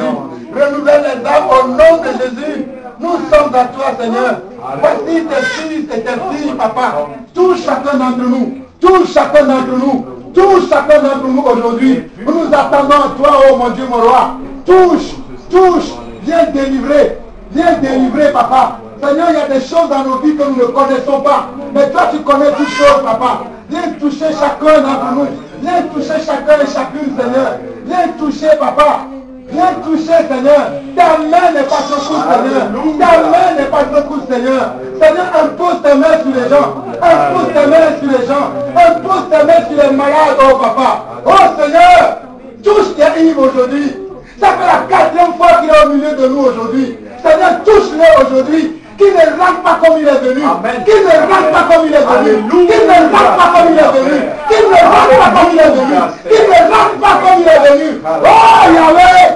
Renouvelle les âmes au nom de Jésus. Nous sommes à toi, Seigneur. Voici tes fils et tes filles, papa. Tout chacun d'entre nous. Tout chacun d'entre nous. Tout chacun d'entre nous aujourd'hui. Nous nous attendons à toi, oh mon Dieu, mon roi. Touche, touche. Viens délivrer. Viens délivrer, papa. Seigneur, il y a des choses dans nos vies que nous ne connaissons pas. Mais toi, tu connais toutes choses, papa. Viens toucher chacun d'entre nous. Viens toucher chacun et chacune, Seigneur. Viens toucher, papa. Viens toucher, Seigneur. Ta main n'est pas trop courte, Seigneur. Ta main n'est pas trop courte, Seigneur. Seigneur, impose tes mains sur les gens. Impose tes mains sur les gens. Impose tes mains sur les malades, oh papa. Oh Seigneur, touche tes Yves aujourd'hui. Ça fait la quatrième fois qu'il est au milieu de nous aujourd'hui. Seigneur, touche-le aujourd'hui. Qu'il ne rentre pas comme il est venu? Qu'il ne rentre pas comme il est venu? Qu'il ne rentre pas comme il est venu? Qu'il ne rentre pas comme il est venu? Qu'il ne rentre pas comme il est venu? Oh Yahweh.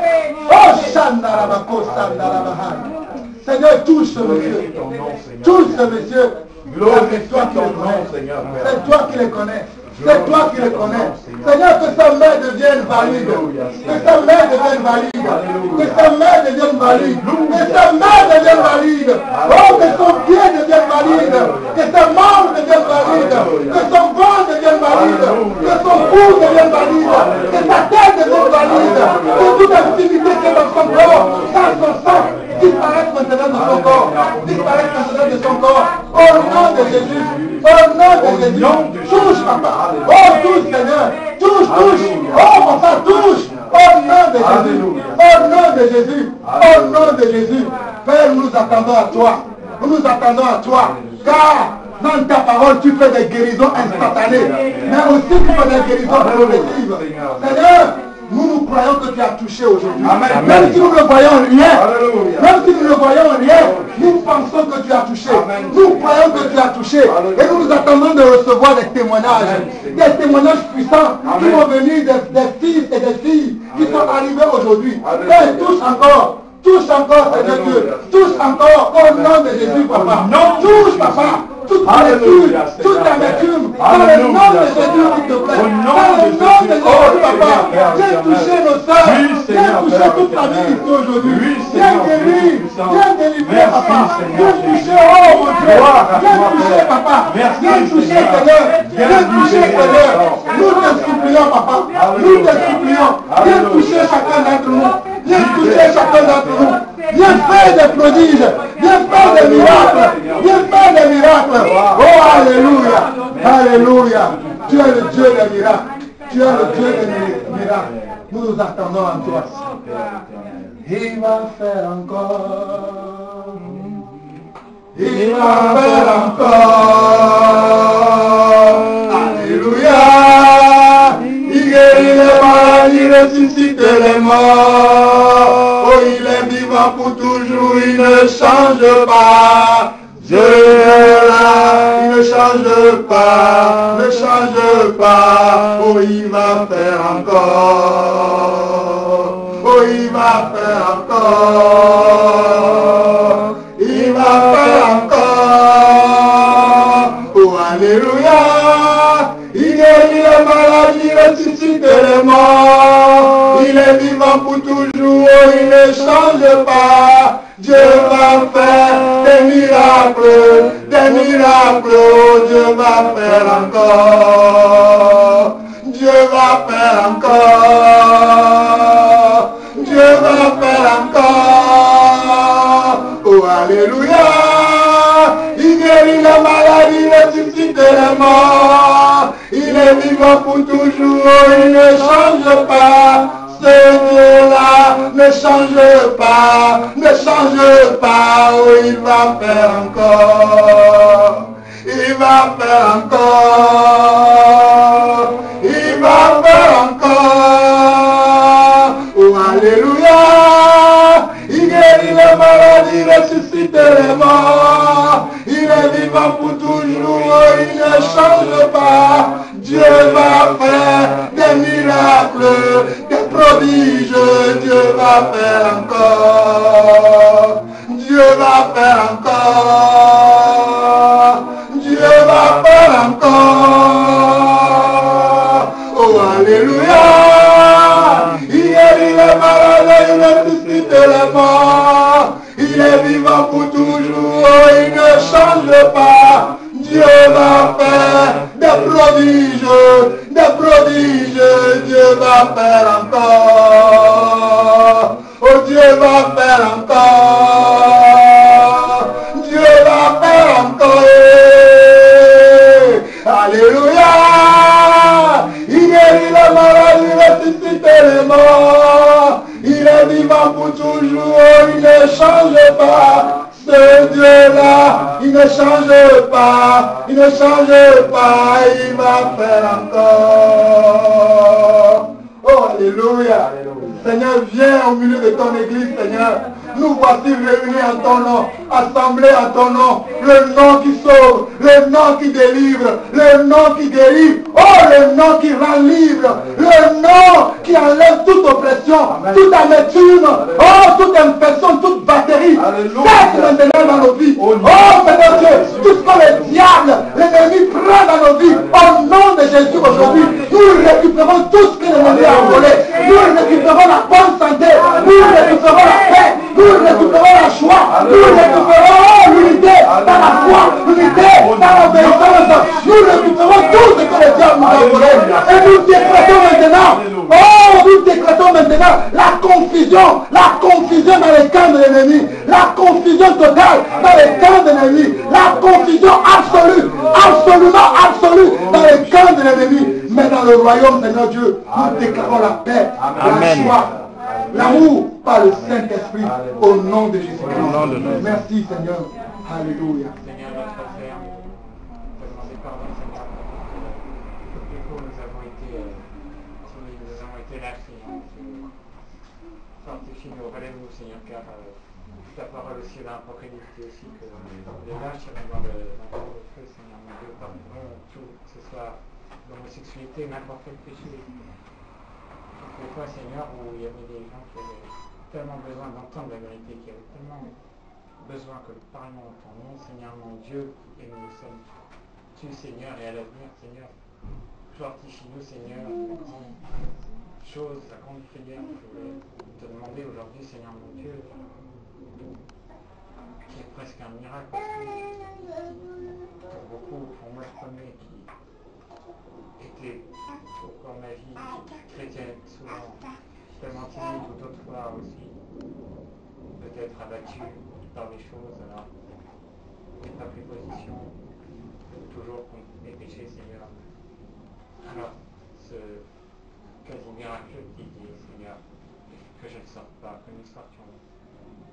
Oh Shandarabako Shandarabahai. Seigneur, touche ce monsieur. Touche ce monsieur. C'est toi qui le connais. C'est toi qui le connais. C'est toi qui le connais. Seigneur, que sa main devienne valide. Que sa main devienne valide. Que sa main devienne valide. Que sa main devienne valide. Oh, que son pied devienne valide. Que sa membre devienne valide. Que son ventre devienne valide. Que son cou devienne valide. Que sa tête devienne valide. Que toute activité qui est dans son corps, dans son sang, disparaisse maintenant de son corps. Disparaisse maintenant de son corps. Au nom de Jésus. Au nom de Jésus. Touche, papa. Oh, touche, Seigneur. Touche, touche. Oh, papa, touche. Au nom de Jésus. Au nom de Jésus. Au nom de Jésus. Père, nous nous attendons à toi. Nous nous attendons à toi. Car dans ta parole, tu fais des guérisons instantanées. Mais aussi tu fais des guérisons progressives. Seigneur, nous nous croyons que tu as touché aujourd'hui. Même si nous ne voyons rien, même si nous ne voyons rien, nous pensons que tu as touché. Nous croyons que tu as touché. Et nous nous attendons de recevoir des témoignages. Des témoignages puissants qui vont venir des, des fils et des filles qui sont arrivés aujourd'hui. Père, touche encore. Touche encore, Seigneur Dieu. Touche encore au nom de Jésus, papa. Touche, papa. Toute blessure, toute amertume. Dans le nom de Jésus, s'il te plaît. Dans le nom de Jésus, papa. Viens toucher nos soeurs. Viens toucher toute la vie ici aujourd'hui. Viens guérir. Viens délivrer, papa. Viens toucher, oh mon Dieu. Viens toucher, papa. Viens toucher, Seigneur. Viens toucher, Seigneur. Nous te supplions, papa. Nous te supplions. Viens toucher chacun d'entre nous. Viens toucher chacun d'entre nous. Viens faire des prodiges. Viens faire des miracles. Viens faire des miracles. Oh, Alléluia. Alléluia. Tu es le Dieu des miracles. Tu es le Dieu des miracles. Nous nous attendons en toi. Il va faire encore. Il va faire encore. Alléluia. Il guérit les malades, il ressuscite les morts. Pour toujours, il ne change pas. Dieu est là, il ne change pas, ne change pas, oh il va faire encore, oh il va faire encore, il va faire encore, oh alléluia, il guérit les maladies, ressuscite les morts, est vivant pour toujours, il ne change pas. Dieu va faire des miracles, des miracles, Dieu va faire encore. Dieu va faire encore. Dieu va faire encore. Oh, Alléluia. Il guérit la maladie, il ressuscite les morts. Il est vivant pour toujours, il ne change pas. Ce Dieu-là ne change pas, ne change pas, il va faire encore, il va faire encore, il va faire encore, oh Alléluia, il guérit les maladies, il ressuscite les morts, il est vivant pour toujours, il ne change pas, Dieu va faire des miracles, des prodiges, Dieu va faire encore. Dieu va faire encore. Dieu va faire encore. Oh, Alléluia. Il les malades, il les morts. Il est vivant pour toujours, il ne change pas. Dieu va faire des prodiges, des prodiges, Dieu va faire encore. Oh Dieu va faire encore. Dieu va faire encore. Alléluia. Il guérit les malades, il ressuscite les morts. Il est vivant pour toujours, il ne change pas. Ce Dieu-là, il ne change pas, il ne change pas, il va faire encore. Oh, Alléluia. Seigneur, viens au milieu de ton église, Seigneur. Nous voici réunis en ton nom, assemblés en ton nom. Le nom qui sauve, le nom qui délivre, le nom qui guérit. Oh, le nom qui rend libre, le nom qui enlève toute oppression, toute amertume, oh, toute infection, toute batterie. Cesse maintenant dans nos vies. Oh, Seigneur Dieu, tout ce que le diable, l'ennemi prend dans nos vies, au nom de Jésus aujourd'hui, nous récupérons tout ce que l'ennemi a volé. Nous récupérons la bonne santé, nous récupérons la paix, nous récupérons la joie, nous récupérons l'unité dans la foi, l'unité dans l'obéissance. Nous récupérons tout ce que le diable nous a volé. Et nous décrétons maintenant, oh, nous décrétons maintenant la confusion, la confusion dans les camps de l'ennemi, la confusion totale dans les camps de l'ennemi, la confusion absolue, absolument absolue dans les camps de l'ennemi. Mais dans le royaume, Seigneur Dieu, nous déclarons la paix, la joie, l'amour par le Saint-Esprit au nom de Jésus-Christ. Merci Seigneur. Alléluia. Seigneur notre Père, demander pardon, Seigneur, pour nous avons été euh, timides, nous avons été lâchés. Hein, Fortifie-nous, relève-nous, Seigneur, car euh, ta parole aussi est l'apocryphe dit aussi que les lâches dans le, feu, Seigneur, mon Dieu, pardon, tout, que ce soit l'homosexualité, n'importe quel péché. Fois, Seigneur, où il y avait des gens qui avaient tellement besoin d'entendre la vérité, qui avaient tellement besoin que parlions en ton Seigneur mon Dieu, et nous sommes tu, Seigneur, et à l'avenir, Seigneur, fortifie-nous, Seigneur, chose, la grande prière que je voulais te demander aujourd'hui, Seigneur mon Dieu, qui est presque un miracle pour beaucoup, pour moi le premier, qui cours de ma vie chrétienne, souvent tellement timide, ou d'autres fois aussi, peut-être abattu par les choses, alors n'ai pas pris position, toujours contre mes péchés, Seigneur. Alors, ce quasi miracle qui dit, Seigneur, que je ne sorte pas, que nous ne sortions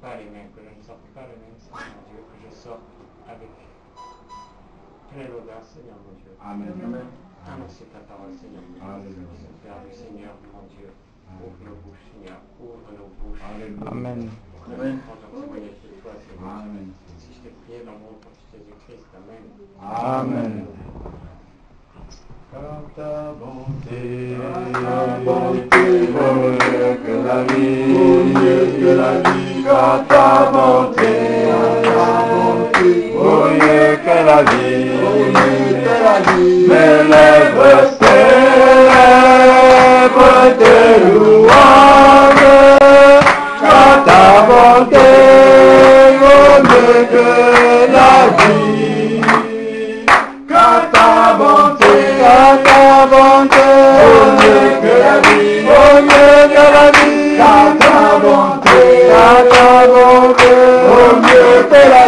pas les mêmes, que je ne sorte pas le même, Seigneur mon Dieu, que je sorte avec pleine audace, Seigneur mon Dieu. Amen. Ah Amen. Ta parole, Seigneur. Ouvre nos bouches, Seigneur. Ouvre nos bouches. Amen. Amen. Si je t'ai prié dans le Jésus-Christ, Amen. Amen. Car ta bonté, que la vie. Espera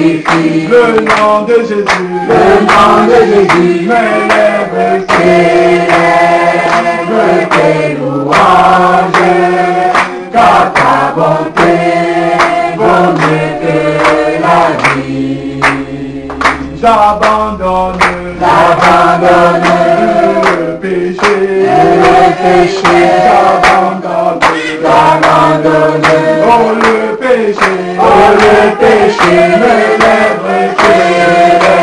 le nom de Jésus, le nom de Jésus, mes lèvres célèbrent tes louanges, car ta bonté, bonne de la vie. J'abandonne, j'abandonne le péché, le péché, péché, oh le péché, mes lèvres célèbrent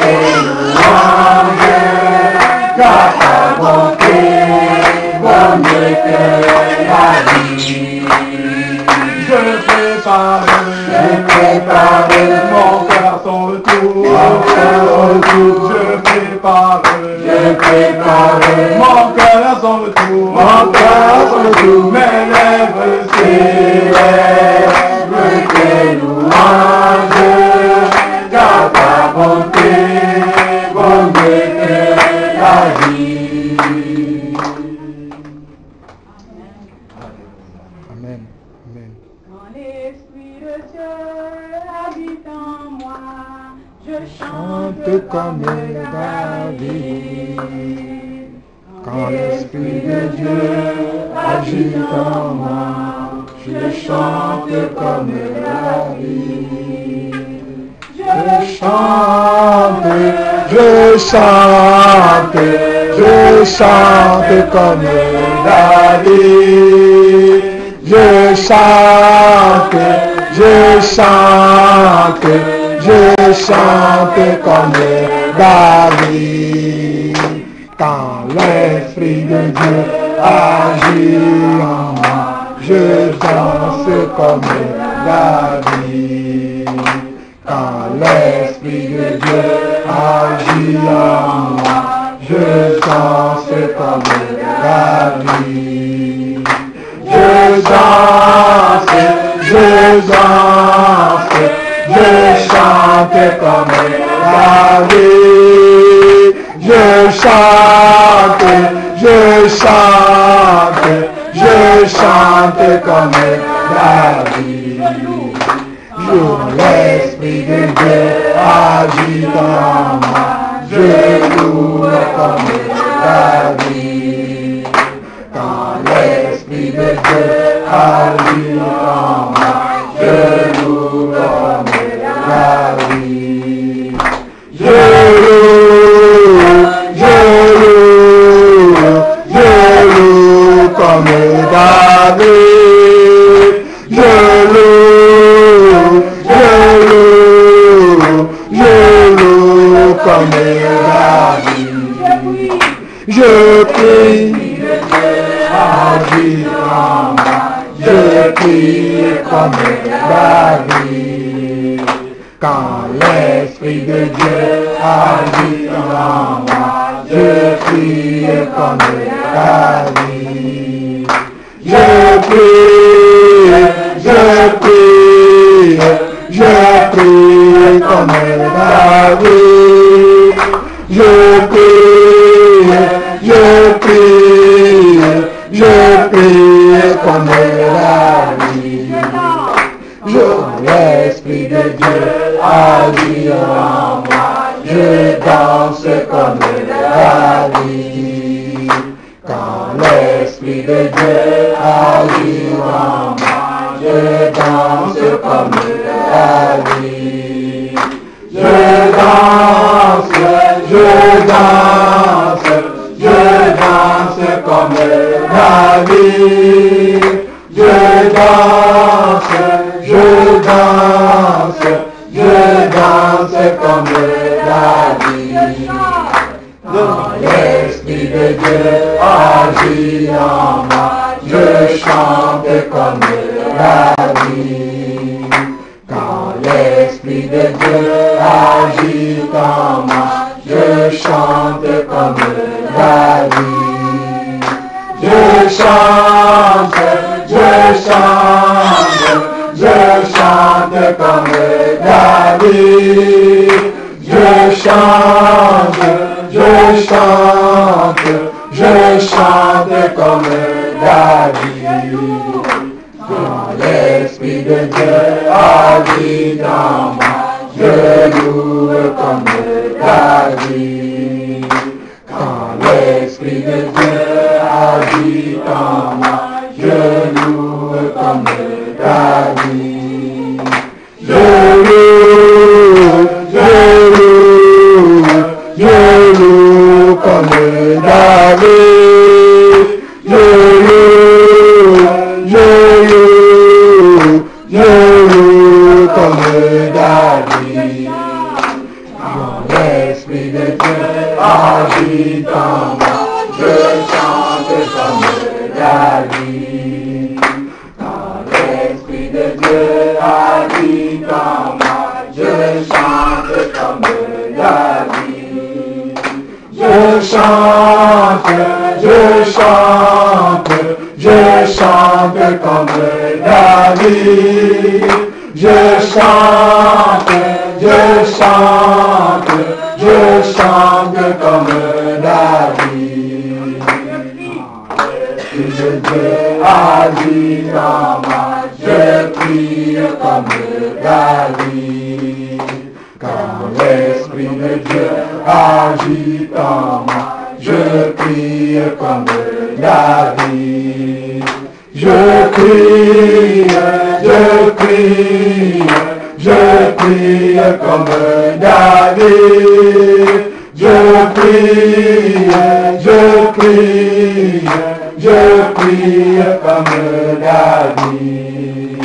tes louanges, car ta bonté, bonne que la vie. Je prépare, je prépare mon cœur son retour, mon cœur prépare, je prépare mon cœur à son retour, mon cœur à son retour. Mes lèvres chante, je chante comme David. Je chante, je chante, je chante comme David. Quand l'Esprit de Dieu agit en moi, je danse comme David. Quand l'Esprit de Dieu agit en moi, je danse comme David. Je danse, je danse, je chante comme David. Je chante, je chante, je chante comme David. Je l'Esprit de Dieu agit en moi, je loue comme David. Quand l'Esprit de Dieu agit en comme David. Je prie, agis en moi, je prie comme David. Quand l'Esprit de Dieu agit en moi, je prie comme David. Je prie, je prie, je prie comme David. Je prie, je prie, je prie comme David. Je l'Esprit de Dieu agit en moi, je danse comme David. Quand l'Esprit de Dieu agit en moi, je danse comme je danse, je danse, je danse comme David. Je danse, je danse, je danse comme David. Dans l'esprit de Dieu agit en moi, je chante comme David. L'Esprit de Dieu agit en moi, je chante comme David. Je chante, je chante, je chante comme David. Je chante, je chante, je chante comme David. De Dieu agit en moi, je loue comme David. Quand l'Esprit de Dieu agit en moi, je loue comme David. Je loue, je loue, je loue comme David. David. Quand l'Esprit de Dieu agit en moi, je chante comme David. Quand l'Esprit de Dieu agit en moi, je chante comme David. Je chante, je chante, je chante comme David. Je chante, je chante, je chante comme David. L'Esprit de Dieu agit en moi, je prie comme David. Quand l'Esprit de Dieu agit en moi, je prie comme David. Je prie, je prie, je prie comme David. Je prie, je prie, je prie comme David.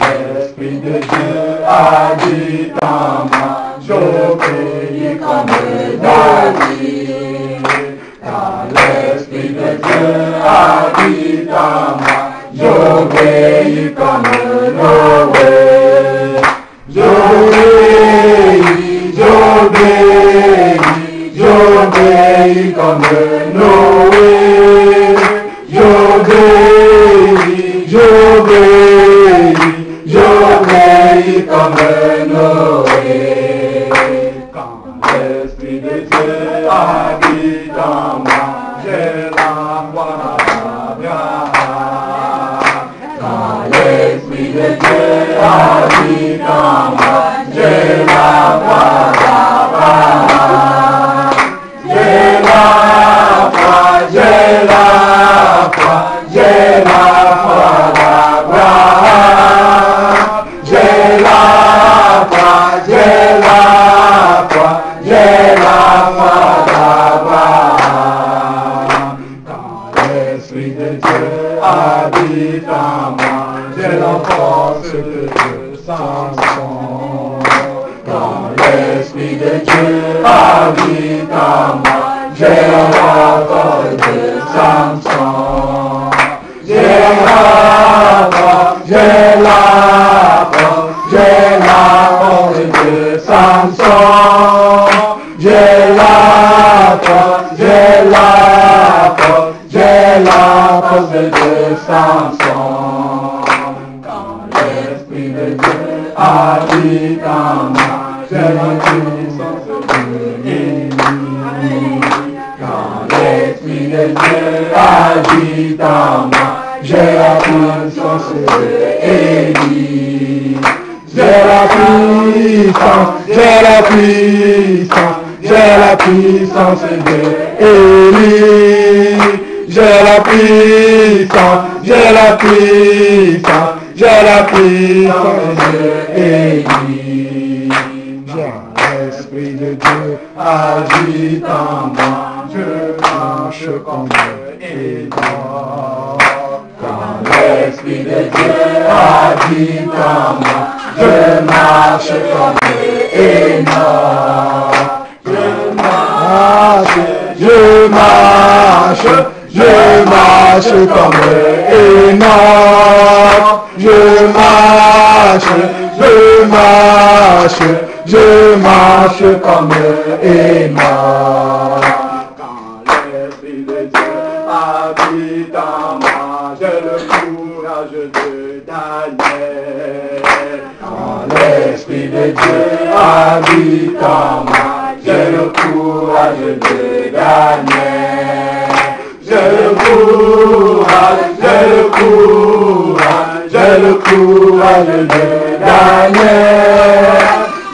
L'Esprit de Dieu agit en moi, je prie comme David. Quand l'Esprit de Dieu agit en moi, j'obéis comme Noé. J'obéis, j'obéis, j'obéis comme Noé. J'obéis, j'obéis, j'obéis comme Noé. J'ai la force de Samson. J'ai la force, j'ai la force, j'ai la force de Samson. J'ai la force, j'ai la force, j'ai la force de. Quand l'Esprit de Dieu habite en moi, j'ai la puissance agite en moi, j'ai la puissance. J'ai la puissance, j'ai la puissance, j'ai la puissance de Élie. J'ai la puissance, j'ai la puissance, j'ai la puissance de Élie. L'Esprit de Dieu agite en moi, je marche comme Enoch. Quand l'Esprit de Dieu habite en moi, je marche comme Enoch. Je marche, je marche, je marche comme Enoch. Je marche, je marche, je marche comme. Quand moi, j'ai le courage de Daniel. J'ai le courage, j'ai le courage, j'ai le courage de Daniel.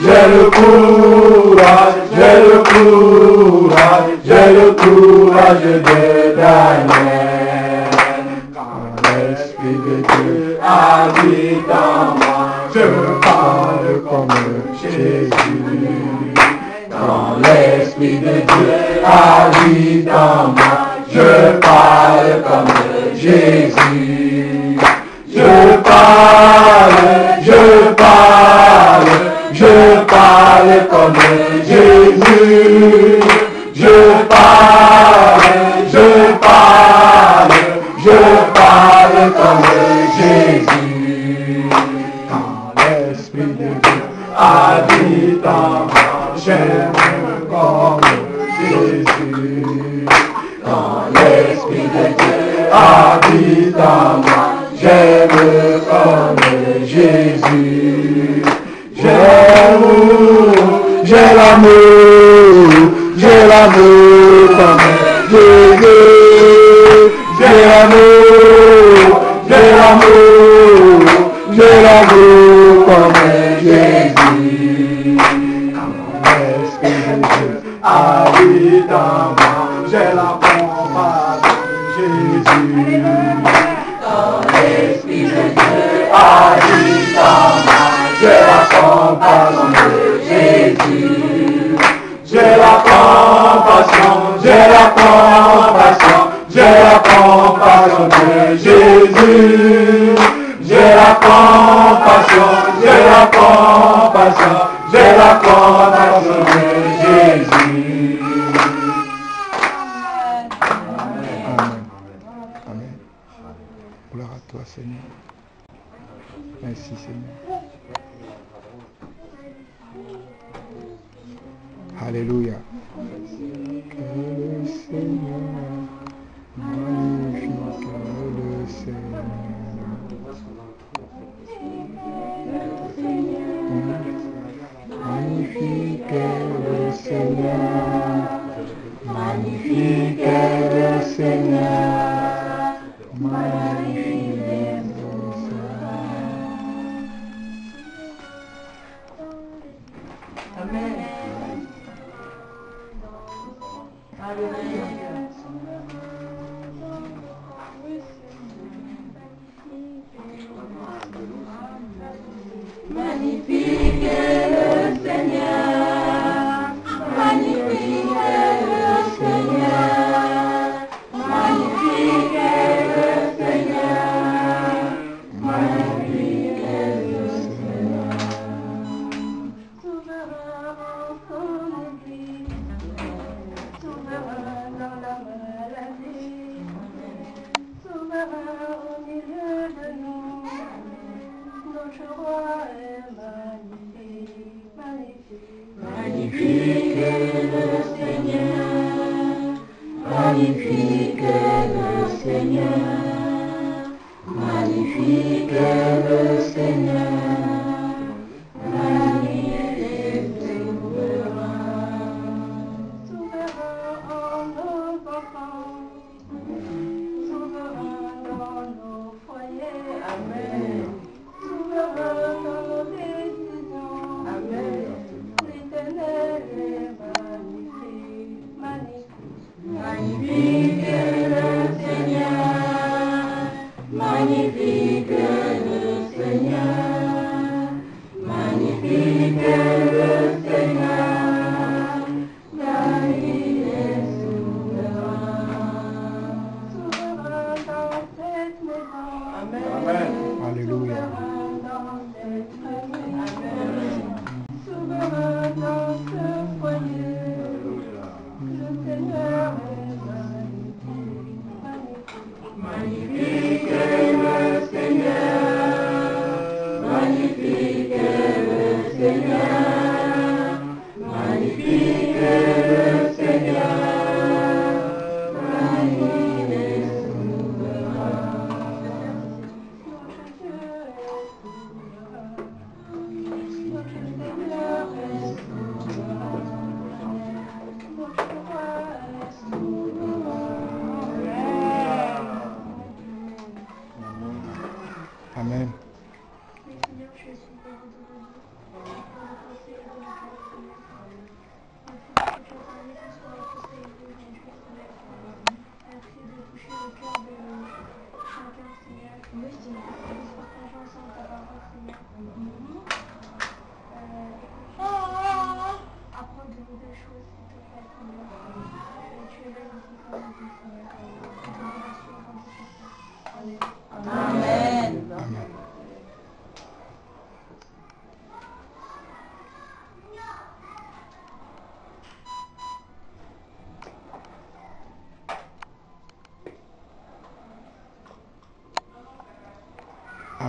J'ai le courage, j'ai le courage, j'ai le courage de Daniel. Quand l'Esprit de Dieu habite en moi, je parle comme Jésus. Quand l'Esprit de Dieu habite en moi, je parle comme Jésus. Je parle, je parle, je parle comme Jésus. Je parle, je parle, je parle comme Jésus. En moi, j'aime comme Jésus. Quand l'Esprit de Dieu habite en moi, j'aime comme Jésus. J'aime, j'ai l'amour, j'ai l'amour comme Jésus. J'ai l'amour, j'ai l'amour, j'ai l'amour comme Jésus. Habite en moi, j'ai la compassion de Jésus. Quand l'Esprit de Dieu en moi, j'ai la compassion de Jésus. J'ai la compassion, j'ai la compassion, j'ai la compassion de Jésus. J'ai la compassion, j'ai la compassion, j'ai la compassion Jésus.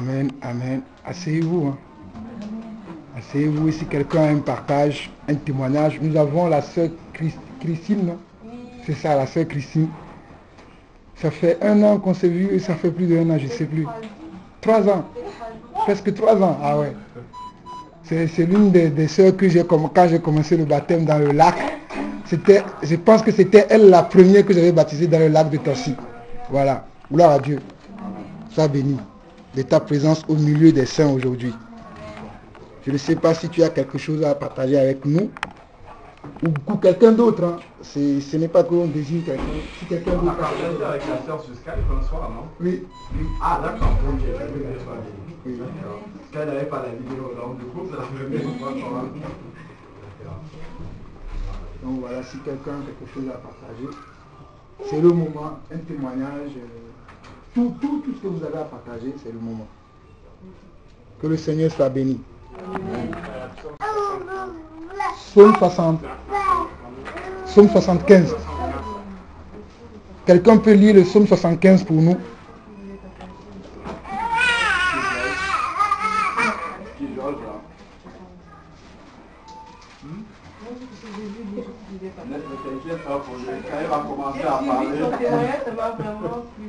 Amen, amen. Asseyez-vous. Hein. Asseyez-vous. Si quelqu'un a un partage, un témoignage, nous avons la sœur Christine, C'est ça, la sœur Christine. Ça fait un an qu'on s'est vu et ça fait plus d'un an, je ne sais plus. Trois ans. Presque trois ans. Ah ouais. C'est l'une des, des sœurs que j'ai quand j'ai commencé le baptême dans le lac. C'était, je pense que c'était elle la première que j'avais baptisée dans le lac de Torcy. Voilà. Gloire à Dieu. Sois béni de ta présence au milieu des saints aujourd'hui. Je ne sais pas si tu as quelque chose à partager avec nous ou, quelqu'un d'autre. Hein. Ce n'est pas que l'on désigne quelqu'un. Si quelqu'un d'autre. On a avec la sœur sur Skype un soir, non? Oui. Ah, d'accord. Ok, oui. Parce qu'elle n'avait pas la vidéo, donc du coup, c'est la qu'on Donc voilà, si quelqu'un a quelque chose à partager, c'est le moment, un témoignage. Euh, tout, tout, tout ce que vous avez à partager, c'est le moment. Que le Seigneur soit béni. Psaume 60. Psaume 75. Quelqu'un peut lire le psaume 75 pour nous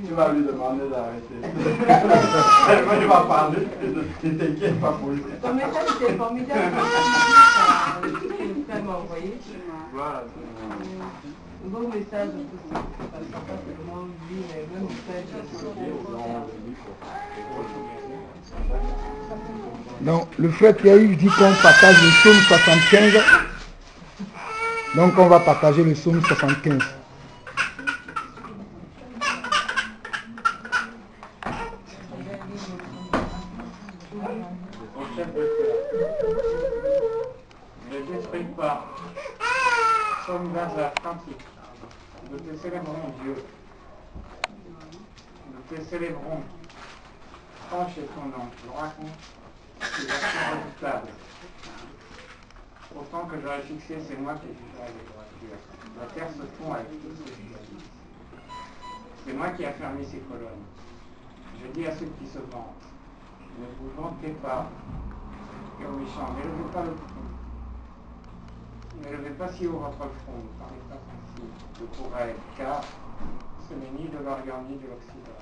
tu vas lui demander d'arrêter. (laughs) Quand il va parler, ne t'inquiète pas pour lui. Ton message était formidable. Le m'a envoyé. Voilà. Un bon message parce que pas seulement lui, mais même Donc, le frère Pierre dit qu'on partage le psaume 75. Donc, on va partager le psaume 75. Célébrons. Franche est ton nom, tes actions redoutables. Pourtant que j'aurais fixé, c'est moi qui ai droiture. La terre se fond avec tout ce que C'est moi qui ai fermé ces colonnes. Je dis à ceux qui se vantent, ne vous vantez pas, et aux méchants, n'élevez pas le front. N'élevez pas si haut votre front, ne parlez pas ainsi de courage, car ce n'est ni de l'Orient ni de l'Occident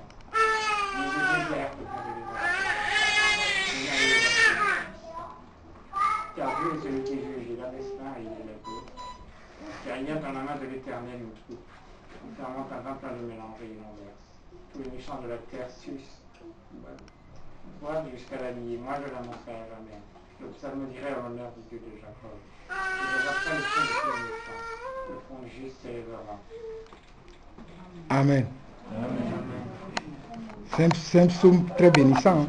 car Dieu est celui qui juge, il a l'espace et il est la côte. Car il y a dans la main de l'éternel une coupe. En fermant un vin plein de mélange et il. Tous les méchants de la terre sucent. Boivent jusqu'à la nuit. Moi je l'annoncerai à jamais. Le dirait en l'honneur du Dieu de Jacob. Il ne le fond de tous les méchants. Le fond juste s'élèvera. Amen. Amen. C'est un, psaume très bénissant. Hein.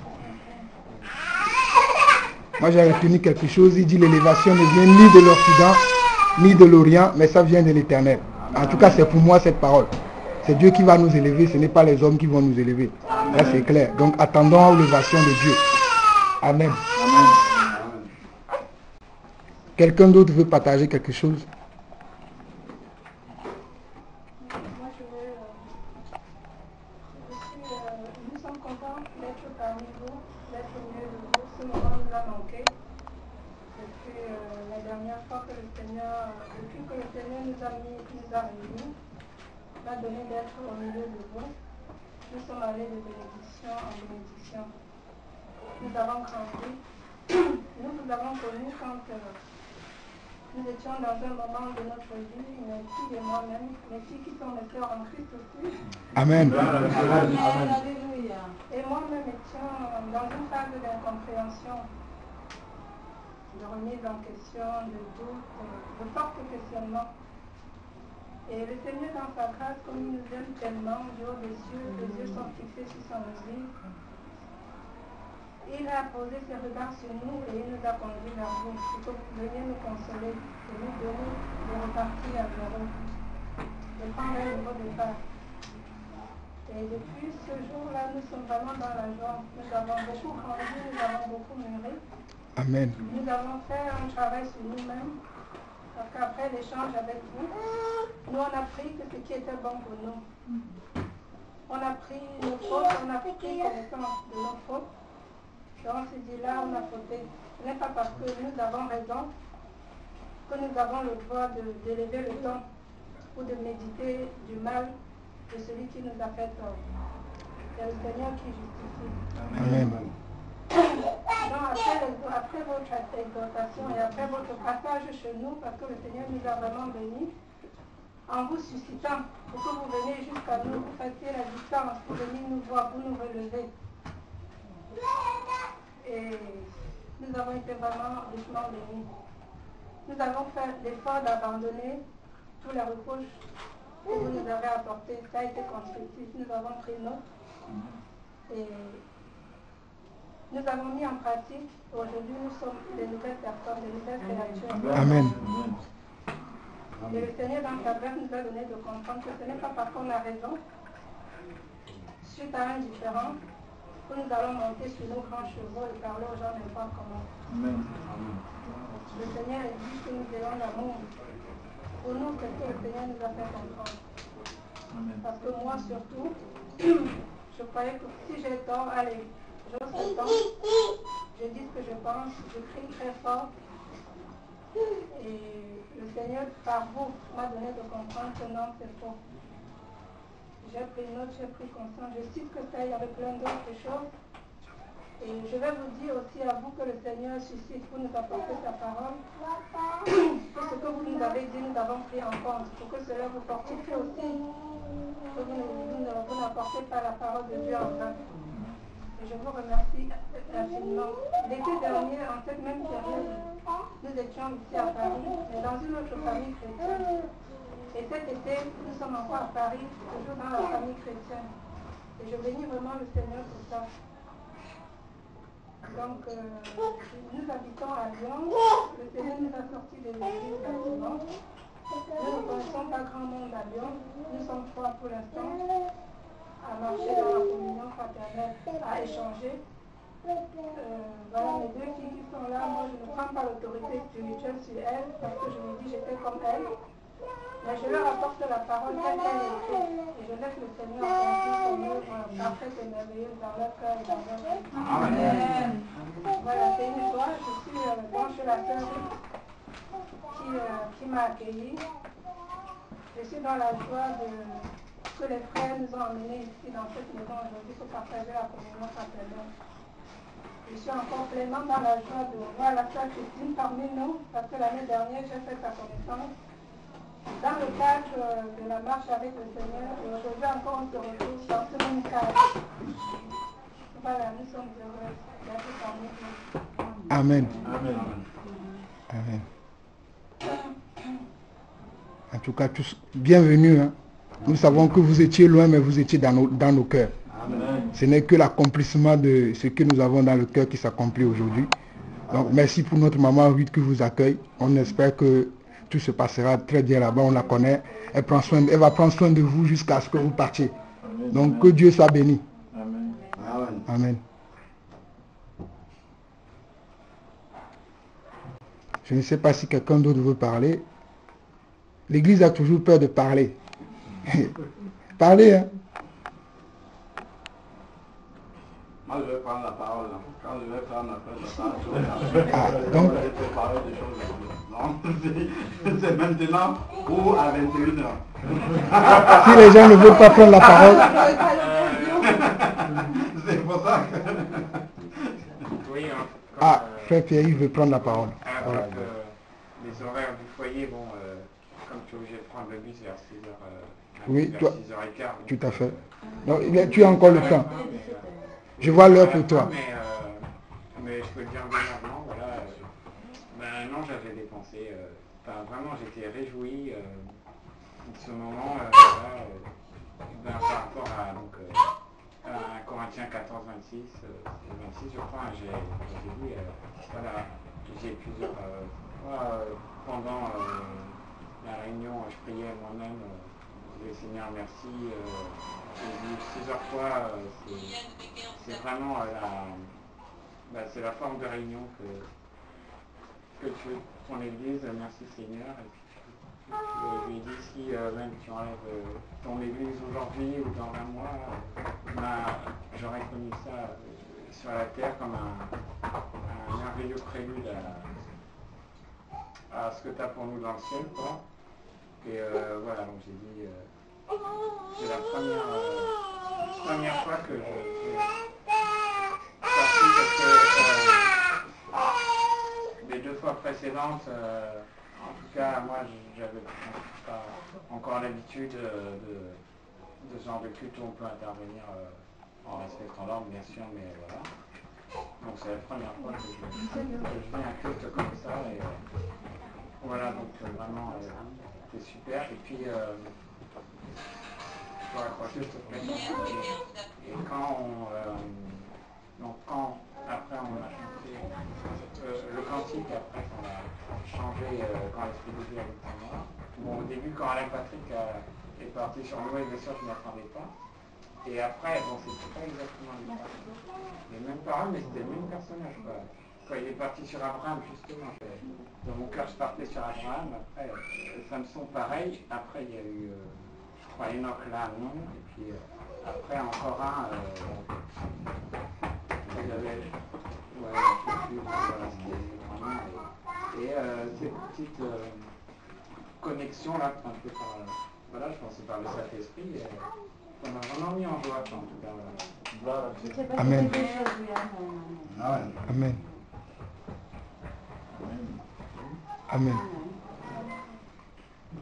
Moi j'ai retenu quelque chose, il dit l'élévation ne vient ni de l'Occident, ni de l'Orient, mais ça vient de l'Éternel. En tout cas, c'est pour moi cette parole. C'est Dieu qui va nous élever, ce n'est pas les hommes qui vont nous élever. Là, c'est clair. Donc, attendons l'élévation de Dieu. Amen. Quelqu'un d'autre veut partager quelque chose? Pas manqué. Depuis la dernière fois que le Seigneur, depuis que le Seigneur nous a mis, nous a réunis, m'a donné d'être au milieu de vous. Nous sommes allés de bénédiction en bénédiction. Nous avons grandi. Nous vous avons connus euh, nous étions dans un moment de notre vie, mes filles et moi-même, mes filles qui sont mes sœurs en Christ aussi. Amen. Et moi-même étions dans une phase d'incompréhension, de remise en question, de doute, de forts questionnements. Et le Seigneur, dans sa grâce, comme il nous aime tellement, du haut des cieux, les yeux sont fixés sur son Église, il a posé ses regards sur nous et il nous a conduits vers vous. Vous veniez nous consoler et nous donner de repartir à zéro, de prendre un nouveau départ. Et depuis ce jour-là, nous sommes vraiment dans la joie. Nous avons beaucoup grandi, nous avons beaucoup mûri. Amen. Nous avons fait un travail sur nous-mêmes. Parce qu'après l'échange avec vous, nous on a pris que ce qui était bon pour nous. On a pris nos fautes, on a pris connaissance de nos fautes. Donc on s'est dit là, on a fauté. Ce n'est pas parce que nous avons raison que nous avons le droit d'élever le temps ou de méditer du mal de celui qui nous a fait tort. C'est le Seigneur qui justifie. Amen. Donc (coughs) après, après, votre exhortation et après votre passage chez nous, parce que le Seigneur nous a vraiment bénis, en vous suscitant pour que vous veniez jusqu'à nous, vous fassiez la distance, pour venir nous voir, vous nous relever. Et nous avons été vraiment richement bénis. Nous avons fait l'effort d'abandonner tous les reproches que vous nous avez apportés. Ça a été constructif. Nous avons pris note. Et nous avons mis en pratique. Aujourd'hui, nous sommes des nouvelles personnes, des nouvelles créatures. Amen. Et le Seigneur, dans sa grâce, nous a donné de comprendre que ce n'est pas parce qu'on a raison, suite à un différent, nous allons monter sur nos grands chevaux et parler aux gens n'importe comment. Amen. Le Seigneur dit que nous ayons l'amour pour nous, c'est ce que le Seigneur nous a fait comprendre. Parce que moi surtout, (clears throat) je croyais que si j'ai tort, allez, le temps, je dis ce que je pense, je crie très fort. Et le Seigneur, par vous, m'a donné de comprendre que non, c'est faux. J'ai pris note, j'ai pris conscience. Je cite que ça, il y avait plein d'autres choses. Et je vais vous dire aussi à vous que le Seigneur suscite pour nous apporter sa parole. Tout ce que vous nous avez dit, nous avons pris en compte. Pour que cela vous fortifie aussi. Que vous n'apportez pas la parole de Dieu en vain. Et je vous remercie infiniment. L'été dernier, en cette même période, nous étions ici à Paris, mais dans une autre famille chrétienne. Et cet été, nous sommes encore à Paris, toujours dans la famille chrétienne. Et je bénis vraiment le Seigneur pour ça. Donc, euh, nous habitons à Lyon. Le Seigneur nous a sortis de l'église. Nous ne connaissons pas grand monde à Lyon. Nous sommes trois pour l'instant à marcher dans la communion fraternelle, à échanger. Euh, voilà mes deux filles qui sont là. Moi, je ne prends pas l'autorité spirituelle sur elles parce que je me dis j'étais comme elles. Mais je leur apporte la parole telle qu'elle est. Et je laisse le Seigneur accomplir son œuvre parfaite et merveilleuse dans leur cœur et dans leur vie. Amen. Voilà, c'est une joie. Je suis euh, chez la sœur qui, euh, qui m'a accueilli. Je suis dans la joie de que les frères nous ont emmenés ici dans cette maison aujourd'hui pour partager la communion fraternelle. Je suis encore pleinement dans la joie de voir la sœur Christine parmi nous, parce que l'année dernière, j'ai fait sa connaissance dans le cadre de la marche avec le Seigneur. Et aujourd'hui encore, on se retrouve dans ce même cadre. Voilà, nous sommes heureux d'être parmi nous. Amen. Amen. Amen. En tout cas, tous bienvenue. Hein. Nous savons que vous étiez loin, mais vous étiez dans nos, dans nos cœurs. Amen. Ce n'est que l'accomplissement de ce que nous avons dans le cœur qui s'accomplit aujourd'hui. Donc, merci pour notre maman Ruth qui vous accueille. On espère que tout se passera très bien là-bas, on la connaît. Elle, prend soin, elle va prendre soin de vous jusqu'à ce que vous partiez. Donc que Dieu soit béni. Amen. Amen. Je ne sais pas si quelqu'un d'autre veut parler. L'Église a toujours peur de parler. (laughs) Parlez, hein. Moi, je vais prendre la parole. Quand je vais prendre après ça. Ah, donc... (laughs) C'est maintenant ou à 21h. (laughs) si les gens ne veulent pas prendre la parole. (laughs) C'est pour ça que... Oui, hein, ah, frère Pierre, il veut prendre la parole. Ah, voilà. euh, les horaires du foyer, bon, euh, comme tu es obligé de prendre le bus vers 6h, euh, oui, toi, 6h15. tout à fait. Donc, tu as encore le temps. Je vois l'heure pour toi. Mais, euh, mais, je peux bien maintenant, voilà, ben j'avais dépensé, enfin vraiment j'étais réjoui de ce moment, voilà, ben, par rapport à, donc, un Corinthiens 14, 26, 26 je crois, j'ai dit, j'ai plusieurs, voilà, pendant la réunion, je priais moi-même, le Seigneur merci, dit plusieurs fois, c'est vraiment la, bah, la forme de réunion que, que tu veux ton église, merci Seigneur. Et puis, je lui si euh, même tu enlèves euh, ton église aujourd'hui ou dans un mois, bah, j'aurais connu ça euh, sur la terre comme un, merveilleux prélude à, ce que tu as pour nous dans le ciel. Quoi. Et voilà, donc j'ai dit, c'est la première, première fois que je, les deux fois précédentes, euh, en tout cas, moi, j'avais pas encore l'habitude de, de, ce genre de culte où on peut intervenir euh, en respectant l'ordre, bien sûr, mais voilà. Donc c'est la première fois que je, à un culte comme ça. Et euh, voilà, donc vraiment, c'était super. Et puis, je peux raccrocher ce Et quand on donc quand après on a chanté euh, le cantique, après qu'on a changé euh, quand l'Esprit de Dieu avec moi, bon au début quand Alain Patrick est parti sur nous, bien sûr je ne m'attendais pas. Et après, bon c'était pas exactement les les mêmes paroles, mais c'était le même personnage. Quoi. Quand il est parti sur Abraham, justement, dans mon cœur je partais sur Abraham, après euh, Samson pareil, après il y a eu, je crois, Enoch là, non, et puis après encore un, et euh, cette petite euh, connexion là, un peu par, voilà, je pensais par le Saint-Esprit, ça m'a vraiment mis en joie en tout cas. Amen. Amen. Amen. Amen.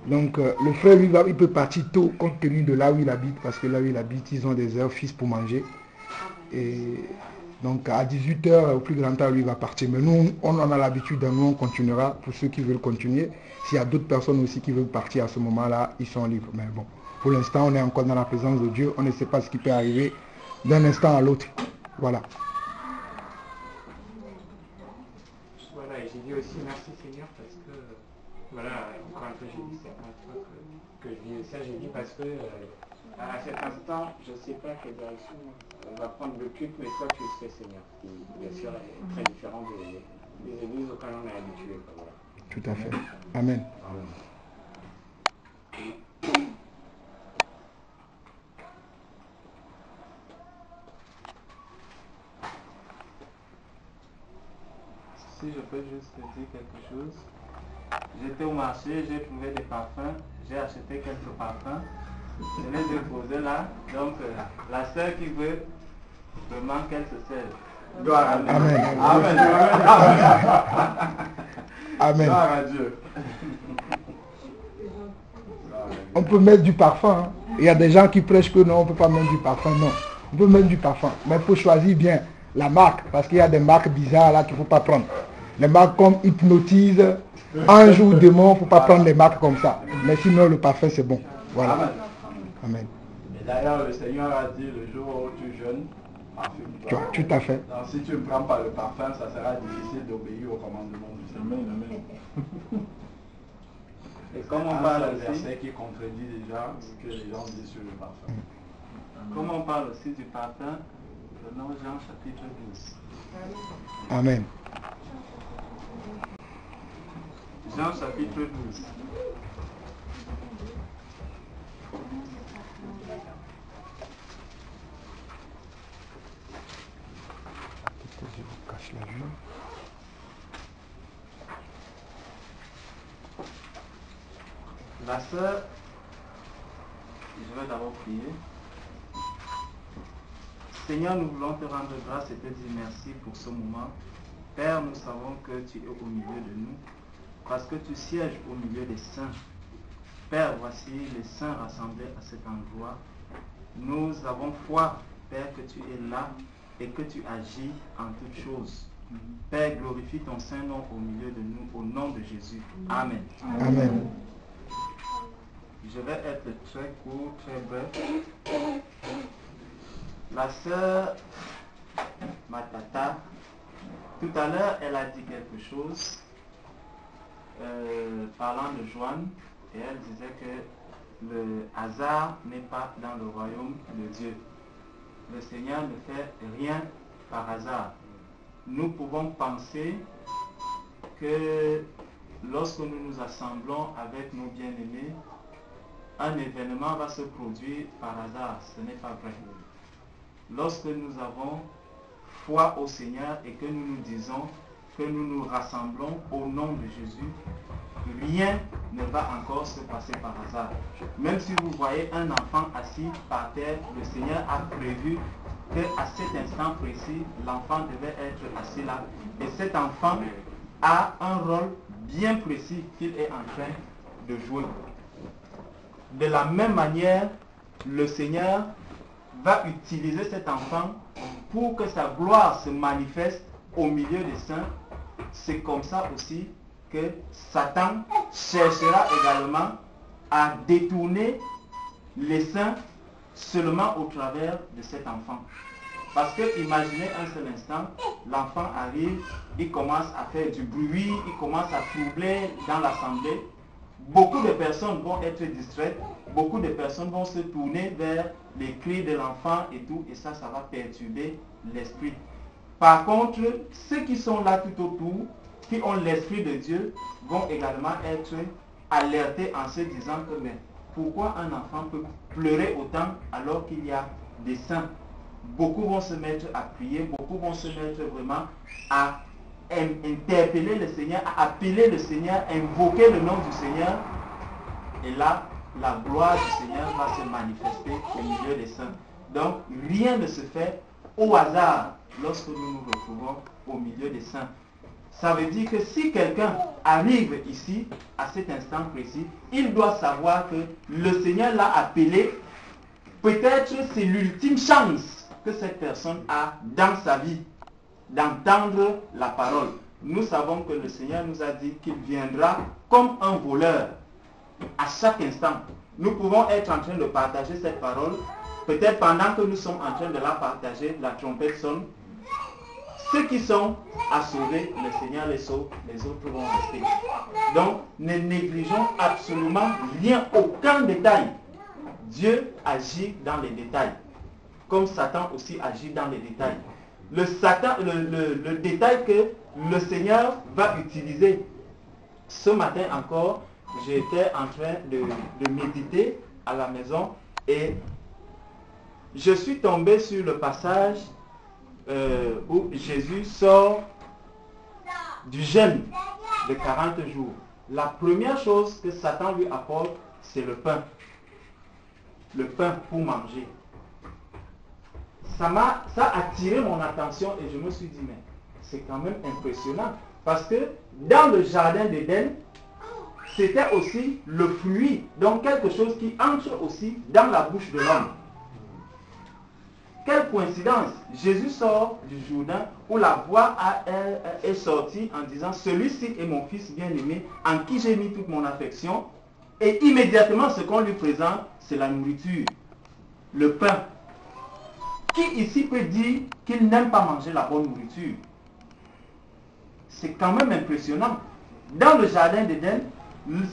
Donc euh, le frère lui va, il peut partir tôt compte tenu de là où il habite parce que là où il habite ils ont des heures fixes pour manger et donc à 18h, au plus grand temps, lui va partir. Mais nous, on en a l'habitude, nous on continuera pour ceux qui veulent continuer. S'il y a d'autres personnes aussi qui veulent partir à ce moment-là, ils sont libres. Mais bon, pour l'instant, on est encore dans la présence de Dieu. On ne sait pas ce qui peut arriver d'un instant à l'autre. Voilà. Voilà, et j'ai dit aussi merci Seigneur parce que, voilà, encore un peu, j'ai dit c'est que, que, je dis ça, j'ai dit parce que euh, à cet instant, je ne sais pas quelle direction on va prendre le culte, mais toi tu le sais Seigneur, qui bien sûr est très différent des, des églises auxquelles on est habitué. Voilà. Tout à fait. Amen. Amen. Si je peux juste te dire quelque chose. J'étais au marché, j'ai trouvé des parfums, j'ai acheté quelques parfums, je les ai posés là. Donc euh, la sœur qui veut vraiment qu'elle se serve. Gloire à Amen. Amen. Amen. Gloire à Dieu. On peut mettre du parfum. Hein. Il y a des gens qui prêchent que non, on ne peut pas mettre du parfum. Non, on peut mettre du parfum. Mais il faut choisir bien la marque. Parce qu'il y a des marques bizarres là qu'il ne faut pas prendre. Les marques comme Hypnotise, Ange ou Démon, il ne faut pas prendre les marques comme ça. Mais sinon, le parfum, c'est bon. Voilà. Amen. Et d'ailleurs, le Seigneur a dit le jour où tu jeûnes, tout à fait. Donc, si tu ne prends pas le parfum, ça sera difficile d'obéir au commandement du Seigneur. Amen, (laughs) Et comme on parle aussi, verset qui contredit déjà ce que les gens disent sur le parfum. Comme on parle aussi du parfum, prenons Jean chapitre 12. Amen. Jean chapitre 12. entendu. Ma soeur, je vais d'abord prier. Seigneur, nous voulons te rendre grâce et te dire merci pour ce moment. Père, nous savons que tu es au milieu de nous, parce que tu sièges au milieu des saints. Père, voici les saints rassemblés à cet endroit. Nous avons foi, Père, que tu es là et que tu agis en toutes choses. Père, glorifie ton Saint-Nom au milieu de nous, au nom de Jésus. Amen. Amen. Je vais être très court, très bref. La sœur Matata, tout à l'heure, elle a dit quelque chose euh, parlant de Joanne et elle disait que le hasard n'est pas dans le royaume de Dieu. Le Seigneur ne fait rien par hasard. Nous pouvons penser que lorsque nous nous assemblons avec nos bien-aimés, un événement va se produire par hasard. Ce n'est pas vrai. Lorsque nous avons foi au Seigneur et que nous nous disons que nous nous rassemblons au nom de Jésus, rien ne va encore se passer par hasard. Même si vous voyez un enfant assis par terre, le Seigneur a prévu qu'à cet instant précis, l'enfant devait être assis là. Et cet enfant a un rôle bien précis qu'il est en train de jouer. De la même manière, le Seigneur va utiliser cet enfant pour que sa gloire se manifeste au milieu des saints. C'est comme ça aussi que Satan cherchera également à détourner les saints seulement au travers de cet enfant. Parce que imaginez un seul instant, l'enfant arrive, il commence à faire du bruit, il commence à troubler dans l'assemblée. Beaucoup de personnes vont être distraites, beaucoup de personnes vont se tourner vers les cris de l'enfant et tout, et ça, ça va perturber l'esprit. Par contre, ceux qui sont là tout autour, qui ont l'esprit de Dieu, vont également être alertés en se disant que mais pourquoi un enfant peut pleurer autant alors qu'il y a des saints? Beaucoup vont se mettre à prier, beaucoup vont se mettre vraiment à interpeller le Seigneur, à appeler le Seigneur, invoquer le nom du Seigneur. Et là, la gloire du Seigneur va se manifester au milieu des saints. Donc, rien ne se fait au hasard lorsque nous nous retrouvons au milieu des saints. Ça veut dire que si quelqu'un arrive ici, à cet instant précis, il doit savoir que le Seigneur l'a appelé. Peut-être c'est l'ultime chance que cette personne a dans sa vie d'entendre la parole. Nous savons que le Seigneur nous a dit qu'il viendra comme un voleur à chaque instant. Nous pouvons être en train de partager cette parole. Peut-être pendant que nous sommes en train de la partager, la trompette sonne. Ceux qui sont sauver, le Seigneur les sauve, les autres vont rester. Donc, ne négligeons absolument rien, aucun détail. Dieu agit dans les détails, comme Satan aussi agit dans les détails. Le, Satan, le, détail que le Seigneur va utiliser ce matin encore, j'étais en train de, méditer à la maison et je suis tombé sur le passage euh, où Jésus sort du jeûne de 40 jours. La première chose que Satan lui apporte, c'est le pain. Le pain pour manger. Ça m'a ça a attiré mon attention et je me suis dit, mais c'est quand même impressionnant. Parce que dans le jardin d'Éden, c'était aussi le fruit, donc quelque chose qui entre aussi dans la bouche de l'homme. Quelle coïncidence Jésus sort du Jourdain où la voix est sortie en disant Celui-ci est mon fils bien-aimé en qui j'ai mis toute mon affection. Et immédiatement, ce qu'on lui présente, c'est la nourriture, le pain. Qui ici peut dire qu'il n'aime pas manger la bonne nourriture? C'est quand même impressionnant. Dans le jardin d'Éden,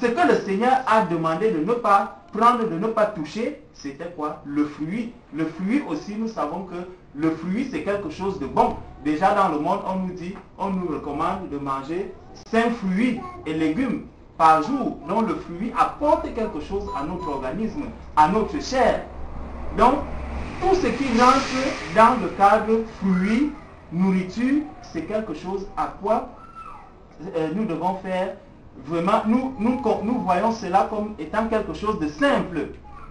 ce que le Seigneur a demandé de ne pas prendre, de ne pas toucher, c'était quoi? Le fruit. Le fruit aussi, nous savons que le fruit, c'est quelque chose de bon. Déjà dans le monde, on nous dit, on nous recommande de manger 5 fruits et légumes par jour. Donc le fruit apporte quelque chose à notre organisme, à notre chair. Donc, tout ce qui rentre dans le cadre fruits, nourriture, c'est quelque chose à quoi euh, nous devons faire vraiment, nous, nous voyons cela comme étant quelque chose de simple.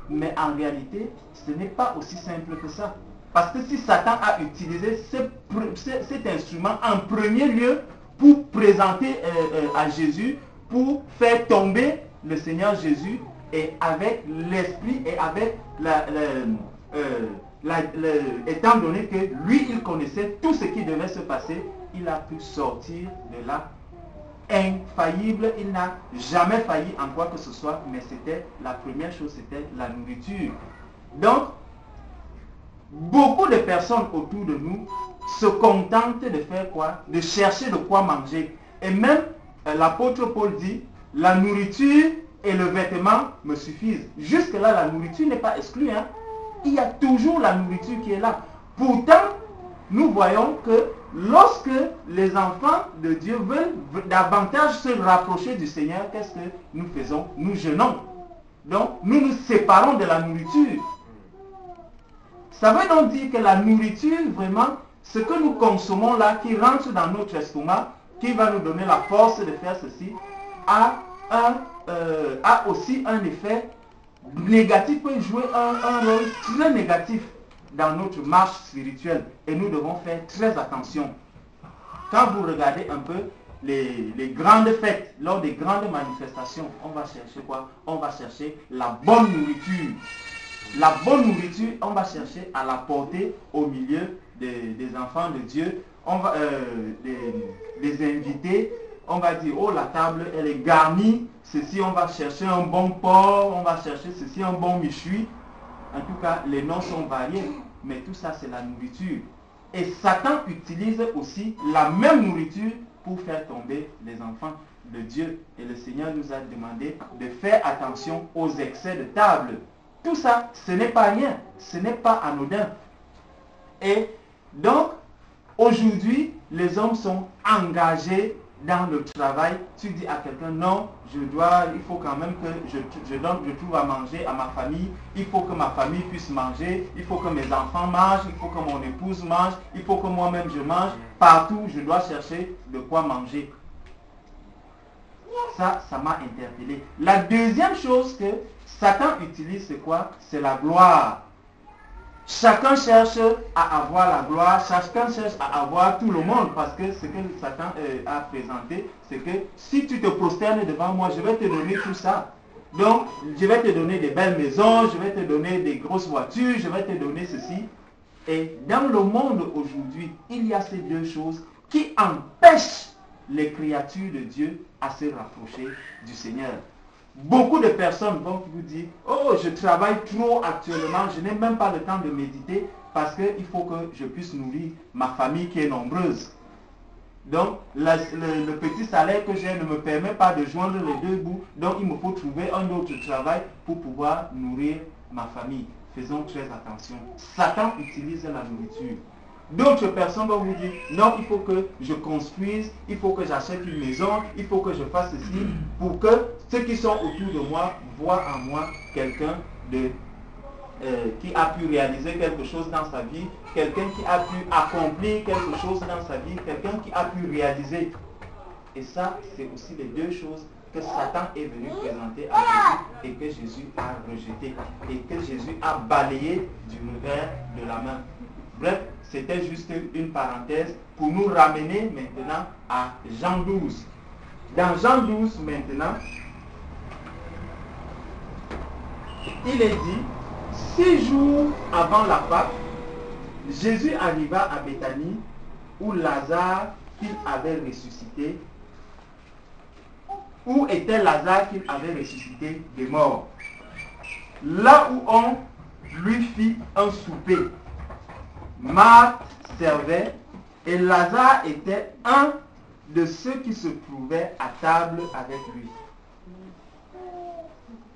Mais en réalité, ce n'est pas aussi simple que ça. Parce que si Satan a utilisé cet instrument en premier lieu pour présenter euh, euh, à Jésus, pour faire tomber le Seigneur Jésus, et avec l'esprit et avec la, euh, étant donné que lui, il connaissait tout ce qui devait se passer, il a pu sortir de là infaillible, il n'a jamais failli en quoi que ce soit, mais c'était la première chose, c'était la nourriture. Donc, beaucoup de personnes autour de nous se contentent de faire quoi? De chercher de quoi manger. Et même euh, l'apôtre Paul dit, la nourriture et le vêtement me suffisent. Jusque-là, la nourriture n'est pas exclue. Hein. Il y a toujours la nourriture qui est là. Pourtant, nous voyons que lorsque les enfants de Dieu veulent davantage se rapprocher du Seigneur, qu'est-ce que nous faisons? Nous jeûnons. Donc, nous nous séparons de la nourriture. Ça veut donc dire que la nourriture, vraiment, ce que nous consommons là, qui rentre dans notre estomac, qui va nous donner la force de faire ceci, a, euh, a aussi un effet négatif, peut jouer un rôle très négatif dans notre marche spirituelle et nous devons faire très attention. Quand vous regardez un peu les, grandes fêtes, lors des grandes manifestations, on va chercher quoi? On va chercher la bonne nourriture. La bonne nourriture, on va chercher à la porter au milieu des, enfants de Dieu. On va euh, les, inviter. On va dire, oh la table, elle est garnie. Ceci, on va chercher un bon porc. On va chercher ceci, un bon michui. En tout cas, les noms sont variés mais tout ça c'est la nourriture. Et Satan utilise aussi la même nourriture pour faire tomber les enfants de Dieu. Et le Seigneur nous a demandé de faire attention aux excès de table. Tout ça, ce n'est pas rien, ce n'est pas anodin. Et donc, aujourd'hui, les hommes sont engagés dans le travail, tu dis à quelqu'un, non, je dois, il faut quand même que je, donne, je trouve à manger à ma famille, il faut que ma famille puisse manger, il faut que mes enfants mangent, il faut que mon épouse mange, il faut que moi-même je mange, partout je dois chercher de quoi manger. Ça, ça m'a interpellé. La deuxième chose que Satan utilise, c'est quoi? C'est la gloire. Chacun cherche à avoir la gloire, chacun cherche à avoir tout le monde parce que ce que Satan euh, a présenté, c'est que si tu te prosternes devant moi, je vais te donner tout ça. Donc, je vais te donner des belles maisons, je vais te donner des grosses voitures, je vais te donner ceci. Et dans le monde aujourd'hui, il y a ces deux choses qui empêchent les créatures de Dieu à se rapprocher du Seigneur. Beaucoup de personnes vont vous dire, oh, je travaille trop actuellement, je n'ai même pas le temps de méditer parce qu'il faut que je puisse nourrir ma famille qui est nombreuse. Donc, le, petit salaire que j'ai ne me permet pas de joindre les deux bouts. Donc, il me faut trouver un autre travail pour pouvoir nourrir ma famille. Faisons très attention. Satan utilise la nourriture. D'autres personnes vont vous dire, non, il faut que je construise, il faut que j'achète une maison, il faut que je fasse ceci, pour que ceux qui sont autour de moi voient en moi quelqu'un de euh, qui a pu réaliser quelque chose dans sa vie, quelqu'un qui a pu accomplir quelque chose dans sa vie, quelqu'un qui a pu réaliser. Et ça, c'est aussi les deux choses que Satan est venu présenter à Jésus et que Jésus a rejeté et que Jésus a balayé du revers de la main. Bref, c'était juste une parenthèse pour nous ramener maintenant à Jean 12. Dans Jean 12 maintenant, il est dit, six jours avant la Pâque, Jésus arriva à Béthanie où Lazare qu'il avait ressuscité, où était Lazare qu'il avait ressuscité des morts. Là où on lui fit un souper. Marthe servait et Lazare était un de ceux qui se trouvaient à table avec lui.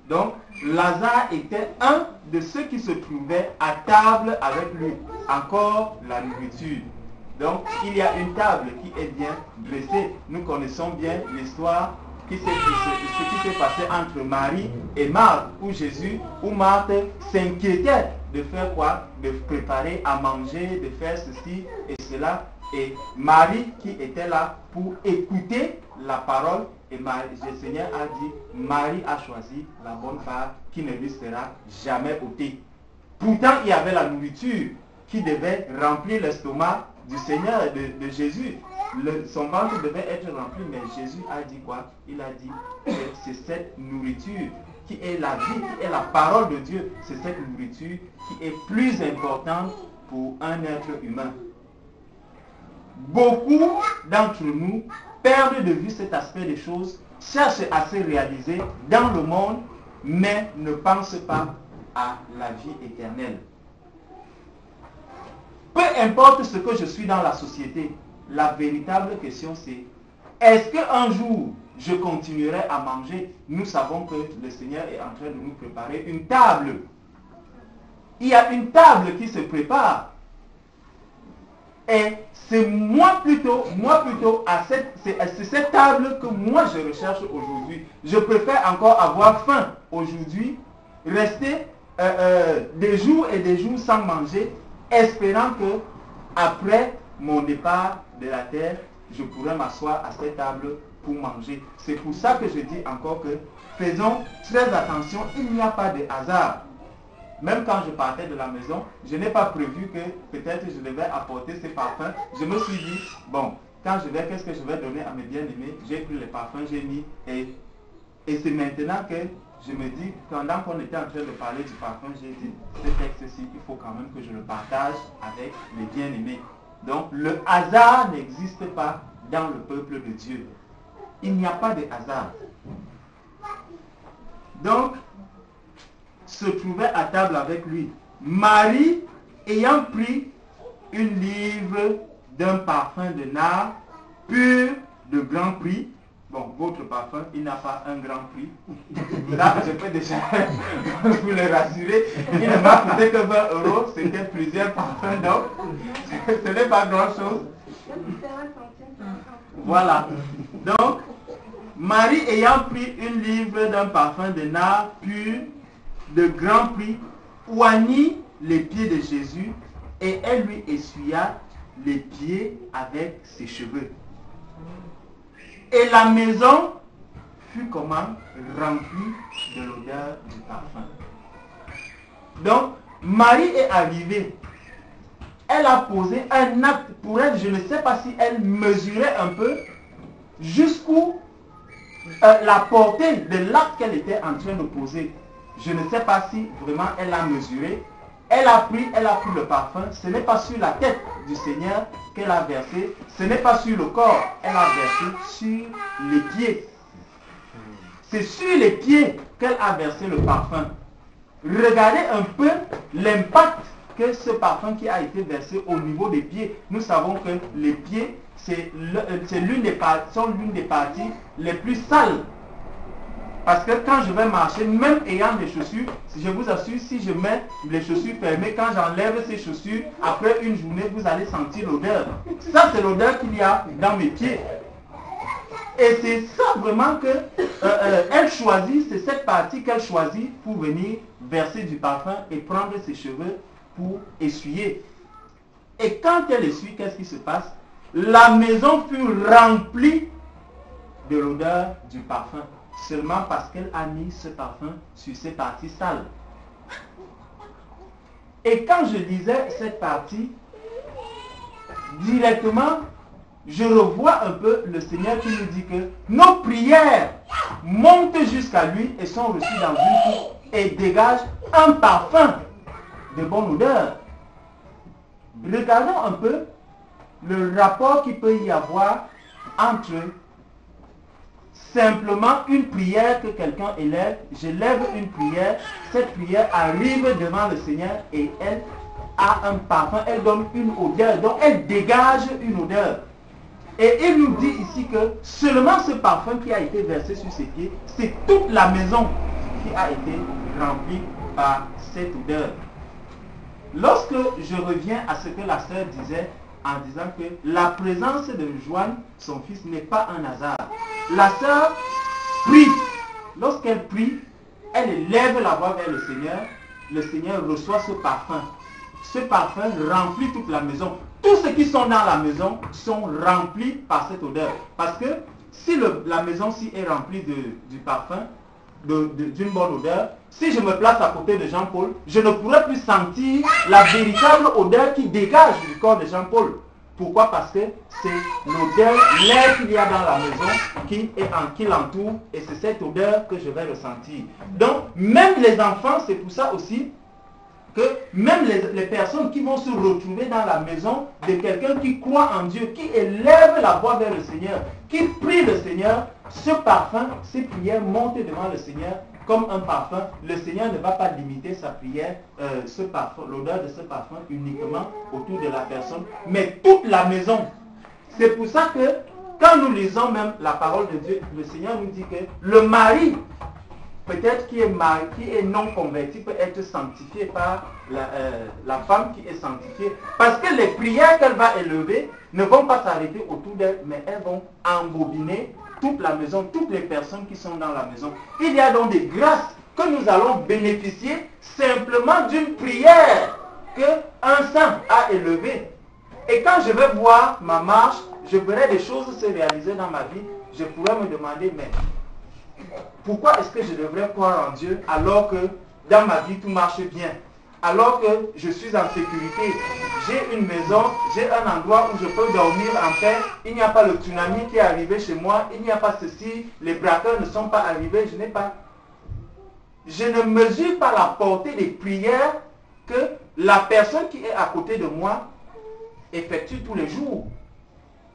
Donc, Lazare était un de ceux qui se trouvaient à table avec lui. Encore la nourriture. Donc, il y a une table qui est bien dressée. Nous connaissons bien l'histoire ce qui s'est passé entre Marie et Marthe, où Jésus, où Marthe s'inquiétait de faire quoi? De préparer à manger, de faire ceci et cela. Et Marie qui était là pour écouter la parole et le Seigneur a dit, Marie a choisi la bonne part qui ne lui sera jamais ôtée. Pourtant, il y avait la nourriture qui devait remplir l'estomac du Seigneur, de, Jésus. son ventre devait être rempli, mais Jésus a dit quoi? Il a dit que c'est cette nourriture qui est la vie, qui est la parole de Dieu. C'est cette nourriture qui est plus importante pour un être humain. Beaucoup d'entre nous perdent de vue cet aspect des choses, cherchent à se réaliser dans le monde, mais ne pensent pas à la vie éternelle. Peu importe ce que je suis dans la société, la véritable question c'est, est-ce qu'un jour je continuerai à manger? Nous savons que le Seigneur est en train de nous préparer une table. Il y a une table qui se prépare. Et c'est moi plutôt, moi plutôt, à cette, c'est cette table que moi je recherche aujourd'hui. Je préfère encore avoir faim aujourd'hui, rester euh, euh, des jours et des jours sans manger, espérant que après mon départ de la terre, je pourrai m'asseoir à cette table pour manger. C'est pour ça que je dis encore que faisons très attention, il n'y a pas de hasard. Même quand je partais de la maison, je n'ai pas prévu que peut-être je devais apporter ces parfums. Je me suis dit, bon, quand je vais, qu'est-ce que je vais donner à mes bien-aimés? J'ai pris les parfums, j'ai mis, et, et c'est maintenant que je me dis, pendant qu'on était en train de parler du parfum, j'ai dit, ce texte-ci, il faut quand même que je le partage avec les bien-aimés. Donc, le hasard n'existe pas dans le peuple de Dieu. Il n'y a pas de hasard. Donc, se trouvait à table avec lui. Marie, ayant pris une livre d'un parfum de nard pur de grand prix, bon, votre parfum, il n'a pas un grand prix. Là, je peux déjà (laughs) vous le rassurer. Il ne m'a coûté que 20 euros, c'était plusieurs parfums, donc (laughs) ce n'est pas grand-chose. Voilà. Donc, Marie ayant pris une livre d'un parfum de nard pur de grand prix, oignit les pieds de Jésus et elle lui essuya les pieds avec ses cheveux. Et la maison fut comment remplie de l'odeur du parfum. Donc, Marie est arrivée. Elle a posé un acte pour elle. Je ne sais pas si elle mesurait un peu jusqu'où euh, la portée de l'acte qu'elle était en train de poser. Je ne sais pas si vraiment elle a mesuré. Elle a pris, elle a pris le parfum. Ce n'est pas sur la tête Seigneur qu'elle a versé. Ce n'est pas sur le corps. Elle a versé sur les pieds. C'est sur les pieds qu'elle a versé le parfum. Regardez un peu l'impact que ce parfum qui a été versé au niveau des pieds. Nous savons que les pieds, c'est l'une des, l'une des parties les plus sales parce que quand je vais marcher, même ayant des chaussures, je vous assure, si je mets les chaussures fermées, quand j'enlève ces chaussures, après une journée, vous allez sentir l'odeur. Ça, c'est l'odeur qu'il y a dans mes pieds. Et c'est ça vraiment que euh, euh, elle choisit, c'est cette partie qu'elle choisit pour venir verser du parfum et prendre ses cheveux pour essuyer. Et quand elle essuie, qu'est-ce qui se passe? La maison fut remplie de l'odeur du parfum seulement parce qu'elle a mis ce parfum sur ses parties sales. Et quand je lisais cette partie, directement, je revois un peu le Seigneur qui nous dit que nos prières montent jusqu'à lui et sont reçues dans une coupe et dégagent un parfum de bonne odeur. Regardons un peu le rapport qu'il peut y avoir entre simplement une prière que quelqu'un élève, je lève une prière, cette prière arrive devant le Seigneur et elle a un parfum, elle donne une odeur, donc elle dégage une odeur. Et il nous dit ici que seulement ce parfum qui a été versé sur ses pieds, c'est toute la maison qui a été remplie par cette odeur. Lorsque je reviens à ce que la sœur disait en disant que la présence de Joanne, son fils, n'est pas un hasard. La sœur prie. Lorsqu'elle prie, elle lève la voix vers le Seigneur. Le Seigneur reçoit ce parfum. Ce parfum remplit toute la maison. Tous ceux qui sont dans la maison sont remplis par cette odeur. Parce que si la maison-ci est remplie de, du parfum, d'une bonne odeur, si je me place à côté de Jean-Paul, je ne pourrais plus sentir la véritable odeur qui dégage du corps de Jean-Paul. Pourquoi? Parce que c'est l'odeur, l'air qu'il y a dans la maison qui en qui l'entoure et c'est cette odeur que je vais ressentir. Donc, même les enfants, c'est pour ça aussi même les, les personnes qui vont se retrouver dans la maison de quelqu'un qui croit en Dieu, qui élève la voix vers le Seigneur, qui prie le Seigneur, ce parfum, ces prières montent devant le Seigneur comme un parfum. Le Seigneur ne va pas limiter sa prière, euh, ce parfum, l'odeur de ce parfum uniquement autour de la personne, mais toute la maison. C'est pour ça que quand nous lisons même la parole de Dieu, le Seigneur nous dit que le mari peut-être qui est mari, qui est non converti peut être sanctifié par la, euh, la femme qui est sanctifiée. Parce que les prières qu'elle va élever ne vont pas s'arrêter autour d'elle, mais elles vont embobiner toute la maison, toutes les personnes qui sont dans la maison. Il y a donc des grâces que nous allons bénéficier simplement d'une prière que un saint a élevée. Et quand je vais voir ma marche, je verrai des choses se réaliser dans ma vie, je pourrais me demander, mais pourquoi est-ce que je devrais croire en Dieu alors que dans ma vie tout marche bien? Alors que je suis en sécurité, j'ai une maison, j'ai un endroit où je peux dormir en paix, il n'y a pas le tsunami qui est arrivé chez moi, il n'y a pas ceci, les braqueurs ne sont pas arrivés, je n'ai pas... Je ne mesure pas la portée des prières que la personne qui est à côté de moi effectue tous les jours.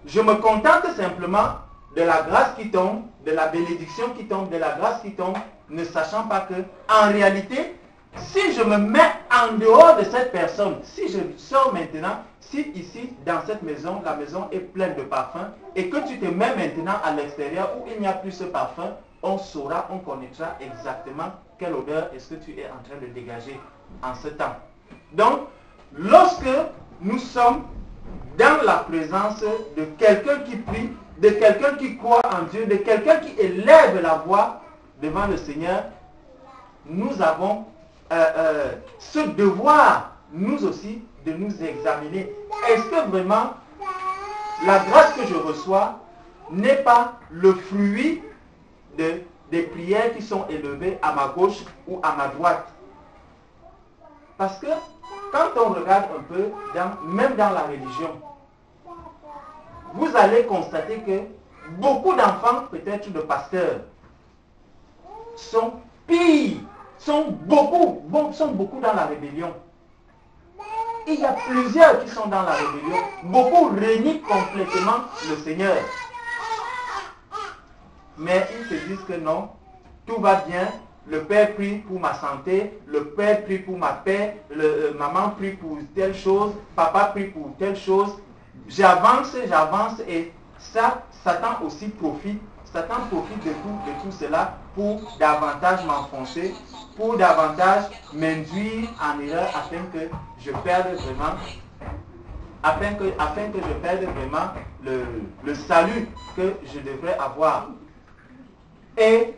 Je me contente simplement de la grâce qui tombe, de la bénédiction qui tombe, de la grâce qui tombe, ne sachant pas que, en réalité, si je me mets en dehors de cette personne, si je sors maintenant, si ici, dans cette maison, la maison est pleine de parfums, et que tu te mets maintenant à l'extérieur où il n'y a plus ce parfum, on saura, on connaîtra exactement quelle odeur est-ce que tu es en train de dégager en ce temps. Donc, lorsque nous sommes dans la présence de quelqu'un qui prie, de quelqu'un qui croit en Dieu, de quelqu'un qui élève la voix devant le Seigneur, nous avons euh, euh, ce devoir, nous aussi, de nous examiner. Est-ce que vraiment la grâce que je reçois n'est pas le fruit de, des prières qui sont élevées à ma gauche ou à ma droite? Parce que quand on regarde un peu, même dans la religion, vous allez constater que beaucoup d'enfants, peut-être de pasteurs, sont pires, sont beaucoup, sont beaucoup dans la rébellion. Il y a plusieurs qui sont dans la rébellion. Beaucoup renient complètement le Seigneur. Mais ils se disent que non, tout va bien. Le père prie pour ma santé, le père prie pour ma paix, le, euh, maman prie pour telle chose, papa prie pour telle chose. J'avance, j'avance et ça, Satan aussi profite. Satan profite de tout, de tout cela pour davantage m'enfoncer, pour davantage m'induire en erreur afin que je perde vraiment afin que, afin que je perde vraiment le, le salut que je devrais avoir. Et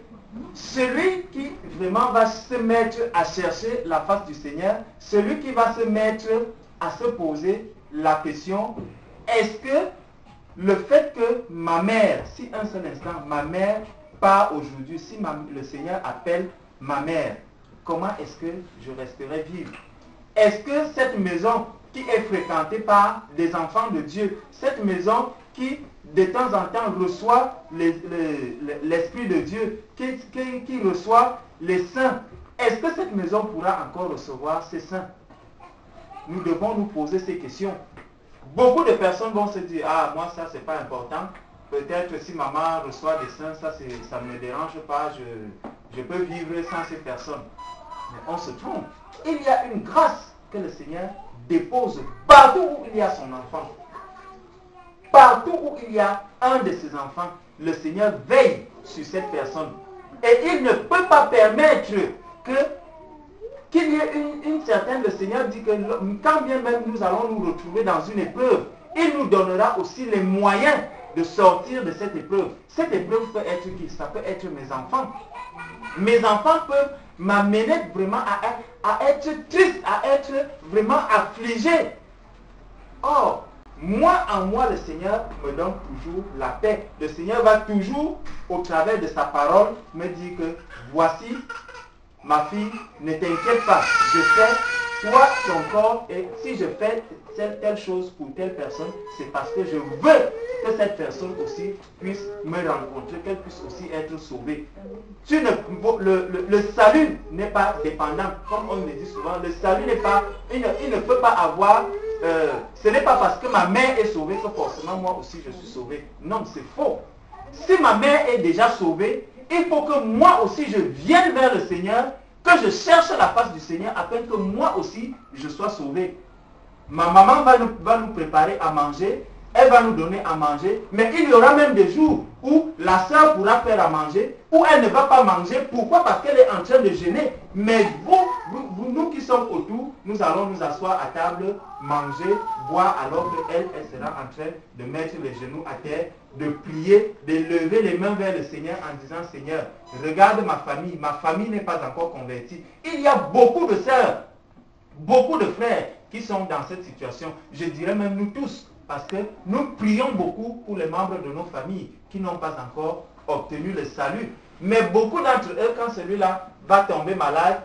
celui qui vraiment va se mettre à chercher la face du Seigneur, celui qui va se mettre à se poser la question, est-ce que le fait que ma mère, si un seul instant, ma mère part aujourd'hui, si le Seigneur appelle ma mère, comment est-ce que je resterai vivre? Est-ce que cette maison qui est fréquentée par des enfants de Dieu, cette maison qui de temps en temps reçoit les- les- les- l'Esprit de Dieu, qui, qui- qui reçoit les saints, est-ce que cette maison pourra encore recevoir ces saints? Nous devons nous poser ces questions. Beaucoup de personnes vont se dire, ah, moi ça c'est pas important. Peut-être si maman reçoit des saints, ça ça ne me dérange pas, je, je peux vivre sans ces personnes. Mais on se trompe. Il y a une grâce que le Seigneur dépose partout où il y a son enfant. Partout où il y a un de ses enfants, le Seigneur veille sur cette personne. Et il ne peut pas permettre que qu'il y ait une, certaine, le Seigneur dit que quand bien même nous allons nous retrouver dans une épreuve, il nous donnera aussi les moyens de sortir de cette épreuve. Cette épreuve peut être qui Ça peut être mes enfants. Mes enfants peuvent m'amener vraiment à, à être triste, à être vraiment affligé. Or, moi en moi, le Seigneur me donne toujours la paix. Le Seigneur va toujours, au travers de sa parole, me dire que voici ma fille, ne t'inquiète pas, je fais toi ton corps et si je fais telle, telle chose pour telle personne, c'est parce que je veux que cette personne aussi puisse me rencontrer, qu'elle puisse aussi être sauvée. Tu ne, le, salut n'est pas dépendant, comme on le dit souvent, le salut n'est pas, il ne, peut pas avoir, euh, ce n'est pas parce que ma mère est sauvée que forcément moi aussi je suis sauvé. Non, c'est faux. Si ma mère est déjà sauvée, il faut que moi aussi je vienne vers le Seigneur, que je cherche la face du Seigneur afin que moi aussi je sois sauvé. Ma maman va nous, préparer à manger, elle va nous donner à manger, mais il y aura même des jours où la soeur pourra faire à manger, où elle ne va pas manger. Pourquoi? Parce qu'elle est en train de gêner. Mais vous, nous qui sommes autour, nous allons nous asseoir à table, manger, boire, alors qu'elle, elle sera en train de mettre les genoux à terre, de prier, de lever les mains vers le Seigneur en disant, Seigneur, regarde ma famille, ma famille n'est pas encore convertie. Il y a beaucoup de sœurs, beaucoup de frères qui sont dans cette situation. Je dirais même nous tous, parce que nous prions beaucoup pour les membres de nos familles qui n'ont pas encore obtenu le salut. Mais beaucoup d'entre eux, quand celui-là va tomber malade,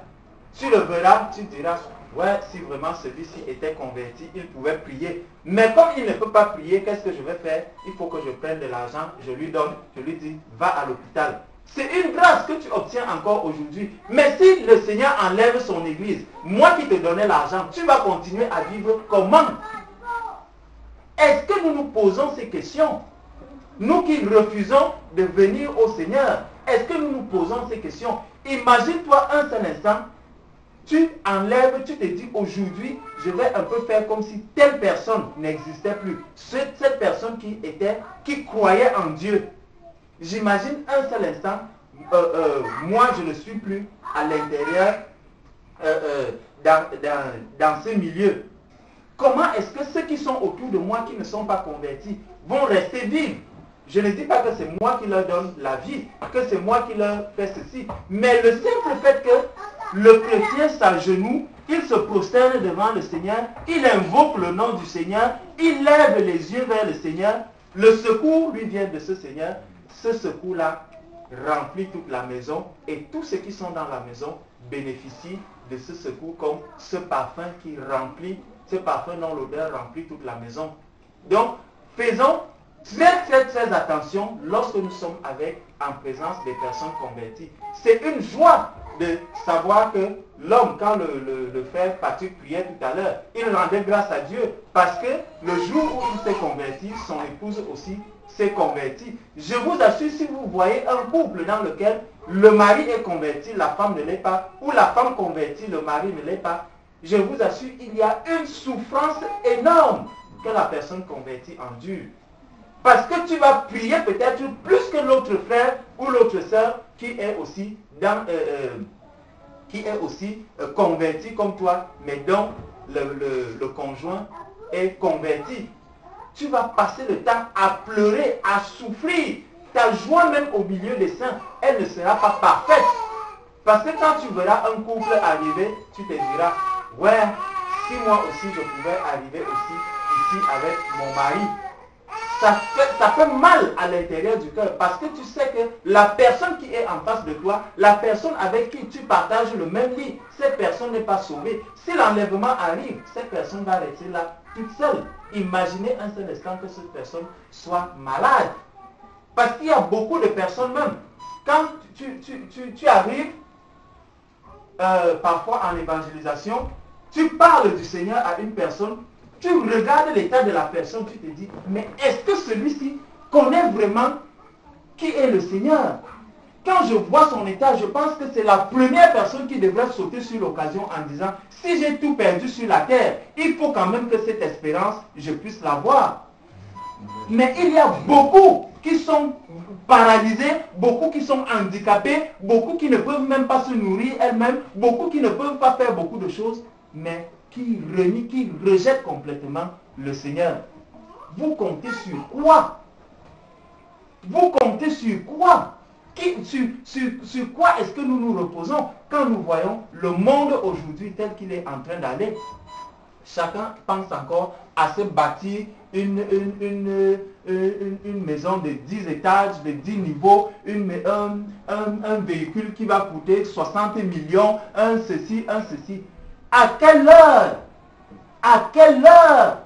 tu le verras, tu diras, ouais, si vraiment celui-ci était converti, il pouvait prier. Mais comme il ne peut pas prier, qu'est-ce que je vais faire? Il faut que je prenne de l'argent, je lui donne, je lui dis, va à l'hôpital. C'est une grâce que tu obtiens encore aujourd'hui. Mais si le Seigneur enlève son église, moi qui te donnais l'argent, tu vas continuer à vivre comment? Est-ce que nous nous posons ces questions? Nous qui refusons de venir au Seigneur, est-ce que nous nous posons ces questions? Imagine-toi un seul instant, tu enlèves, tu te dis aujourd'hui, je vais un peu faire comme si telle personne n'existait plus. Cette, personne qui était, qui croyait en Dieu. J'imagine un seul instant, euh, euh, moi je ne suis plus à l'intérieur euh, dans, dans ce milieu. Comment est-ce que ceux qui sont autour de moi, qui ne sont pas convertis, vont rester vivre? Je ne dis pas que c'est moi qui leur donne la vie, que c'est moi qui leur fais ceci. Mais le simple fait que le chrétien s'agenouille, il se prosterne devant le Seigneur, il invoque le nom du Seigneur, il lève les yeux vers le Seigneur, le secours lui vient de ce Seigneur. Ce secours-là remplit toute la maison et tous ceux qui sont dans la maison bénéficient de ce secours comme ce parfum qui remplit ce parfum dont l'odeur remplit toute la maison. Donc, faisons très très très attention lorsque nous sommes avec, en présence des personnes converties. C'est une joie de savoir que l'homme, quand le, frère Patrick priait tout à l'heure, il rendait grâce à Dieu parce que le jour où il s'est converti, son épouse aussi s'est convertie. Je vous assure, si vous voyez un couple dans lequel le mari est converti, la femme ne l'est pas, ou la femme convertie, le mari ne l'est pas, je vous assure, il y a une souffrance énorme que la personne convertie endure. Parce que tu vas prier peut-être plus que l'autre frère ou l'autre sœur qui est aussi, euh, euh, qui est aussi euh, converti comme toi, mais dont le, conjoint est converti. Tu vas passer le temps à pleurer, à souffrir. Ta joie même au milieu des saints, elle ne sera pas parfaite. Parce que quand tu verras un couple arriver, tu te diras, ouais, si moi aussi je pouvais arriver aussi ici avec mon mari, ça fait, mal à l'intérieur du cœur parce que tu sais que la personne qui est en face de toi, la personne avec qui tu partages le même lit, cette personne n'est pas sauvée. Si l'enlèvement arrive, cette personne va rester là toute seule. Imaginez un seul instant que cette personne soit malade. Parce qu'il y a beaucoup de personnes même, quand tu, tu, arrives euh, parfois en évangélisation, tu parles du Seigneur à une personne, tu regardes l'état de la personne, tu te dis, mais est-ce que celui-ci connaît vraiment qui est le Seigneur? Quand je vois son état, je pense que c'est la première personne qui devrait sauter sur l'occasion en disant, si j'ai tout perdu sur la terre, il faut quand même que cette espérance, je puisse l'avoir. Mais il y a beaucoup qui sont paralysés, beaucoup qui sont handicapés, beaucoup qui ne peuvent même pas se nourrir elles-mêmes, beaucoup qui ne peuvent pas faire beaucoup de choses mais qui renie, qui rejette complètement le Seigneur. Vous comptez sur quoi? Vous comptez sur quoi? Sur, quoi est-ce que nous nous reposons quand nous voyons le monde aujourd'hui tel qu'il est en train d'aller? Chacun pense encore à se bâtir une, une, une, maison de 10 étages, de 10 niveaux, une, un, un, véhicule qui va coûter 60 millions, un ceci, un ceci. À quelle heure? À quelle heure?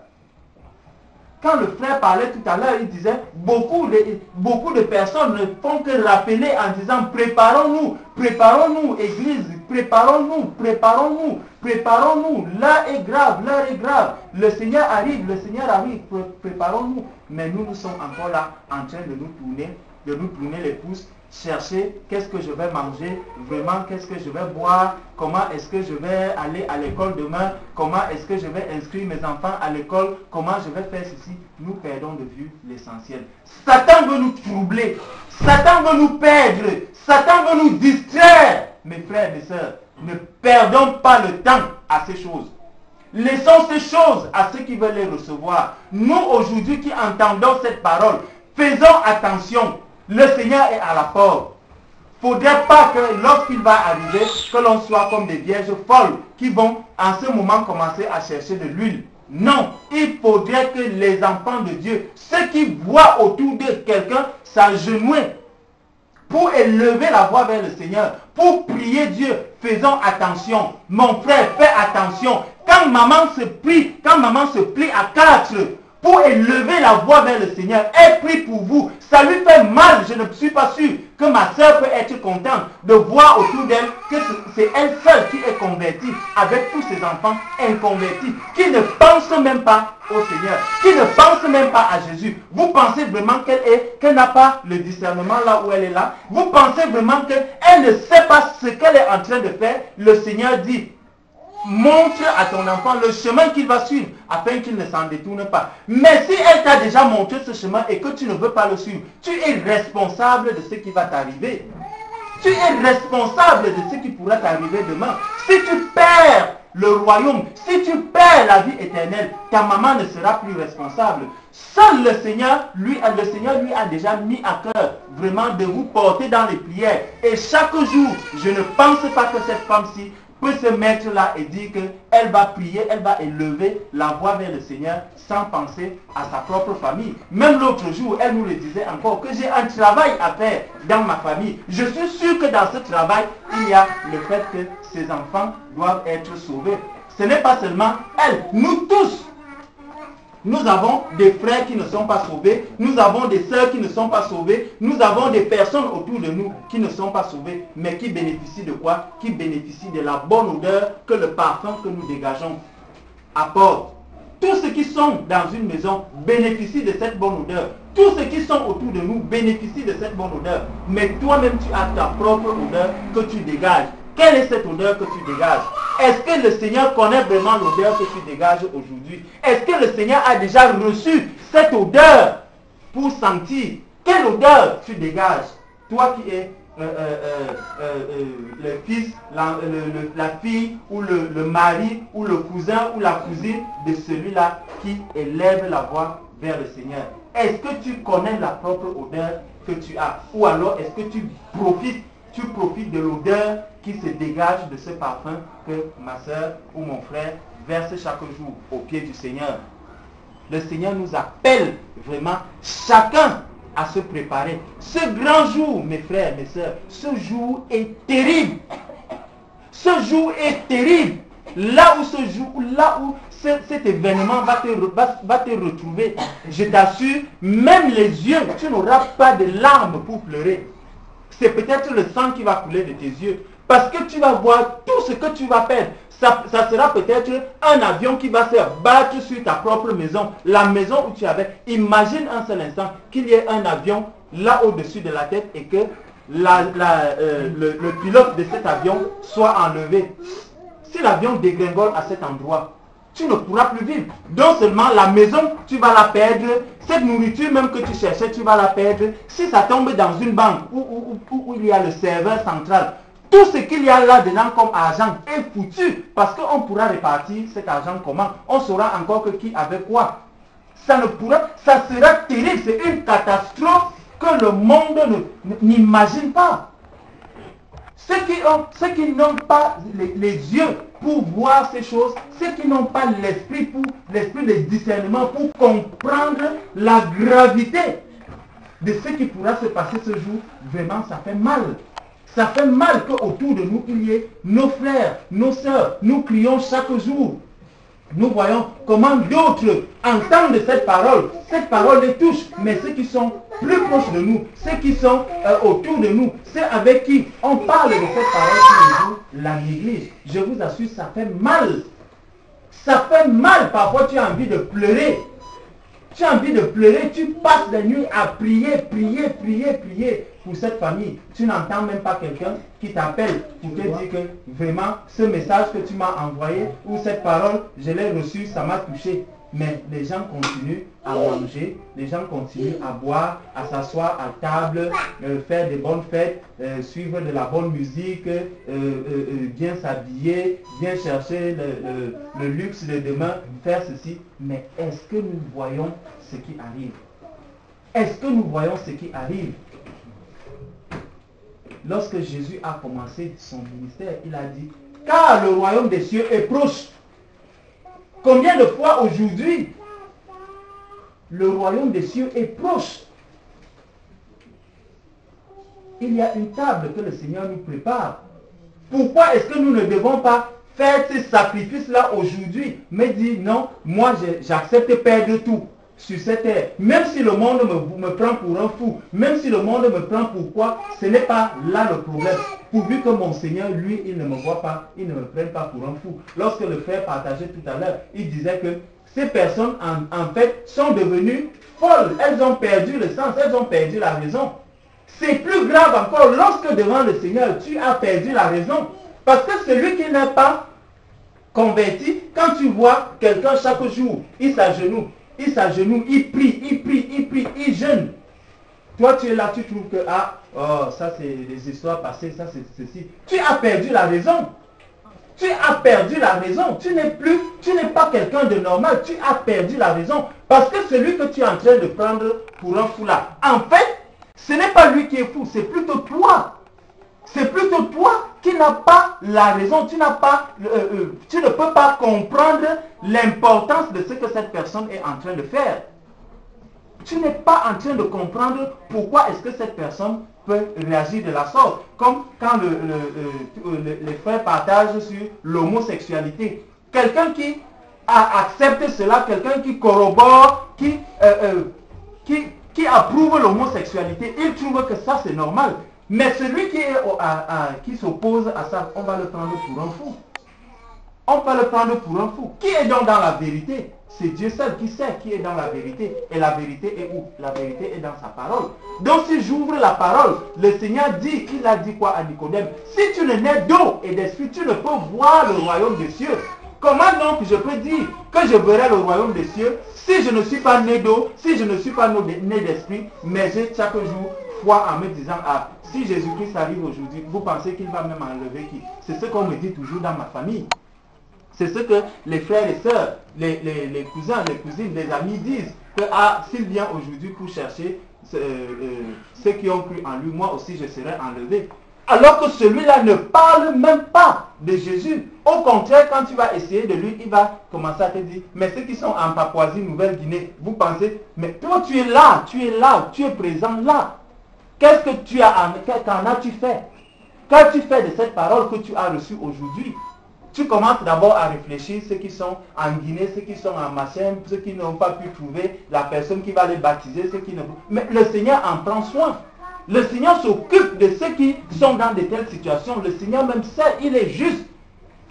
Quand le frère parlait tout à l'heure, il disait, beaucoup de, personnes ne font que rappeler en disant, préparons-nous, préparons-nous, Église, préparons-nous, préparons-nous, préparons-nous. L'heure est grave, l'heure est grave. Le Seigneur arrive, le Seigneur arrive, préparons-nous. Mais nous, nous sommes encore là en train de nous tourner, de nous tourner les pouces chercher qu'est-ce que je vais manger, vraiment qu'est-ce que je vais boire, comment est-ce que je vais aller à l'école demain, comment est-ce que je vais inscrire mes enfants à l'école, comment je vais faire ceci. Nous perdons de vue l'essentiel. Satan veut nous troubler, Satan veut nous perdre, Satan veut nous distraire. Mes frères mes sœurs, ne perdons pas le temps à ces choses. Laissons ces choses à ceux qui veulent les recevoir. Nous, aujourd'hui, qui entendons cette parole, faisons attention le Seigneur est à la porte. Il ne faudrait pas que lorsqu'il va arriver, que l'on soit comme des vierges folles qui vont en ce moment commencer à chercher de l'huile. Non, il faudrait que les enfants de Dieu, ceux qui voient autour de quelqu'un s'agenouiller pour élever la voix vers le Seigneur, pour prier Dieu, faisons attention. Mon frère, fais attention. Quand maman se prie, quand maman se plie à quatre, pour élever la voix vers le Seigneur. Elle prie pour vous. Ça lui fait mal. Je ne suis pas sûr que ma soeur peut être contente de voir autour d'elle que c'est elle seule qui est convertie avec tous ses enfants inconvertis, qui ne pensent même pas au Seigneur, qui ne pensent même pas à Jésus. Vous pensez vraiment qu'elle est, qu'elle n'a pas le discernement là où elle est là? Vous pensez vraiment qu'elle ne sait pas ce qu'elle est en train de faire? Le Seigneur dit, montre à ton enfant le chemin qu'il va suivre afin qu'il ne s'en détourne pas. Mais si elle t'a déjà montré ce chemin et que tu ne veux pas le suivre, tu es responsable de ce qui va t'arriver. Tu es responsable de ce qui pourra t'arriver demain. Si tu perds le royaume, si tu perds la vie éternelle, ta maman ne sera plus responsable. Seul le Seigneur, lui, le Seigneur lui a déjà mis à cœur vraiment de vous porter dans les prières. Et chaque jour, je ne pense pas que cette femme-ci peut se mettre là et dire qu'elle va prier, elle va élever la voix vers le Seigneur sans penser à sa propre famille. Même l'autre jour, elle nous le disait encore que j'ai un travail à faire dans ma famille. Je suis sûr que dans ce travail, il y a le fait que ses enfants doivent être sauvés. Ce n'est pas seulement elle, nous tous, nous avons des frères qui ne sont pas sauvés. Nous avons des sœurs qui ne sont pas sauvées. Nous avons des personnes autour de nous qui ne sont pas sauvées, mais qui bénéficient de quoi? Qui bénéficient de la bonne odeur que le parfum que nous dégageons apporte. Tous ceux qui sont dans une maison bénéficient de cette bonne odeur. Tous ceux qui sont autour de nous bénéficient de cette bonne odeur. Mais toi-même, tu as ta propre odeur que tu dégages. Quelle est cette odeur que tu dégages? Est-ce que le Seigneur connaît vraiment l'odeur que tu dégages aujourd'hui? Est-ce que le Seigneur a déjà reçu cette odeur pour sentir? Quelle odeur tu dégages? Toi qui es euh, euh, euh, le fils, la, fille ou le, mari ou le cousin ou la cousine de celui-là qui élève la voix vers le Seigneur. Est-ce que tu connais la propre odeur que tu as? Ou alors est-ce que tu profites, tu profites de l'odeur qui se dégage de ce parfum que ma soeur ou mon frère verse chaque jour au pied du Seigneur. Le Seigneur nous appelle vraiment chacun à se préparer. Ce grand jour, mes frères, mes soeurs, ce jour est terrible. Ce jour est terrible. Là où ce jour, là où cet événement va te retrouver, je t'assure, même les yeux, tu n'auras pas de larmes pour pleurer. C'est peut-être le sang qui va couler de tes yeux. Parce que tu vas voir tout ce que tu vas perdre. Ça, sera peut-être un avion qui va se battre sur ta propre maison, la maison où tu avais. Imagine un seul instant qu'il y ait un avion là au-dessus de la tête et que euh, le pilote de cet avion soit enlevé. Si l'avion dégringole à cet endroit, tu ne pourras plus vivre. Donc seulement la maison, tu vas la perdre. Cette nourriture même que tu cherchais, tu vas la perdre. Si ça tombe dans une banque où, où il y a le serveur central, tout ce qu'il y a là-dedans comme argent est foutu parce qu'on pourra répartir cet argent comment? On saura encore que qui avait quoi. Ça ne pourra, ça sera terrible, c'est une catastrophe que le monde n'imagine pas. Ceux qui n'ont pas les, yeux pour voir ces choses, ceux qui n'ont pas l'esprit pour l'esprit de discernement pour comprendre la gravité de ce qui pourra se passer ce jour, vraiment ça fait mal. Ça fait mal qu'autour de nous, il y ait nos frères, nos sœurs, nous crions chaque jour. Nous voyons comment d'autres entendent cette parole. Cette parole les touche, mais ceux qui sont plus proches de nous, ceux qui sont euh, autour de nous, ceux avec qui on parle de cette parole, la néglige. Je vous assure, ça fait mal. Ça fait mal. Parfois, tu as envie de pleurer. Tu as envie de pleurer, tu passes la nuit à prier, prier, prier, prier pour cette famille. Tu n'entends même pas quelqu'un qui t'appelle pour te dire que vraiment ce message que tu m'as envoyé ou cette parole, je l'ai reçu, ça m'a touché. Mais les gens continuent à manger, les gens continuent à boire, à s'asseoir à table, euh, faire des bonnes fêtes, euh, suivre de la bonne musique, euh, bien s'habiller, bien chercher le, luxe de demain, faire ceci. Mais est-ce que nous voyons ce qui arrive? Est-ce que nous voyons ce qui arrive? Lorsque Jésus a commencé son ministère, il a dit, car le royaume des cieux est proche. Combien de fois aujourd'hui le royaume des cieux est proche? Il y a une table que le Seigneur nous prépare. Pourquoi est-ce que nous ne devons pas faire ces sacrifices-là aujourd'hui? Mais dire non, moi j'accepte perdre tout sur cette terre. Même si le monde me, prend pour un fou, même si le monde me prend pour quoi, ce n'est pas là le problème. Pourvu que mon Seigneur, lui, il ne me voit pas, il ne me prenne pas pour un fou. Lorsque le frère partageait tout à l'heure, il disait que ces personnes, en, fait, sont devenues folles. Elles ont perdu le sens, elles ont perdu la raison. C'est plus grave encore lorsque devant le Seigneur, tu as perdu la raison. Parce que celui qui n'est pas converti, quand tu vois quelqu'un chaque jour, il s'agenouille, il s'agenouille, il prie, il prie, il prie, il jeûne. Toi, tu es là, tu trouves que, ah, oh, ça c'est des histoires passées, ça c'est ceci. Tu as perdu la raison. Tu as perdu la raison. Tu n'es plus, tu n'es pas quelqu'un de normal. Tu as perdu la raison. Parce que celui que tu es en train de prendre pour un fou là, en fait, ce n'est pas lui qui est fou, c'est plutôt toi. C'est plutôt toi qui n'as pas la raison, tu n'as pas, euh, euh, tu ne peux pas comprendre l'importance de ce que cette personne est en train de faire. Tu n'es pas en train de comprendre pourquoi est-ce que cette personne peut réagir de la sorte. Comme quand le, les frères partagent sur l'homosexualité. Quelqu'un qui accepte cela, quelqu'un qui corrobore, qui, euh, qui, qui approuve l'homosexualité, il trouve que ça c'est normal. Mais celui qui, s'oppose à ça, on va le prendre pour un fou. On va le prendre pour un fou. Qui est donc dans la vérité? C'est Dieu seul qui sait qui est dans la vérité. Et la vérité est où? La vérité est dans sa parole. Donc si j'ouvre la parole, le Seigneur dit, il a dit quoi à Nicodème? Si tu ne nais d'eau et d'esprit, tu ne peux voir le royaume des cieux. Comment donc je peux dire que je verrai le royaume des cieux si je ne suis pas né d'eau, si je ne suis pas né d'esprit, mais j'ai chaque jour foi en me disant, ah, si Jésus-Christ arrive aujourd'hui, vous pensez qu'il va même enlever qui? C'est ce qu'on me dit toujours dans ma famille. C'est ce que les frères et sœurs, les, cousins, les cousines, les amis disent. Que ah, s'il vient aujourd'hui pour chercher euh, euh, ceux qui ont cru en lui, moi aussi je serai enlevé. Alors que celui-là ne parle même pas de Jésus. Au contraire, quand tu vas essayer de lui, il va commencer à te dire, mais ceux qui sont en Papouasie, Nouvelle-Guinée, vous pensez, mais toi tu es là, tu es là, tu es présent là. Qu'est-ce que tu as, qu'en as-tu fait? Qu'as-tu fait de cette parole que tu as reçue aujourd'hui? Tu commences d'abord à réfléchir, ceux qui sont en Guinée, ceux qui sont en Machin, ceux qui n'ont pas pu trouver la personne qui va les baptiser, ceux qui ne... Mais le Seigneur en prend soin. Le Seigneur s'occupe de ceux qui sont dans de telles situations. Le Seigneur même sait, il est juste.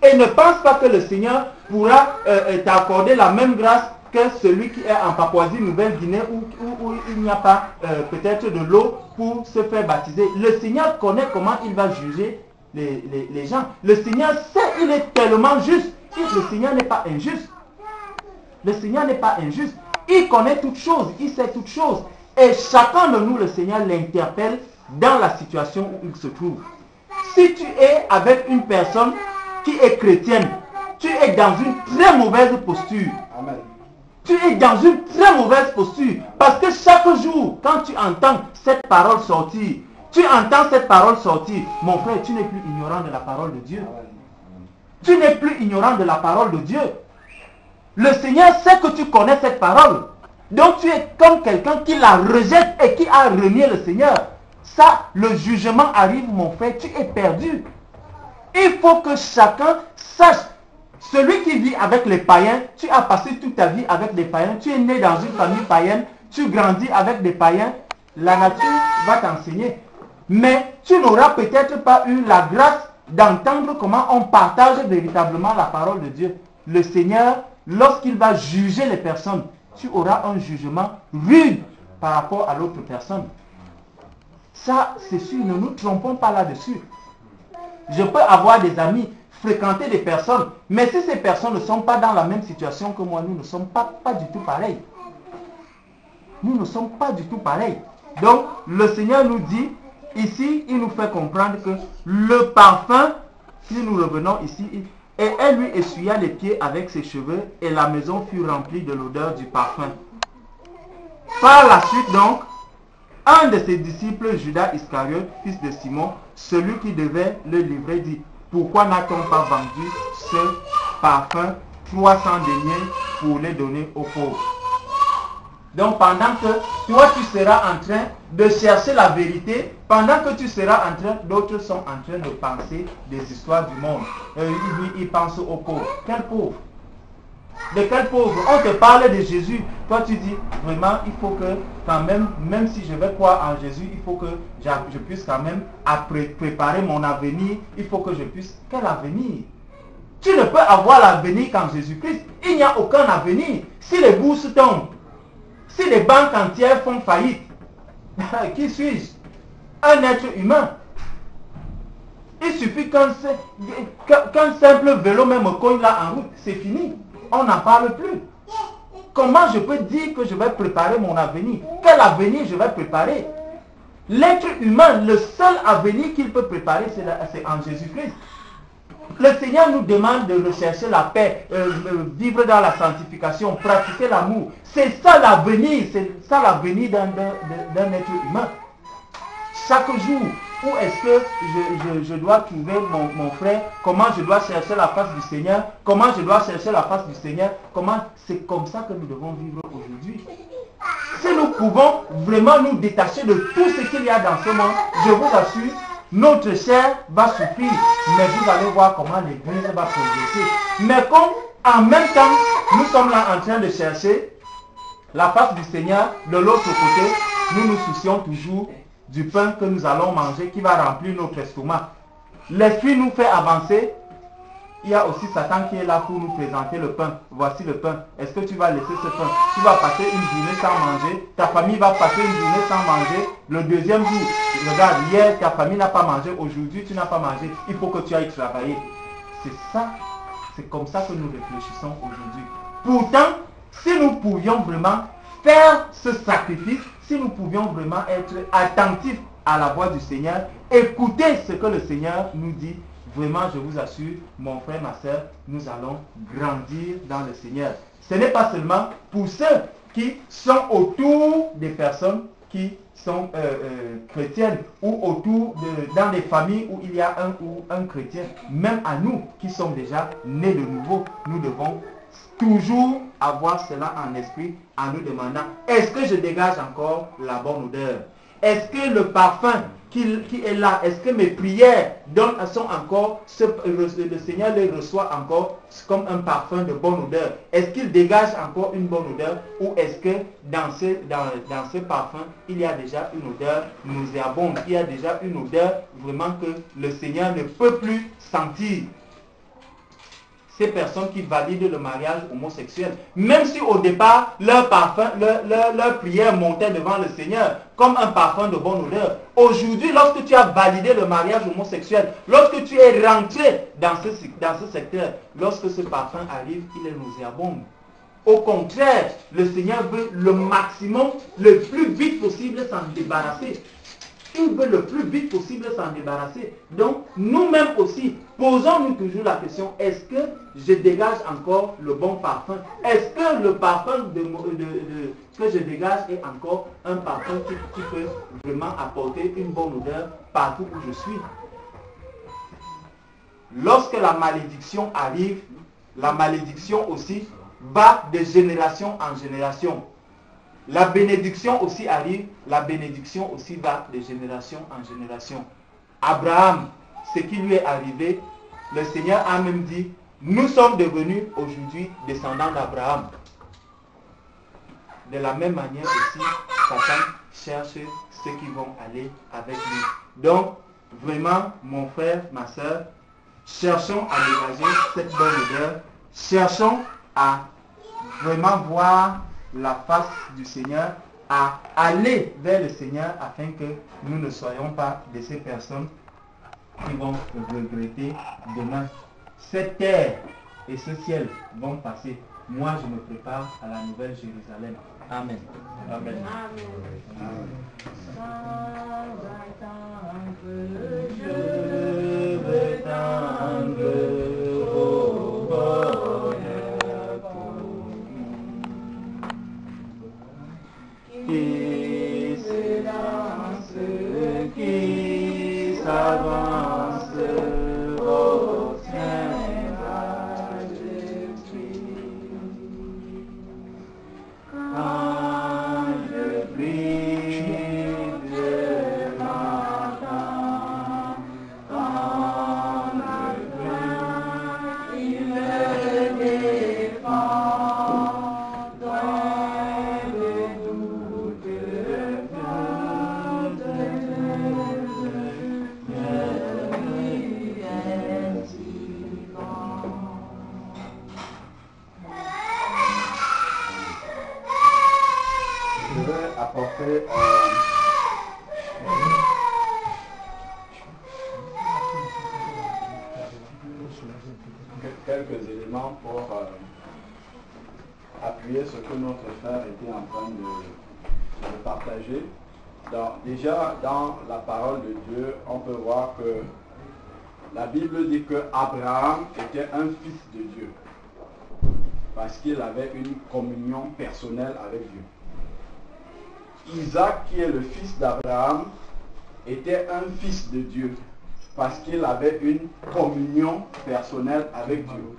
Et ne pense pas que le Seigneur pourra euh, euh, t'accorder la même grâce que celui qui est en Papouasie-Nouvelle-Guinée où, il n'y a pas euh, peut-être de l'eau pour se faire baptiser. Le Seigneur connaît comment il va juger les, gens. Le Seigneur sait, il est tellement juste. Le Seigneur n'est pas injuste. Le Seigneur n'est pas injuste. Il connaît toutes choses, il sait toutes choses. Et chacun de nous, le Seigneur l'interpelle dans la situation où il se trouve. Si tu es avec une personne qui est chrétienne, tu es dans une très mauvaise posture. Tu es dans une très mauvaise posture. Parce que chaque jour, quand tu entends cette parole sortir, tu entends cette parole sortir, mon frère, tu n'es plus ignorant de la parole de Dieu. Tu n'es plus ignorant de la parole de Dieu. Le Seigneur sait que tu connais cette parole. Donc tu es comme quelqu'un qui la rejette et qui a renié le Seigneur. Ça, le jugement arrive, mon frère, tu es perdu. Il faut que chacun sache. Celui qui vit avec les païens, tu as passé toute ta vie avec des païens, tu es né dans une famille païenne, tu grandis avec des païens, la nature va t'enseigner. Mais tu n'auras peut-être pas eu la grâce d'entendre comment on partage véritablement la parole de Dieu. Le Seigneur, lorsqu'il va juger les personnes, tu auras un jugement rude par rapport à l'autre personne. Ça, c'est sûr, ne nous trompons pas là-dessus. Je peux avoir des amis, fréquenter des personnes, mais si ces personnes ne sont pas dans la même situation que moi, nous ne sommes pas, du tout pareils. Nous ne sommes pas du tout pareils. Donc, le Seigneur nous dit, ici, il nous fait comprendre que le parfum, si nous revenons ici, et elle lui essuya les pieds avec ses cheveux, et la maison fut remplie de l'odeur du parfum. Par la suite donc, un de ses disciples, Judas Iscariote, fils de Simon, celui qui devait le livrer, dit, pourquoi n'a-t-on pas vendu ce parfum 300 deniers pour les donner aux pauvres? Donc pendant que toi tu seras en train de chercher la vérité, pendant que tu seras en train, d'autres sont en train de penser des histoires du monde. Euh, lui, il pense aux pauvres. Quel pauvre de quel pauvre On te parle de Jésus. Toi, tu dis, vraiment, il faut que, quand même, même si je vais croire en Jésus, il faut que je puisse quand même préparer mon avenir. Il faut que je puisse. Quel avenir? Tu ne peux avoir l'avenir qu'en Jésus-Christ. Il n'y a aucun avenir. Si les bourses tombent, si les banques entières font faillite, (laughs) qui suis-je? Un être humain. Il suffit qu'un simple vélo même cogne là en route, c'est fini on n'en parle plus. Comment je peux dire que je vais préparer mon avenir? Quel avenir je vais préparer? L'être humain, le seul avenir qu'il peut préparer, c'est en Jésus-Christ. Le Seigneur nous demande de rechercher la paix, euh, euh, vivre dans la sanctification, pratiquer l'amour. C'est ça l'avenir, c'est ça l'avenir d'un être humain. Chaque jour, où est-ce que je, dois trouver mon, frère? Comment je dois chercher la face du Seigneur? Comment je dois chercher la face du Seigneur? Comment C'est comme ça que nous devons vivre aujourd'hui. Si nous pouvons vraiment nous détacher de tout ce qu'il y a dans ce monde, je vous assure, notre chair va souffrir. Mais vous allez voir comment l'Église va progresser. Mais comme en même temps, nous sommes là en train de chercher la face du Seigneur, de l'autre côté, nous nous soucions toujours du pain que nous allons manger qui va remplir notre estomac. L'esprit nous fait avancer. Il y a aussi Satan qui est là pour nous présenter le pain. Voici le pain. Est-ce que tu vas laisser ce pain? Tu vas passer une journée sans manger. Ta famille va passer une journée sans manger. Le deuxième jour, regarde, hier ta famille n'a pas mangé. Aujourd'hui tu n'as pas mangé. Il faut que tu ailles travailler. C'est ça. C'est comme ça que nous réfléchissons aujourd'hui. Pourtant, si nous pouvions vraiment faire ce sacrifice, si nous pouvions vraiment être attentifs à la voix du Seigneur, écouter ce que le Seigneur nous dit, vraiment, je vous assure, mon frère, ma soeur, nous allons grandir dans le Seigneur. Ce n'est pas seulement pour ceux qui sont autour des personnes qui sont euh, euh, chrétiennes ou autour dans des familles où il y a un ou un chrétien, même à nous qui sommes déjà nés de nouveau, nous devons toujours avoir cela en esprit en nous demandant, est-ce que je dégage encore la bonne odeur? Est-ce que le parfum qui, est là, est-ce que mes prières sont encore, le Seigneur les reçoit encore comme un parfum de bonne odeur? Est-ce qu'il dégage encore une bonne odeur? Ou est-ce que dans ce, dans, dans ce parfum, il y a déjà une odeur nauséabonde, il y a déjà une odeur vraiment que le Seigneur ne peut plus sentir ces personnes qui valident le mariage homosexuel. Même si au départ, leur, prière montait devant le Seigneur comme un parfum de bonne odeur. Aujourd'hui, lorsque tu as validé le mariage homosexuel, lorsque tu es rentré dans ce, dans ce secteur, lorsque ce parfum arrive, il est nauséabond. Au contraire, le Seigneur veut le maximum, le plus vite possible s'en débarrasser. Il veut le plus vite possible s'en débarrasser. Donc, nous-mêmes aussi, posons-nous toujours la question, est-ce que je dégage encore le bon parfum? Est-ce que le parfum de, que je dégage est encore un parfum qui, peut vraiment apporter une bonne odeur partout où je suis? Lorsque la malédiction arrive, la malédiction aussi va de génération en génération. La bénédiction aussi arrive, la bénédiction aussi va de génération en génération. Abraham, ce qui lui est arrivé, le Seigneur a même dit, nous sommes devenus aujourd'hui descendants d'Abraham. De la même manière aussi, Satan cherche ceux qui vont aller avec lui. Donc, vraiment, mon frère, ma soeur, cherchons à dégager cette bonne odeur. Cherchons à vraiment voir la face du Seigneur, à aller vers le Seigneur afin que nous ne soyons pas de ces personnes qui vont regretter demain. Cette terre et ce ciel vont passer. Moi, je me prépare à la nouvelle Jérusalem. Amen. Amen. Qui s'élance, qui s'avance qu'il avait une communion personnelle avec Dieu. Isaac, qui est le fils d'Abraham, était un fils de Dieu parce qu'il avait une communion personnelle avec Dieu.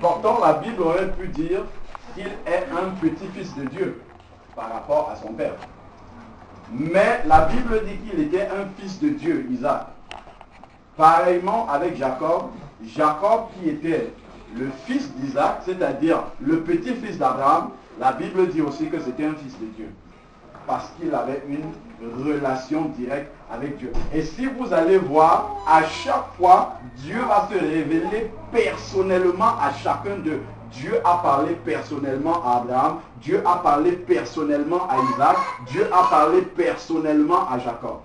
Pourtant, la Bible aurait pu dire qu'il est un petit-fils de Dieu par rapport à son père. Mais la Bible dit qu'il était un fils de Dieu, Isaac. Pareillement avec Jacob, Jacob qui était le fils d'Isaac, c'est-à-dire le petit-fils d'Abraham, la Bible dit aussi que c'était un fils de Dieu. Parce qu'il avait une relation directe avec Dieu. Et si vous allez voir, à chaque fois, Dieu va se révéler personnellement à chacun d'eux. Dieu a parlé personnellement à Abraham, Dieu a parlé personnellement à Isaac, Dieu a parlé personnellement à Jacob.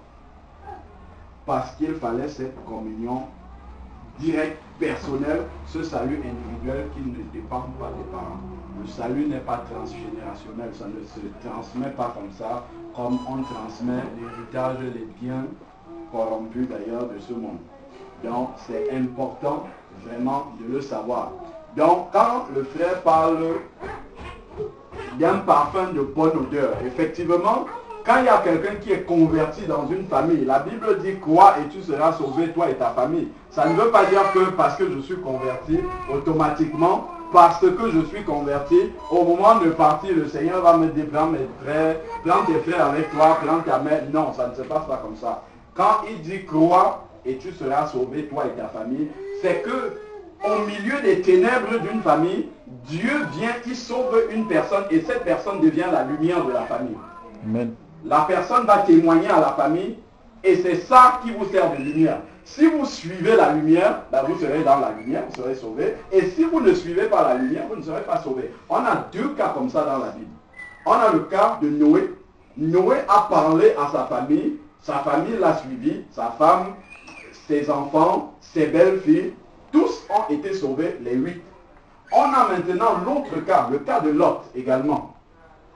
Parce qu'il fallait cette communion directe, personnelle, ce salut individuel qui ne dépend pas des parents. Le salut n'est pas transgénérationnel, ça ne se transmet pas comme ça, comme on transmet l'héritage, les biens corrompus d'ailleurs de ce monde. Donc c'est important vraiment de le savoir. Donc quand le frère parle d'un parfum de bonne odeur, effectivement, quand il y a quelqu'un qui est converti dans une famille, la Bible dit quoi et tu seras sauvé, toi et ta famille. Ça ne veut pas dire que parce que je suis converti, automatiquement, parce que je suis converti, au moment de partir, le Seigneur va me dire, prends mes frères, prends tes frères avec toi, prends ta mère. Non, ça ne se passe pas comme ça. Quand il dit crois et tu seras sauvé, toi et ta famille, c'est que au milieu des ténèbres d'une famille, Dieu vient, il sauve une personne et cette personne devient la lumière de la famille. Amen. La personne va témoigner à la famille et c'est ça qui vous sert de lumière. Si vous suivez la lumière, ben vous serez dans la lumière, vous serez sauvé. Et si vous ne suivez pas la lumière, vous ne serez pas sauvé. On a deux cas comme ça dans la Bible. On a le cas de Noé. Noé a parlé à sa famille, sa famille l'a suivi, sa femme, ses enfants, ses belles-filles, tous ont été sauvés, les huit. On a maintenant l'autre cas, le cas de Lot également.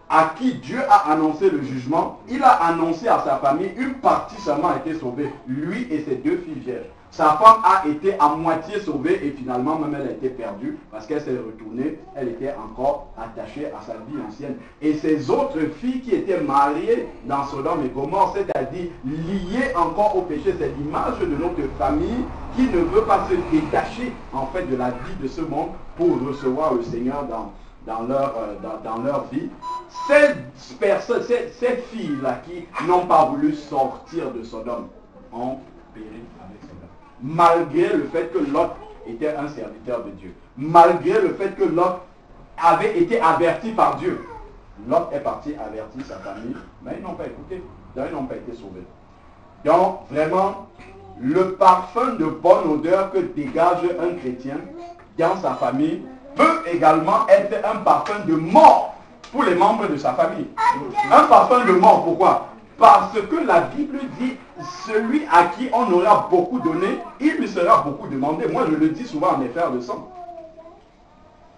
À qui Dieu a annoncé le jugement, il a annoncé à sa famille, une partie seulement a été sauvée, lui et ses deux filles vierges. Sa femme a été à moitié sauvée et finalement même elle a été perdue parce qu'elle s'est retournée, elle était encore attachée à sa vie ancienne. Et ses autres filles qui étaient mariées dans Sodome et Gomorre, c'est-à-dire liées encore au péché, c'est l'image de notre famille qui ne veut pas se détacher en fait de la vie de ce monde pour recevoir le Seigneur dans, dans leur, euh, dans, leur vie. Ces, ces filles-là qui n'ont pas voulu sortir de Sodome ont péri avec Sodome. Malgré le fait que Lot était un serviteur de Dieu. Malgré le fait que Lot avait été averti par Dieu. Lot est parti avertir sa famille, mais ils n'ont pas écouté. ils n'ont pas été sauvés. Donc, vraiment, le parfum de bonne odeur que dégage un chrétien dans sa famille peut également être un parfum de mort pour les membres de sa famille. Un parfum de mort, pourquoi? Parce que la Bible dit, celui à qui on aura beaucoup donné, il lui sera beaucoup demandé. Moi, je le dis souvent à mes frères de sang.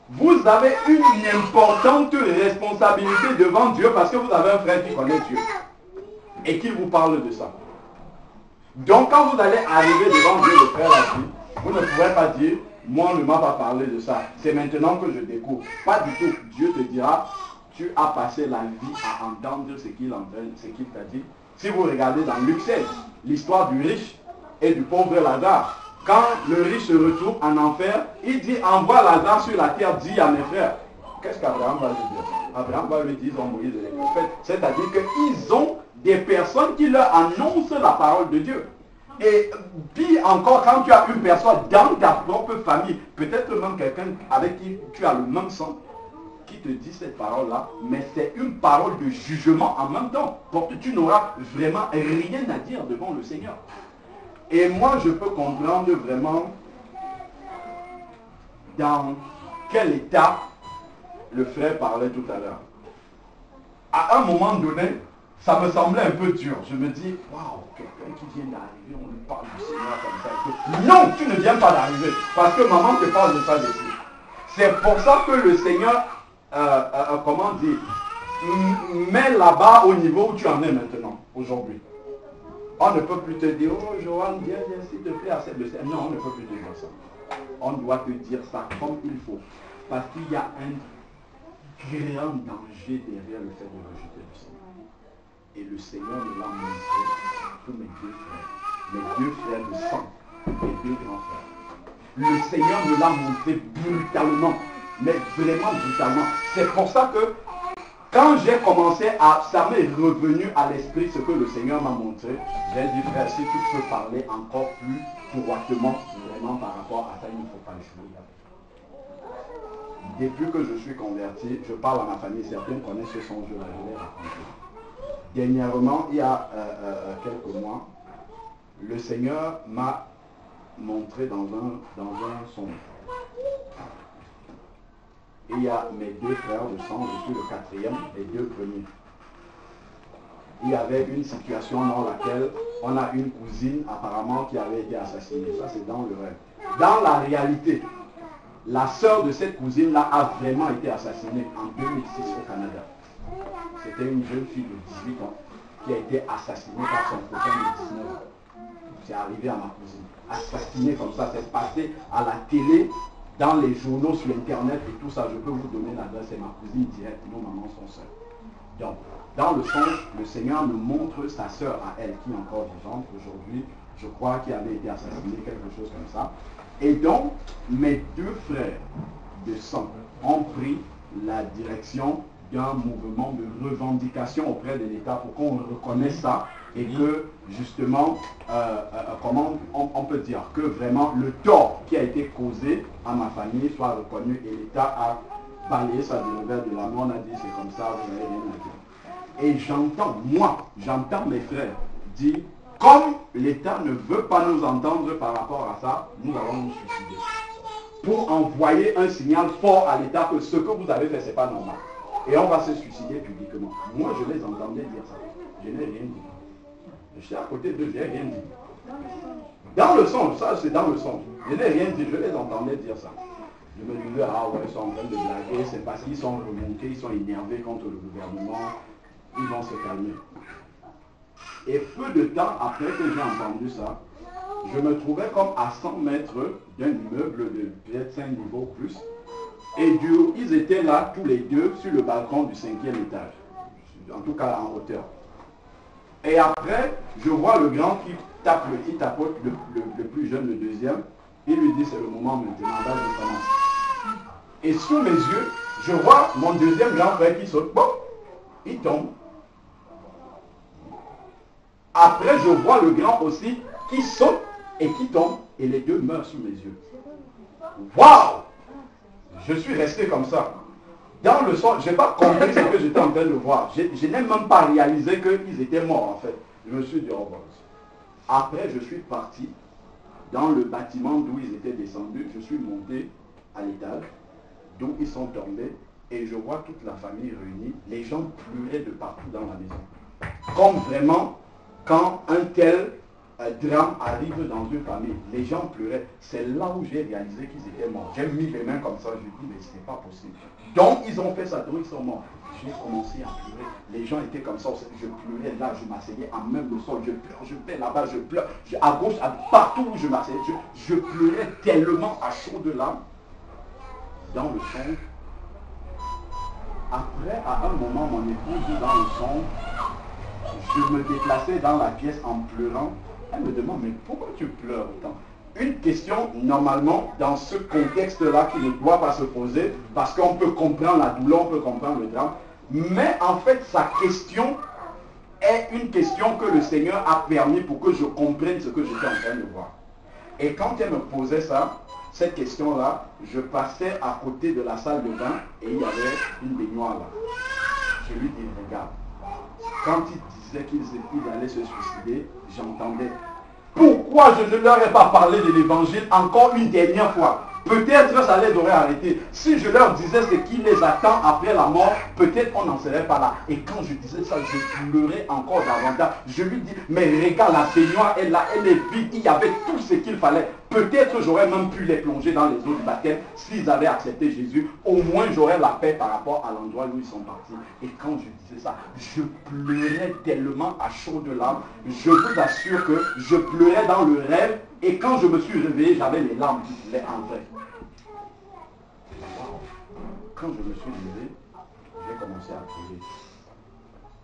Vous avez une importante responsabilité devant Dieu parce que vous avez un frère qui connaît Dieu et qui vous parle de ça. Donc quand vous allez arriver devant Dieu, le frère dit, vous ne pourrez pas dire, moi on ne m'a pas parlé de ça. C'est maintenant que je découvre. Pas du tout. Dieu te dira, tu as passé la vie à entendre ce qu'il ce qu'il t'a dit. Si vous regardez dans Luc 16, l'histoire du riche et du pauvre Lazare, quand le riche se retrouve en enfer, il dit envoie Lazare sur la terre, dit à mes frères. Qu'est-ce qu'Abraham va lui dire? Abraham va lui dire, ils ont Moïse les prophètes. C'est-à-dire qu'ils ont des personnes qui leur annoncent la parole de Dieu. Et puis encore, quand tu as une personne dans ta propre famille, peut-être même quelqu'un avec qui tu as le même sang, qui te dit cette parole-là, mais c'est une parole de jugement en même temps. Pour que tu n'auras vraiment rien à dire devant le Seigneur. Et moi, je peux comprendre vraiment dans quel état le frère parlait tout à l'heure. À un moment donné, ça me semblait un peu dur. Je me dis, waouh, quelqu'un qui vient d'arriver, on lui parle du Seigneur comme ça. Non, tu ne viens pas d'arriver. Parce que maman te parle de ça depuis. C'est pour ça que le Seigneur, euh, euh, euh, comment dire, met là-bas au niveau où tu en es maintenant, aujourd'hui. On ne peut plus te dire, oh Johan, viens, viens, s'il te plaît, accepte le Seigneur. Non, on ne peut plus te dire ça. On doit te dire ça comme il faut. Parce qu'il y a un grand danger derrière le fait de rejeter. Et le Seigneur me l'a montré pour mes deux frères, mes deux frères de sang, mes deux grands frères. Le Seigneur me l'a montré brutalement, mais vraiment brutalement. C'est pour ça que quand j'ai commencé à, ça m'est revenu à l'esprit ce que le Seigneur m'a montré, j'ai dit, frère, si tu peux parler encore plus droitement, vraiment par rapport à ça, il ne faut pas jouer. Depuis que je suis converti, je parle à ma famille, certains connaissent ce songe-là, je l'ai raconté. Dernièrement, il y a euh, euh, quelques mois, le Seigneur m'a montré dans un, dans et il y a mes deux frères de sang, je suis le quatrième, les deux premiers. Il y avait une situation dans laquelle on a une cousine apparemment qui avait été assassinée. Ça, c'est dans le rêve. Dans la réalité, la sœur de cette cousine-là a vraiment été assassinée en 2006 au Canada. C'était une jeune fille de 18 ans qui a été assassinée par son copain de 19 ans. C'est arrivé à ma cousine. Assassinée comme ça, c'est passé à la télé dans les journaux, sur Internet et tout ça, je peux vous donner l'adresse, c'est ma cousine directe, nos mamans sont sœurs. Donc, dans le songe, le Seigneur me montre sa sœur à elle, qui est encore vivante aujourd'hui, je crois qu'il avait été assassiné, quelque chose comme ça. Et donc, mes deux frères de sang ont pris la direction d'un mouvement de revendication auprès de l'État pour qu'on reconnaisse ça et que justement, euh, euh, comment on, peut dire que vraiment le tort qui a été causé à ma famille soit reconnu et l'État a balayé sa nouvelle de la mort, on a dit c'est comme ça, vous n'avez rien à dire. Et j'entends, moi, j'entends mes frères dire, comme l'État ne veut pas nous entendre par rapport à ça, nous allons nous suicider. Pour envoyer un signal fort à l'État que ce que vous avez fait, ce n'est pas normal. Et on va se suicider publiquement. Moi, je les entendais dire ça. Je n'ai rien dit. Je suis à côté d'eux, je n'ai rien dit. Dans le songe, ça c'est dans le songe. Je n'ai rien dit, je les entendais dire ça. Je me disais, ah ouais, ils sont en train de blaguer, c'est parce qu'ils sont remontés, ils sont énervés contre le gouvernement, ils vont se calmer. Et peu de temps après que j'ai entendu ça, je me trouvais comme à 100 mètres d'un immeuble de peut-être 5 niveaux plus. Et Dieu, ils étaient là tous les deux sur le balcon du cinquième étage. En tout cas en hauteur. Et après, je vois le grand qui tape le, qui tapote le, plus jeune, le deuxième. Il lui dit c'est le moment maintenant, là. Et sous mes yeux, je vois mon deuxième grand frère qui saute. Bon, il tombe. Après, je vois le grand aussi qui saute et qui tombe et les deux meurent sous mes yeux. Waouh Je suis resté comme ça. Dans le son, je n'ai pas compris ce que j'étais en train de voir. Je, n'ai même pas réalisé qu'ils étaient morts en fait. Je me suis dit, oh Après, je suis parti dans le bâtiment d'où ils étaient descendus. Je suis monté à l'étage d'où ils sont tombés et je vois toute la famille réunie. Les gens pleuraient de partout dans la maison. Comme vraiment quand un tel drame arrive dans une famille, les gens pleuraient. C'est là où j'ai réalisé qu'ils étaient morts. J'ai mis les mains comme ça, je dis, mais ce n'est pas possible. Donc, ils ont fait ça, donc ils sont morts. J'ai commencé à pleurer. Les gens étaient comme ça, je pleurais là, je m'asseyais à même le sol, je pleure, je pleure là-bas, je pleure. à gauche, partout où je m'asseyais, je, pleurais tellement à chaud de l'âme dans le son. Après, à un moment, mon épouse dans le son, je me déplaçais dans la pièce en pleurant elle me demande, mais pourquoi tu pleures autant? Une question, normalement, dans ce contexte-là, qui ne doit pas se poser, parce qu'on peut comprendre la douleur, on peut comprendre le drame. Mais en fait, sa question est une question que le Seigneur a permis pour que je comprenne ce que j'étais en train de voir. Et quand elle me posait ça, cette question-là, je passais à côté de la salle de bain et il y avait une baignoire là. Je lui dis, regarde, quand il disait qu'ils allaient se suicider, j'entendais. Pourquoi je ne leur ai pas parlé de l'évangile encore une dernière fois? Peut-être ça les aurait arrêtés. Si je leur disais ce qui les attend après la mort, peut-être on n'en serait pas là. Et quand je disais ça, je pleurais encore davantage. Je lui dis, mais regarde, la baignoire est là, elle est vide, il y avait tout ce qu'il fallait. Peut-être j'aurais même pu les plonger dans les eaux du baptême s'ils avaient accepté Jésus. Au moins j'aurais la paix par rapport à l'endroit où ils sont partis. Et quand je disais ça, je pleurais tellement à chaud de larmes. Je vous assure que je pleurais dans le rêve et quand je me suis réveillé, j'avais les larmes qui voulaient entrer. Quand je me suis levé, j'ai commencé à prier.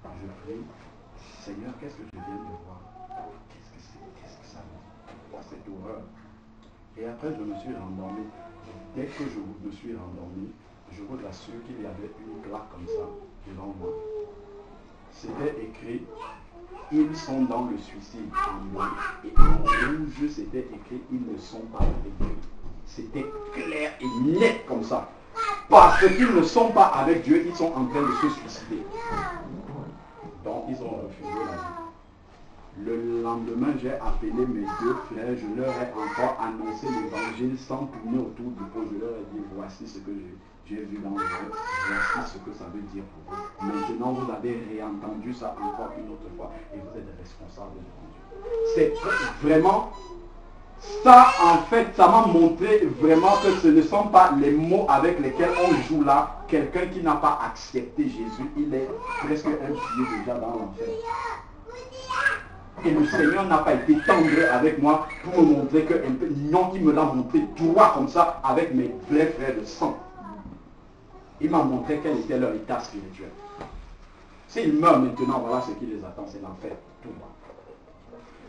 Je prie, Seigneur, qu'est-ce que je viens de voir? Qu'est-ce que c'est? Qu'est-ce que ça veut Pourquoi cette horreur Et après, je me suis rendormi. Dès que je me suis rendormi, je vous assure qu'il y avait une plaque comme ça devant moi. C'était écrit ils sont dans le suicide et en rouge c'était écrit ils ne sont pas avec Dieu. C'était clair et net comme ça. Parce qu'ils ne sont pas avec Dieu, ils sont en train de se suicider. Donc ils ont refusé la vie. Le lendemain, j'ai appelé mes deux frères, je leur ai encore annoncé l'évangile sans tourner autour du pot. Je leur ai dit, voici ce que j'ai vu dans le rêve, voici ce que ça veut dire pour vous. Maintenant, vous avez réentendu ça encore une autre fois et vous êtes responsable devant Dieu. C'est vraiment ça, en fait, ça m'a montré vraiment que ce ne sont pas les mots avec lesquels on joue là. Quelqu'un qui n'a pas accepté Jésus, il est presque un pied déjà dans l'enfer. Et le Seigneur n'a pas été tendre avec moi pour me montrer que non, il me l'a montré droit comme ça avec mes vrais frères de sang. Il m'a montré quel était leur état spirituel. S'ils meurent maintenant, voilà ce qui les attend, c'est l'enfer. Tout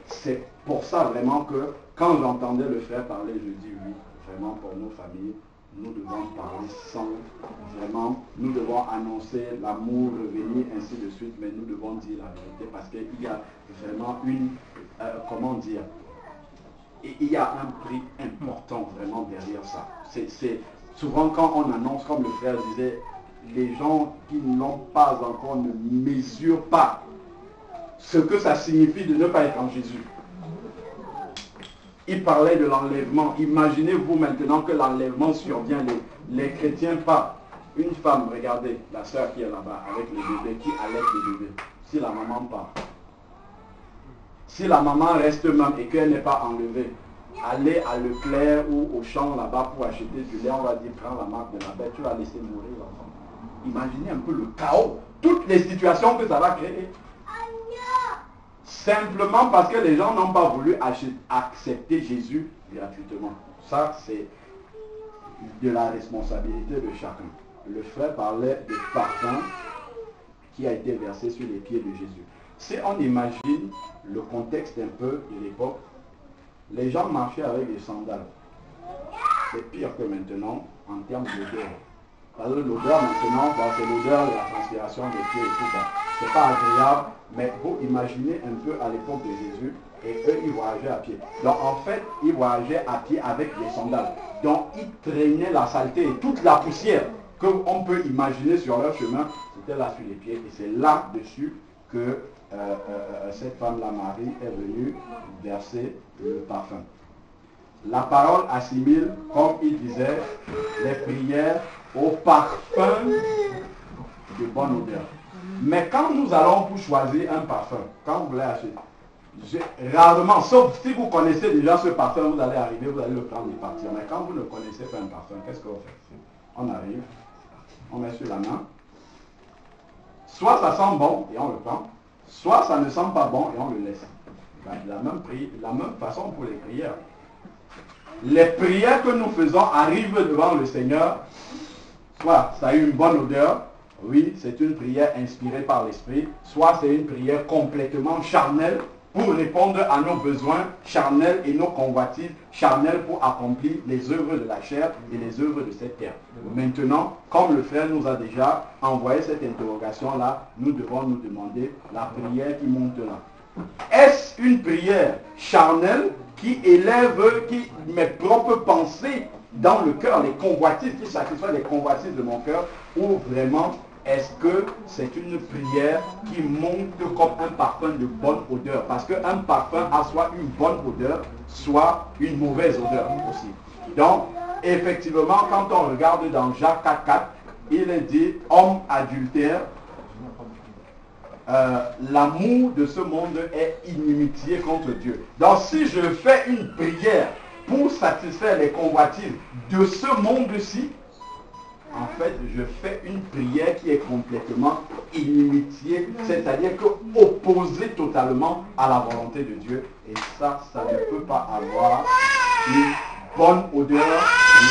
C'est pour ça vraiment que quand j'entendais le frère parler, je dis oui, vraiment pour nos familles, nous devons parler sans vraiment, nous devons annoncer l'amour, revenir, ainsi de suite, mais nous devons dire la vérité parce qu'il y a vraiment une, euh, comment dire, il y a un prix important vraiment derrière ça. C'est souvent quand on annonce, comme le frère disait, les gens qui n'ont pas encore ne mesurent pas ce que ça signifie de ne pas être en Jésus il parlait de l'enlèvement. Imaginez-vous maintenant que l'enlèvement survient. Les, chrétiens pas. Une femme, regardez, la soeur qui est là-bas avec le bébé, qui allait le bébé. Si la maman part. Si la maman reste même et qu'elle n'est pas enlevée, aller à Leclerc ou au champ là-bas pour acheter du lait, on va dire prends la marque de la bête, tu vas laisser mourir l'enfant. Imaginez un peu le chaos, toutes les situations que ça va créer. Simplement parce que les gens n'ont pas voulu accepter Jésus gratuitement. Ça, c'est de la responsabilité de chacun. Le frère parlait de parfum qui a été versé sur les pieds de Jésus. Si on imagine le contexte un peu de l'époque, les gens marchaient avec des sandales. C'est pire que maintenant en termes d'odeur. Parce que l'odeur maintenant, c'est l'odeur de la transpiration des pieds et tout ça. C'est pas agréable, mais vous imaginez un peu à l'époque de Jésus, et eux, ils voyageaient à pied. Donc en fait, ils voyageaient à pied avec des sandales. Donc ils traînaient la saleté et toute la poussière qu'on peut imaginer sur leur chemin, c'était là sur les pieds. Et c'est là-dessus que euh, euh, euh, cette femme-là, Marie, est venue verser le parfum. La parole assimile, comme il disait, les prières au parfum de bonne odeur. Mais quand nous allons pour choisir un parfum, quand vous voulez acheter, rarement, sauf si vous connaissez déjà ce parfum, vous allez arriver, vous allez le prendre et partir. Mais quand vous ne connaissez pas un parfum, qu'est-ce que vous faites On arrive, on met sur la main. Soit ça sent bon et on le prend, soit ça ne sent pas bon et on le laisse. Ben, la même, la même façon pour les prières. Les prières que nous faisons arrivent devant le Seigneur, soit ça a une bonne odeur, oui, c'est une prière inspirée par l'Esprit, soit c'est une prière complètement charnelle, pour répondre à nos besoins charnels et nos convoitises charnelles pour accomplir les œuvres de la chair et les œuvres de cette terre. Maintenant, comme le frère nous a déjà envoyé cette interrogation-là, nous devons nous demander la prière qui monte là. Est-ce une prière charnelle qui élève qui mes propres pensées dans le cœur, les convoitises, qui satisfait les convoitises de mon cœur, ou vraiment est-ce que c'est une prière qui monte comme un parfum de bonne odeur? Parce qu'un parfum a soit une bonne odeur, soit une mauvaise odeur aussi. Donc, effectivement, quand on regarde dans Jacques 4.4, il est dit, homme adultère, euh, l'amour de ce monde est inimitié contre Dieu. Donc si je fais une prière pour satisfaire les convoitises de ce monde-ci, en fait, je fais une prière qui est complètement inimitiée, c'est-à-dire que opposée totalement à la volonté de Dieu. Et ça, ça ne peut pas avoir une bonne odeur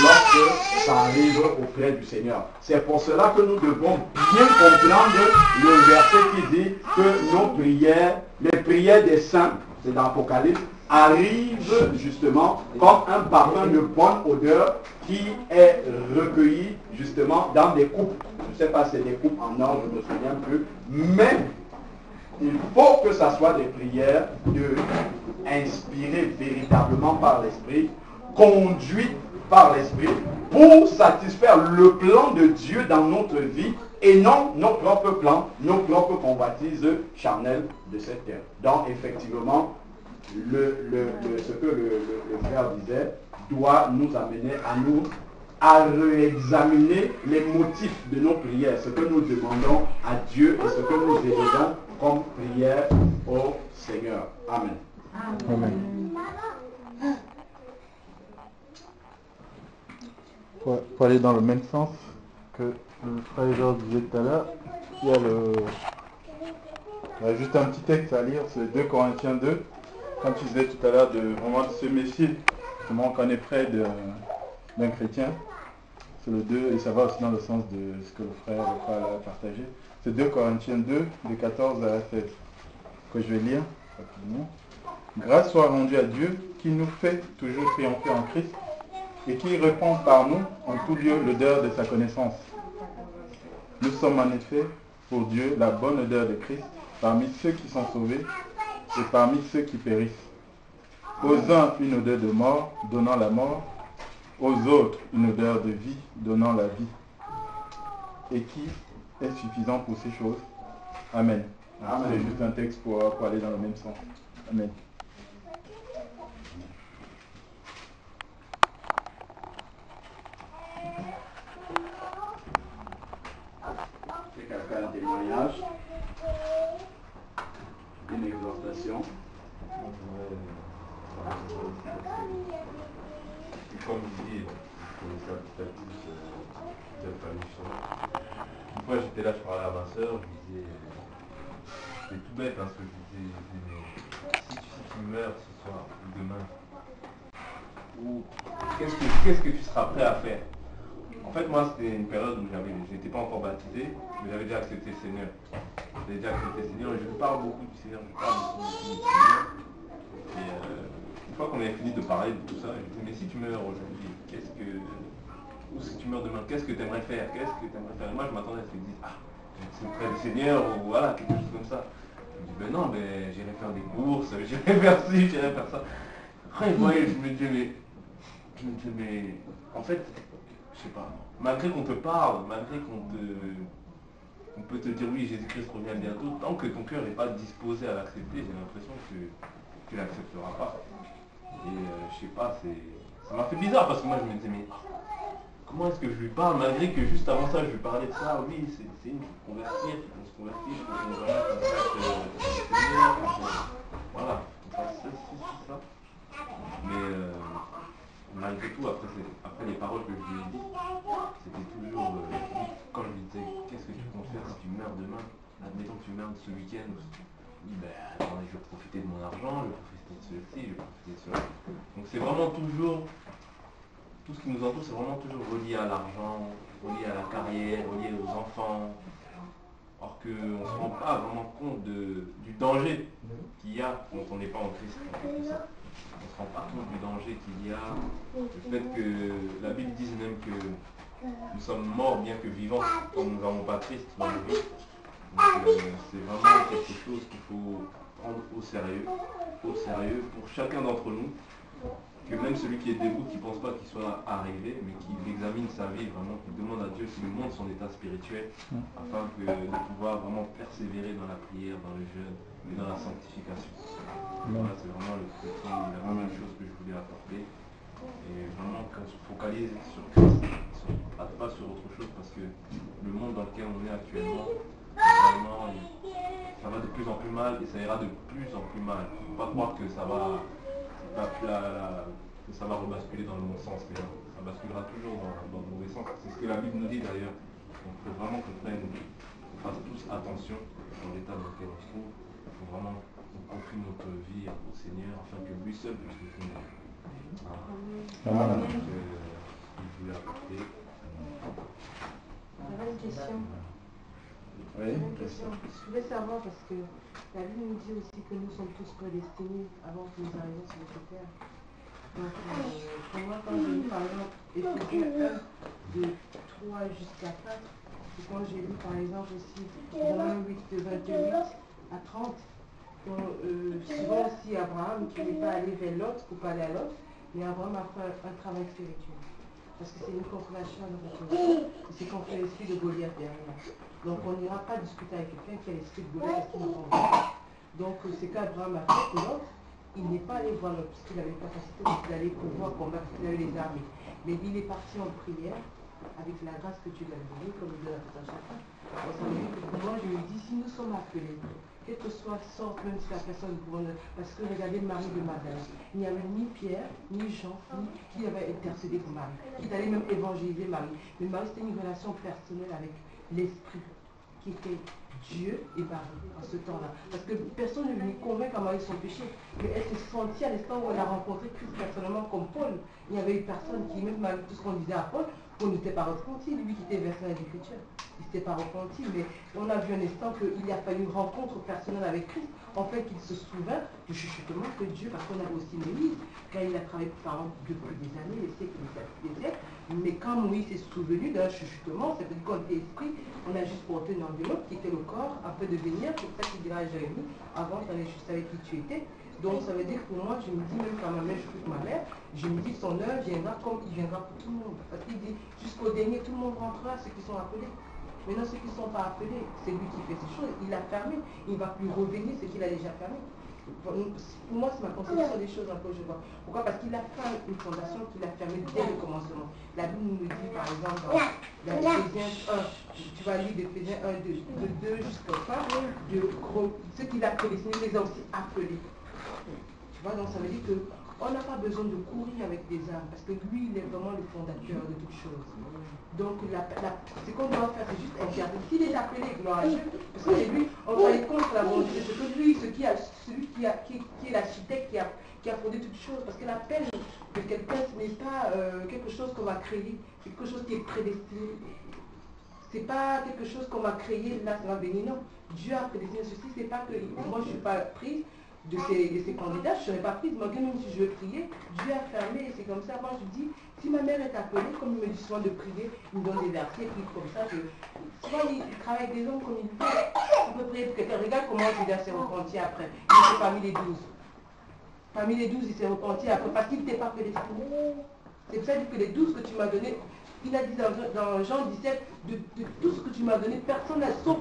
lorsque ça arrive auprès du Seigneur. C'est pour cela que nous devons bien comprendre le verset qui dit que nos prières, les prières des saints, c'est dans l'Apocalypse, arrivent justement comme un parfum de bonne odeur qui est recueilli justement dans des coupes. Je ne sais pas si c'est des coupes en or, je me souviens plus. Mais il faut que ça soit des prières de, inspirées véritablement par l'Esprit, conduites par l'Esprit, pour satisfaire le plan de Dieu dans notre vie et non nos propres plans, nos propres convoitises charnelles de cette terre. Donc effectivement, le, ce que le, frère disait doit nous amener à nous à réexaminer les motifs de nos prières, ce que nous demandons à Dieu et ce que nous élevons comme prière au Seigneur. Amen. Amen. Pour, aller dans le même sens que le frère Georges disait tout à l'heure, il y a le... Il y a juste un petit texte à lire, c'est 2 Corinthiens 2, comme tu disais tout à l'heure, de vraiment se méfier, comment on connaît près d'un chrétien. C'est le 2, et ça va aussi dans le sens de ce que le frère, le frère a partagé. C'est 2 Corinthiens 2, de 14 à 16, que je vais lire rapidement. Grâce soit rendue à Dieu qui nous fait toujours triompher en Christ et qui répand par nous en tout lieu l'odeur de sa connaissance. Nous sommes en effet pour Dieu la bonne odeur de Christ parmi ceux qui sont sauvés et parmi ceux qui périssent. Aux uns une odeur de mort, donnant la mort, aux autres une odeur de vie, donnant la vie. Et qui est suffisant pour ces choses? Amen. C'est juste un texte pour, pour aller dans le même sens. Amen. quelqu'un un témoignage une exhortation. comme petit peu plus cette famille Une fois j'étais là, je parlais à ma soeur, je disais, c'est tout bête hein, ce que je disais, mais si tu, meurs ce soir ou demain, qu'est-ce que, tu seras prêt à faire? Fait moi c'était une période où je n'étais pas encore baptisé, mais j'avais déjà accepté le Seigneur. J'avais déjà accepté le Seigneur et je parle beaucoup du Seigneur, je parle beaucoup, du Seigneur. Et euh, une fois qu'on avait fini de parler de tout ça, je me disais mais si tu meurs aujourd'hui, qu'est-ce que. Ou si tu meurs demain, qu'est-ce que tu aimerais faire? Qu'est-ce que tu aimerais faire? Et moi je m'attendais à ce qu'ils disent Ah, c'est près du Seigneur ou voilà, quelque chose comme ça. Je me dis ben non, ben j'irai faire des courses, (laughs) j'irai faire ci, j'irai faire ça. Après, je me dis mais je me dis, mais en fait, je sais pas, malgré qu'on te parle, malgré qu'on te. On peut te dire oui, Jésus-Christ revient bientôt, tant que ton cœur n'est pas disposé à l'accepter, j'ai l'impression que tu l'accepteras pas. Et euh, je sais pas, c'est. Ça m'a fait bizarre parce que moi je me disais mais comment est-ce que je lui parle malgré que juste avant ça je lui parlais de ça, oui, c'est une qui convertir, faut se convertir, qu'on fasse voilà, on fasse ceci, ça. Mais euh, malgré tout, après, les paroles que je lui ai dites, c'était toujours, euh, quand je lui disais, qu'est-ce que tu comptes faire si tu meurs demain? Admettons que tu meurs ce week-end, ben, je vais profiter de mon argent, je vais profiter de ceci, je vais profiter de cela. Donc c'est vraiment toujours, tout ce qui nous entoure, c'est vraiment toujours relié à l'argent, relié à la carrière, relié aux enfants, alors qu'on ne se rend pas vraiment compte de, du danger qu'il y a quand on n'est pas en on se rend pas compte du danger qu'il y a, le fait que la Bible dise même que nous sommes morts bien que vivants, quand nous n'avons pas Christ dans euh, c'est vraiment quelque chose qu'il faut prendre au sérieux, au sérieux pour chacun d'entre nous, que même celui qui est debout, qui ne pense pas qu'il soit arrivé, mais qui examine sa vie vraiment, qui demande à Dieu qui lui montre son état spirituel, afin que, de pouvoir vraiment persévérer dans la prière, dans le jeûne et dans la sanctification. Voilà, c'est vraiment le petit, la même chose que je voulais apporter. Et vraiment qu'on se focalise sur Christ, pas sur autre chose, parce que le monde dans lequel on est actuellement, vraiment, ça va de plus en plus mal et ça ira de plus en plus mal. Il ne faut pas croire que ça va que ça va rebasculer dans le bon sens, mais ça basculera toujours dans, le mauvais sens. C'est ce que la Bible nous dit d'ailleurs. Il faut vraiment qu'on prenne, qu'on fasse tous attention dans l'état dans lequel on se trouve. Vraiment confie notre vie au Seigneur afin que lui seul puisse nous finir. Voilà. Donc, euh, il voulait apporter. J'avais une question. Oui, une question. Je voulais savoir parce que la Bible nous dit aussi que nous sommes tous prédestinés avant que nous arrivions sur notre terre. Donc, euh, pour moi, quand j'ai lu par exemple Éphésiens 1, de 3 jusqu'à 4, et quand j'ai lu par exemple aussi Romains 8, de 28 à 30, donc, euh, souvent aussi Abraham qui n'est pas allé vers l'autre pour pas aller à l'autre, mais Abraham a fait un travail spirituel. Parce que c'est une confirmation de votre C'est qu'on fait l'esprit de Goliath derrière. Donc on n'ira pas discuter avec quelqu'un qui a l'esprit de Goliath qui nous Donc c'est qu'Abraham a fait que l'autre, il n'est pas allé voir l'autre puisqu'il avait la capacité d'aller pouvoir combattre, il avait les armées. Mais il est parti en prière avec la grâce que tu lui as donnée, comme il donne à tout moi je me dis, si nous sommes appelés, quel que soit sorte, même si la personne bonne, parce que regardez Marie de Madeleine, il n'y avait ni Pierre, ni Jean, ni qui avait intercédé pour Marie, qui allait même évangéliser Marie. Mais Marie, c'était une relation personnelle avec l'Esprit, qui était Dieu et Marie en ce temps-là. Parce que personne ne lui convainc à Marie son péché. Mais elle s'est sentie à l'instant où elle a rencontré Christ personnellement comme Paul. Il n'y avait eu personne qui, même malgré tout ce qu'on disait à Paul, Paul n'était pas repenti, lui qui était versé à l'écriture. Il s'était pas repenti, mais on a vu un instant qu'il a fallu une rencontre personnelle avec Christ, en fait qu'il se souvint du chuchotement que Dieu, parce qu'on avait aussi Moïse, quand il a travaillé par exemple depuis des années, des siècles, des siècles, mais quand Moïse s'est souvenu d'un chuchotement, c'est quand esprit, on a juste porté une enveloppe qui était le corps, afin de venir, c'est ça qu'il dira à Jérémie, avant tu allais juste avec qui tu étais. Donc ça veut dire que pour moi, je me dis, même quand ma mère, je ma mère, je me dis son heure viendra comme il viendra pour tout le monde. Parce qu'il dit, jusqu'au dernier, tout le monde rentrera, ceux qui sont appelés. Maintenant, ceux qui ne sont pas appelés, c'est lui qui fait ces choses. Il a fermé. Il ne va plus revenir ce qu'il a déjà fermé. Pour moi, c'est ma conception des choses un peu, je vois. Pourquoi? Parce qu'il a fait une fondation qu'il a fermée dès le commencement. La Bible nous dit, par exemple, dans l'Éphésiens 1, tu vas lire d'Éphésiens 1, 2, de 2 jusqu'au fin, de ceux qu'il a prédestinés, les a aussi appelés. Vois, donc ça veut dire que on n'a pas besoin de courir avec des armes parce que lui, il est vraiment le fondateur de toutes choses. Donc, ce qu'on doit faire, c'est juste interdire. S'il est appelé Dieu, parce que lui, on va être contre la volonté de que lui, ce qui a, celui qui, a, qui, est l'architecte qui a, qui a fondé toutes choses, parce que l'appel de quelqu'un, ce n'est pas euh, quelque chose qu'on va créer, c'est quelque chose qui est prédestiné. Ce n'est pas quelque chose qu'on va créer, là, ça va venir, non. Dieu a prédestiné ceci, c'est pas que moi je ne suis pas prise, de ces, candidats, je ne serais pas prise, même si je prier, Dieu a fermé, c'est comme ça. Moi je dis, si ma mère est appelée, comme il me dit souvent de prier, il me donne des versets, puis comme ça, que souvent il travaille avec des hommes comme il veut. On peut prier pour quelqu'un. Regarde comment Judas s'est repenti après. Il était parmi les douze. Parmi les douze, il s'est repenti après, parce qu'il n'était pas prédestiné. C'est pour ça que les douze que tu m'as donné, il a dit dans, Jean 17, de, de, tout ce que tu m'as donné, personne n'a sauf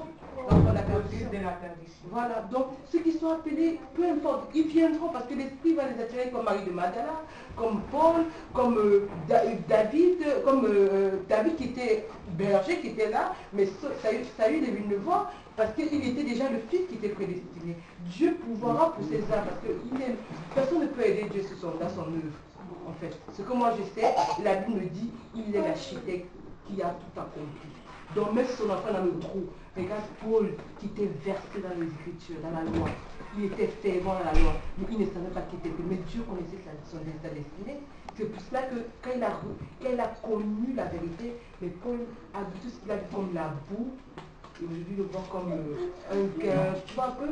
voilà, donc ceux qui sont appelés, peu importe, ils viendront parce que l'Esprit va les attirer comme Marie de Magdala, comme Paul, comme euh, David, comme euh, David qui était berger, qui était là, mais Saül est venu le voir parce qu'il était déjà le fils qui était prédestiné. Dieu pouvoir pour ses âmes parce que personne ne peut aider Dieu son, dans son œuvre. En fait, ce que moi je sais, la Bible me dit, il est l'architecte qui a tout accompli. Donc même si son enfant dans le trou, Regarde Paul qui était versé dans les Écritures, dans la loi. Il était fervent dans la loi, mais il ne savait pas qu'il était Mais Dieu connaissait son, destinée. C'est pour cela que quand il, a connu la vérité, mais Paul a vu tout ce qu'il a vu comme la boue. Et aujourd'hui, le voit comme euh, un cœur. Tu vois un peu?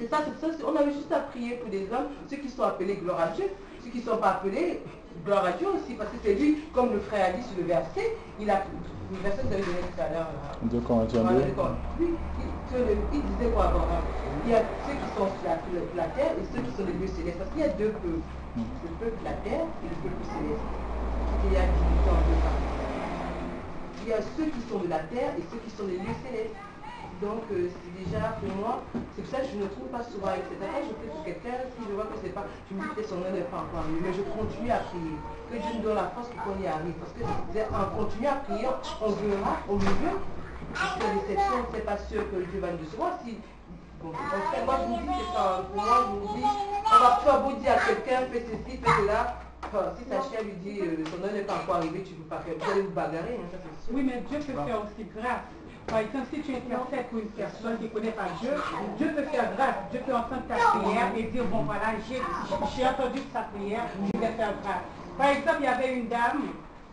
C'est ça, c'est ça. On avait juste à prier pour des hommes, ceux qui sont appelés gloire à Dieu, ceux qui ne sont pas appelés, gloire à Dieu aussi, parce que c'est lui, comme le frère a dit sur le verset, il a le verset que vous avez donné tout à l'heure. De Corinthiens 2. Lui, il, disait quoi avant Il y a ceux qui sont sur la, terre et ceux qui sont les lieux célestes. Parce qu'il y a deux peuples. Le peuple de la terre et le peuple céleste. Il y a qui sont Il y a ceux qui sont de la terre et ceux qui sont des lieux célestes. Donc euh, déjà pour moi, c'est pour ça que je ne trouve pas souvent, etc. Je prie pour quelqu'un, si je vois que c'est pas, je me dis que son nom n'est pas encore mais je continue à prier. Que Dieu nous donne la force pour qu'on y arrive. Parce que en continuant à prier, on verra au milieu. Parce que l'exception, c'est pas sûr que Dieu va nous recevoir. Si, bon, moi je vous dis, c'est pour moi, je vous dis, on va pas vous dire à quelqu'un, fais ceci, fais cela. Si sa chère lui dit, euh, son nom n'est pas encore arrivé, tu ne peux pas faire, vous allez vous bagarrer, hein. Oui, mais Dieu peut faire aussi grâce. Par exemple, si tu intercèdes pour une personne qui ne connaît pas Dieu, Dieu peut faire grâce, Dieu peut entendre ta prière et dire, bon voilà, j'ai entendu sa prière, je vais faire grâce. Par exemple, il y avait une dame,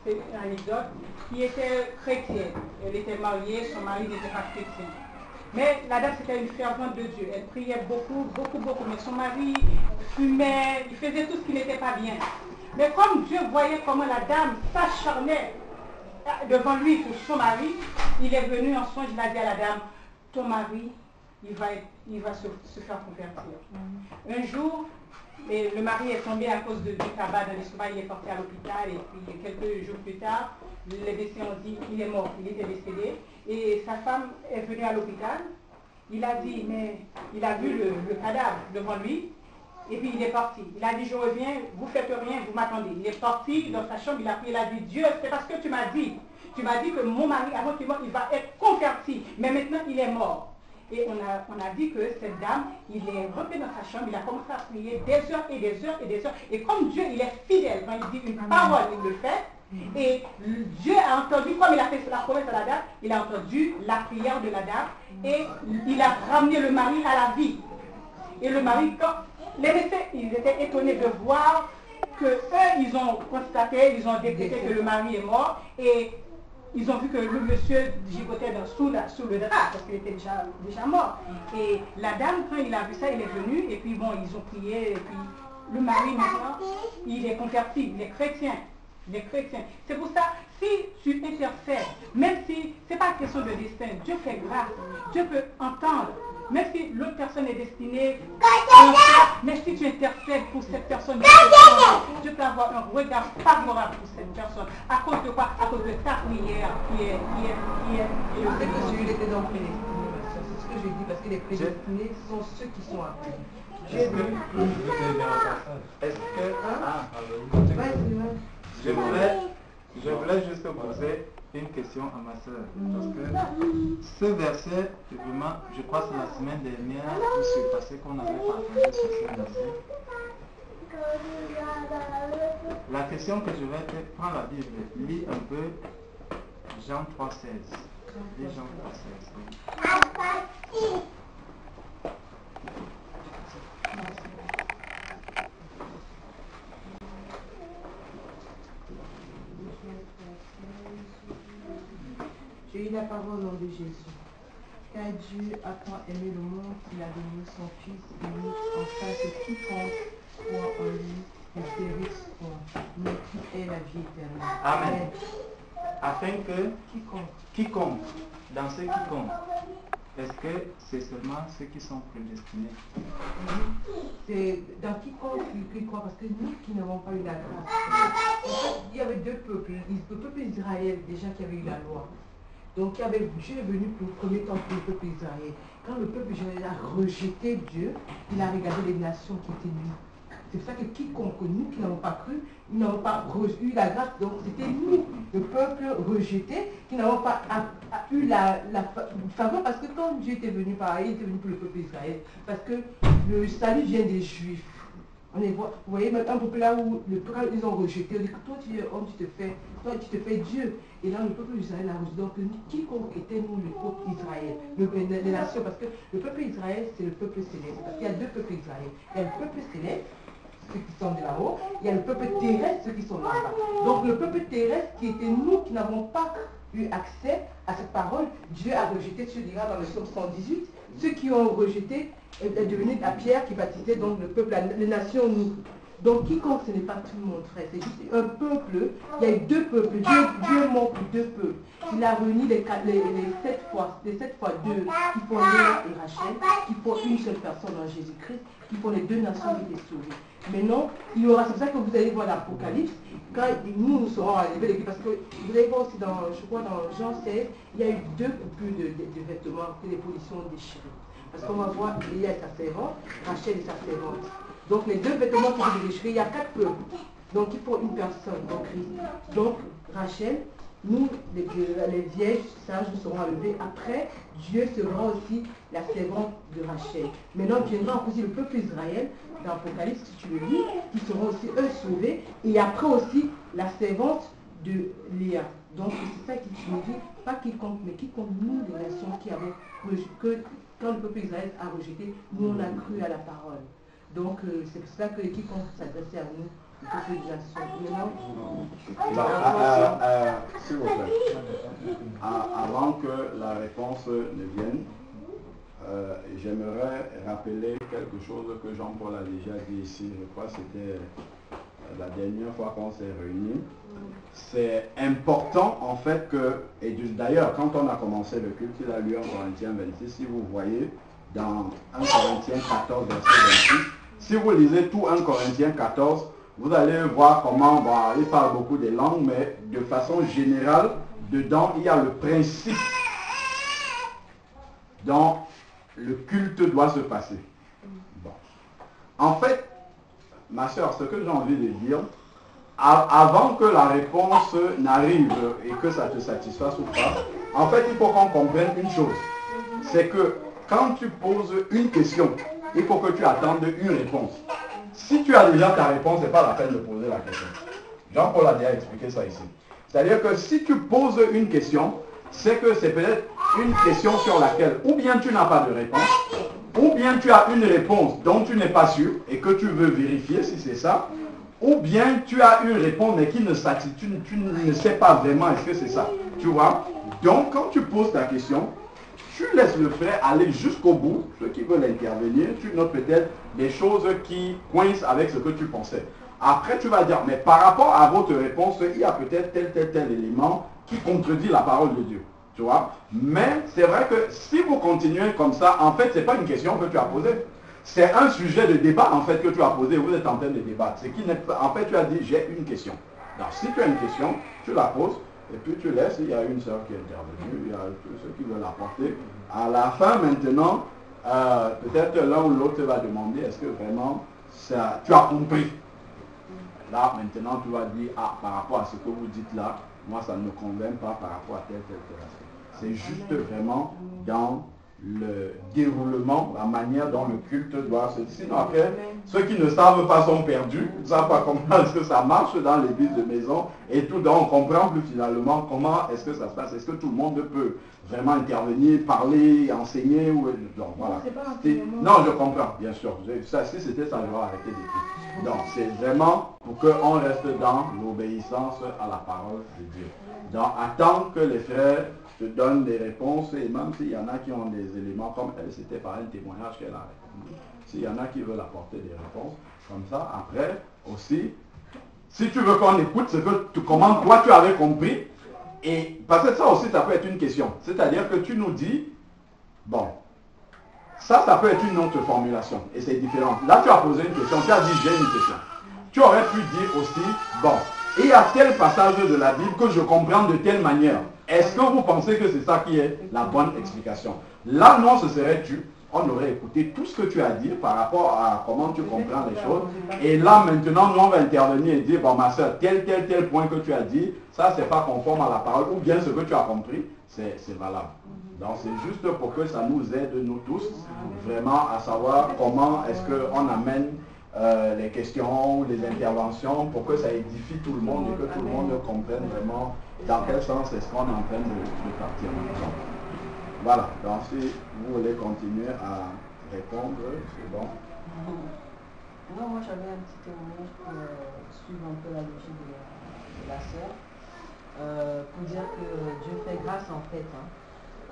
c'est une anecdote, qui était chrétienne. Elle était mariée, son mari n'était pas chrétien. Mais la dame, c'était une fervente de Dieu. Elle priait beaucoup, beaucoup, beaucoup. Mais son mari fumait, il faisait tout ce qui n'était pas bien. Mais comme Dieu voyait comment la dame s'acharnait devant lui pour son mari, il est venu en songe, il a dit à la dame, ton mari, il va, il va se, faire convertir. Mm. Un jour, le mari est tombé à cause de, du tabac dans l'estomac, il est porté à l'hôpital et puis quelques jours plus tard, les médecins ont dit qu'il est mort, il était décédé. Et sa femme est venue à l'hôpital. Il a dit, mais il a vu le cadavre devant lui, et puis il est parti. Il a dit, je reviens, vous faites rien, vous m'attendez. Il est parti dans sa chambre, il a prié, il a dit, Dieu, c'est parce que tu m'as dit. Tu m'as dit que mon mari, avant qu'il meure, il va être converti. Mais maintenant, il est mort. Et on a, on a dit que cette dame, il est rentré dans sa chambre, il a commencé à prier des heures et des heures et des heures. Et comme Dieu, il est fidèle, quand il dit une parole, il le fait. Et Dieu a entendu, comme il a fait la promesse à la dame, il a entendu la prière de la dame et il a ramené le mari à la vie. Et le mari, quand les médecins, ils étaient étonnés de voir que eux, ils ont constaté, ils ont décrété que le mari est mort et ils ont vu que le monsieur gigotait sous, le drap parce qu'il était déjà, déjà mort. Et la dame, quand il a vu ça, il est venu et puis bon, ils ont prié et puis le mari maintenant, il est converti, il est chrétien. C'est pour ça, si tu intercèdes, même si ce n'est pas question de destin, Dieu fait grâce, Dieu peut entendre même si l'autre personne est destinée, mais si tu intercèdes pour cette personne, Dieu peut avoir un regard favorable pour cette personne. À cause de quoi? À cause de ta prière qui est... Qui est, qui est, Je sais que celui était donc prédestiné, c'est ce que j'ai dit, parce que les prédestinés sont ceux qui sont appelés. J'ai vu. Est-ce que... Ah, je voulais, je voulais juste poser une question à ma soeur. Parce que ce verset, vraiment, je crois que c'est la semaine dernière où c'est passé qu'on avait partagé sur ce verset. La question que je vais te prendre la Bible, lis un peu Jean 3,16. Lis Jean 3,16. J'ai eu la parole au nom de Jésus. Car Dieu a tant aimé le monde qu'il a donné son Fils unique, afin que quiconque croit en lui ne périsse point, mais qui ait la vie éternelle. Amen. Afin que Quiconque. quiconque, dans ce quiconque, est-ce que c'est seulement ceux qui sont prédestinés? C'est dans quiconque qui, qui croit, parce que nous qui n'avons pas eu la grâce. En fait, il y avait deux peuples. Le peuple d'Israël, déjà, qui avait eu la loi. Donc Dieu est venu pour le premier temps pour le peuple d'Israël. Quand le peuple d'Israël a rejeté Dieu, il a regardé les nations qui étaient nues. C'est pour ça que quiconque, nous qui n'avons pas cru, nous n'avons pas eu la grâce. Donc c'était nous, le peuple rejeté, qui n'avons pas eu la, la fa- faveur. Parce que quand Dieu était venu par il était venu pour le peuple d'Israël. Parce que le salut vient des Juifs. Vous voyez, même un peuple là où le peuple, ils ont rejeté, on dit que toi tu es homme, tu te fais, toi tu te fais Dieu. Et là, le peuple d'Israël a rejeté. Donc, quiconque était nous, le peuple d'Israël, le- les nations, parce que le peuple d'Israël, c'est le peuple céleste. Parce qu'il y a deux peuples d'Israël. Il y a le peuple céleste, ceux qui sont de là-haut, il y a le peuple terrestre, ceux qui sont là-bas. Donc, le peuple terrestre qui était nous, qui n'avons pas eu accès à cette parole, Dieu a rejeté, tu diras dans le psaume 118, ceux qui ont rejeté est devenu la pierre qui baptisait donc le peuple, les nations nous. Donc quiconque, ce n'est pas tout le monde, frère. C'est juste un peuple. Il y a eu deux peuples. Dieu, Dieu pour deux peuples. Il a réuni les sept fois, les sept fois deux qui font Léa et Rachel, qui font une seule personne en Jésus-Christ, qui font les deux nations qui étaient sauvées. Maintenant, il y aura, c'est pour ça que vous allez voir l'Apocalypse, quand nous, nous serons arrivés, l'église, parce que vous allez voir aussi dans, je crois, dans Jean 16, il y a eu deux coupures de, de- de vêtements, que les positions déchirées. Parce qu'on va voir Léa et sa servante, Rachel et sa servante. Donc les deux vêtements qui sont déchirés, il y a quatre peuples. Donc il faut une personne, donc Christ. Donc Rachel, nous, les, les sages, nous serons enlevés. Après, Dieu sera aussi la servante de Rachel. Maintenant viendra aussi le peuple Israël, dans l'Apocalypse, si tu le lis, qui seront aussi eux sauvés. Et après aussi la servante de Léa. Donc c'est ça qui signifie, pas quiconque, mais quiconque nous, les nations qui avons que quand le peuple Israël a rejeté, nous on a cru à la parole. Donc euh, c'est pour ça que quiconque s'adressait à nous, Bah, euh, euh, avant que la réponse ne vienne, euh, j'aimerais rappeler quelque chose que Jean-Paul a déjà dit ici. Je crois que c'était la dernière fois qu'on s'est réunis. C'est important en fait que, et d'ailleurs quand on a commencé le culte, il a lu 1 Corinthiens 26, si vous voyez dans 1 Corinthiens 14, verset 26, si vous lisez tout 1 Corinthiens 14, vous allez voir comment, bon, il parle beaucoup des langues, mais de façon générale, dedans, il y a le principe dont le culte doit se passer. Bon. En fait, ma soeur, ce que j'ai envie de dire, avant que la réponse n'arrive et que ça te satisfasse ou pas, en fait, il faut qu'on comprenne une chose. C'est que quand tu poses une question, il faut que tu attendes une réponse. Si tu as déjà ta réponse, ce n'est pas la peine de poser la question. Jean-Paul a déjà expliqué ça ici. C'est-à-dire que si tu poses une question, c'est que c'est peut-être une question sur laquelle ou bien tu n'as pas de réponse, ou bien tu as une réponse dont tu n'es pas sûr et que tu veux vérifier si c'est ça, ou bien tu as une réponse mais qui ne satisfait, tu, tu ne sais pas vraiment est-ce que c'est ça. Tu vois? Donc quand tu poses ta question, tu laisses le frère aller jusqu'au bout, ceux qui veulent intervenir, tu notes peut-être des choses qui coincent avec ce que tu pensais. Après, tu vas dire, mais par rapport à votre réponse, il y a peut-être tel, tel, tel élément qui contredit la parole de Dieu. Tu vois? Mais c'est vrai que si vous continuez comme ça, en fait, ce n'est pas une question que tu as posée. C'est un sujet de débat, en fait, que tu as posé. Vous êtes en train de débattre. Ce qui. En fait, tu as dit, j'ai une question. Alors, si tu as une question, tu la poses. Et puis tu laisses, il y a une soeur qui est intervenue, il y a tous ceux qui veulent apporter. À la fin, maintenant, euh, peut-être l'un ou l'autre va demander, est-ce que vraiment tu as compris? Là, maintenant, tu vas dire, ah, par rapport à ce que vous dites là, moi, ça ne me convainc pas par rapport à tel, tel, tel. C'est juste vraiment dans le déroulement, la manière dont le culte doit se... Sinon après, ceux qui ne savent pas sont perdus, ne savent pas comment (laughs) est-ce que ça marche dans l'église de maison et tout, donc on comprend plus finalement comment est-ce que ça se passe. Est-ce que tout le monde peut vraiment intervenir, parler, enseigner ou... Donc voilà. Non, je comprends, bien sûr. Ça, si c'était ça, j'aurais arrêté d'écouter. Donc c'est vraiment pour qu'on reste dans l'obéissance à la parole de Dieu. Donc attends que les frères donne des réponses et même s'il y en a qui ont des éléments comme elle, c'était par un témoignage qu'elle a répondu. S'il y en a qui veulent apporter des réponses, comme ça, après aussi, si tu veux qu'on écoute ce que tu, comment toi tu avais compris, et parce que ça aussi, ça peut être une question. C'est-à-dire que tu nous dis, bon, ça, ça peut être une autre formulation, et c'est différent. Là, tu as posé une question, tu as dit, j'ai une question. Tu aurais pu dire aussi, bon, il y a tel passage de la Bible que je comprends de telle manière. Est-ce que vous pensez que c'est ça qui est la bonne explication? Là, non, ce serait tu. On aurait écouté tout ce que tu as dit par rapport à comment tu comprends les choses. Et là, maintenant, nous, on va intervenir et dire, bon, ma soeur, tel, tel, tel point que tu as dit, ça, c'est pas conforme à la parole, ou bien ce que tu as compris, c'est valable. Donc, c'est juste pour que ça nous aide, nous tous, vraiment à savoir comment est-ce qu'on amène euh, les questions, les interventions, pour que ça édifie tout le monde et que tout le monde comprenne vraiment dans quel sens est-ce qu'on est en train de, partir Voilà, donc si vous voulez continuer à répondre, c'est bon. Non, moi j'avais un petit témoignage pour euh, suivre un peu la logique de la, sœur, euh, pour dire que Dieu fait grâce en fait. Hein.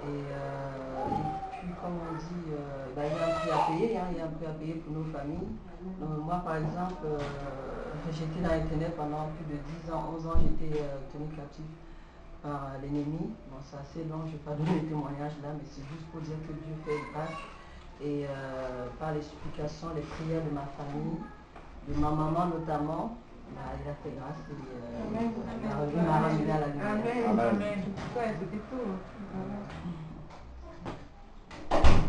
Et, puis, comme on dit, bah, il y a un prix à payer, hein, il y a un prix à payer pour nos familles moi, par exemple, euh, j'étais dans Internet pendant plus de 10 ans, 11 ans, j'étais euh, tenu captif par l'ennemi. Bon, c'est assez long, je ne vais pas donner le témoignage là, mais c'est juste pour dire que Dieu fait grâce. Et euh, par l'explication, les prières de ma famille, de ma maman notamment, bah, il a fait grâce et il m'a ramené à la lumière. Amen. Amen. Amen.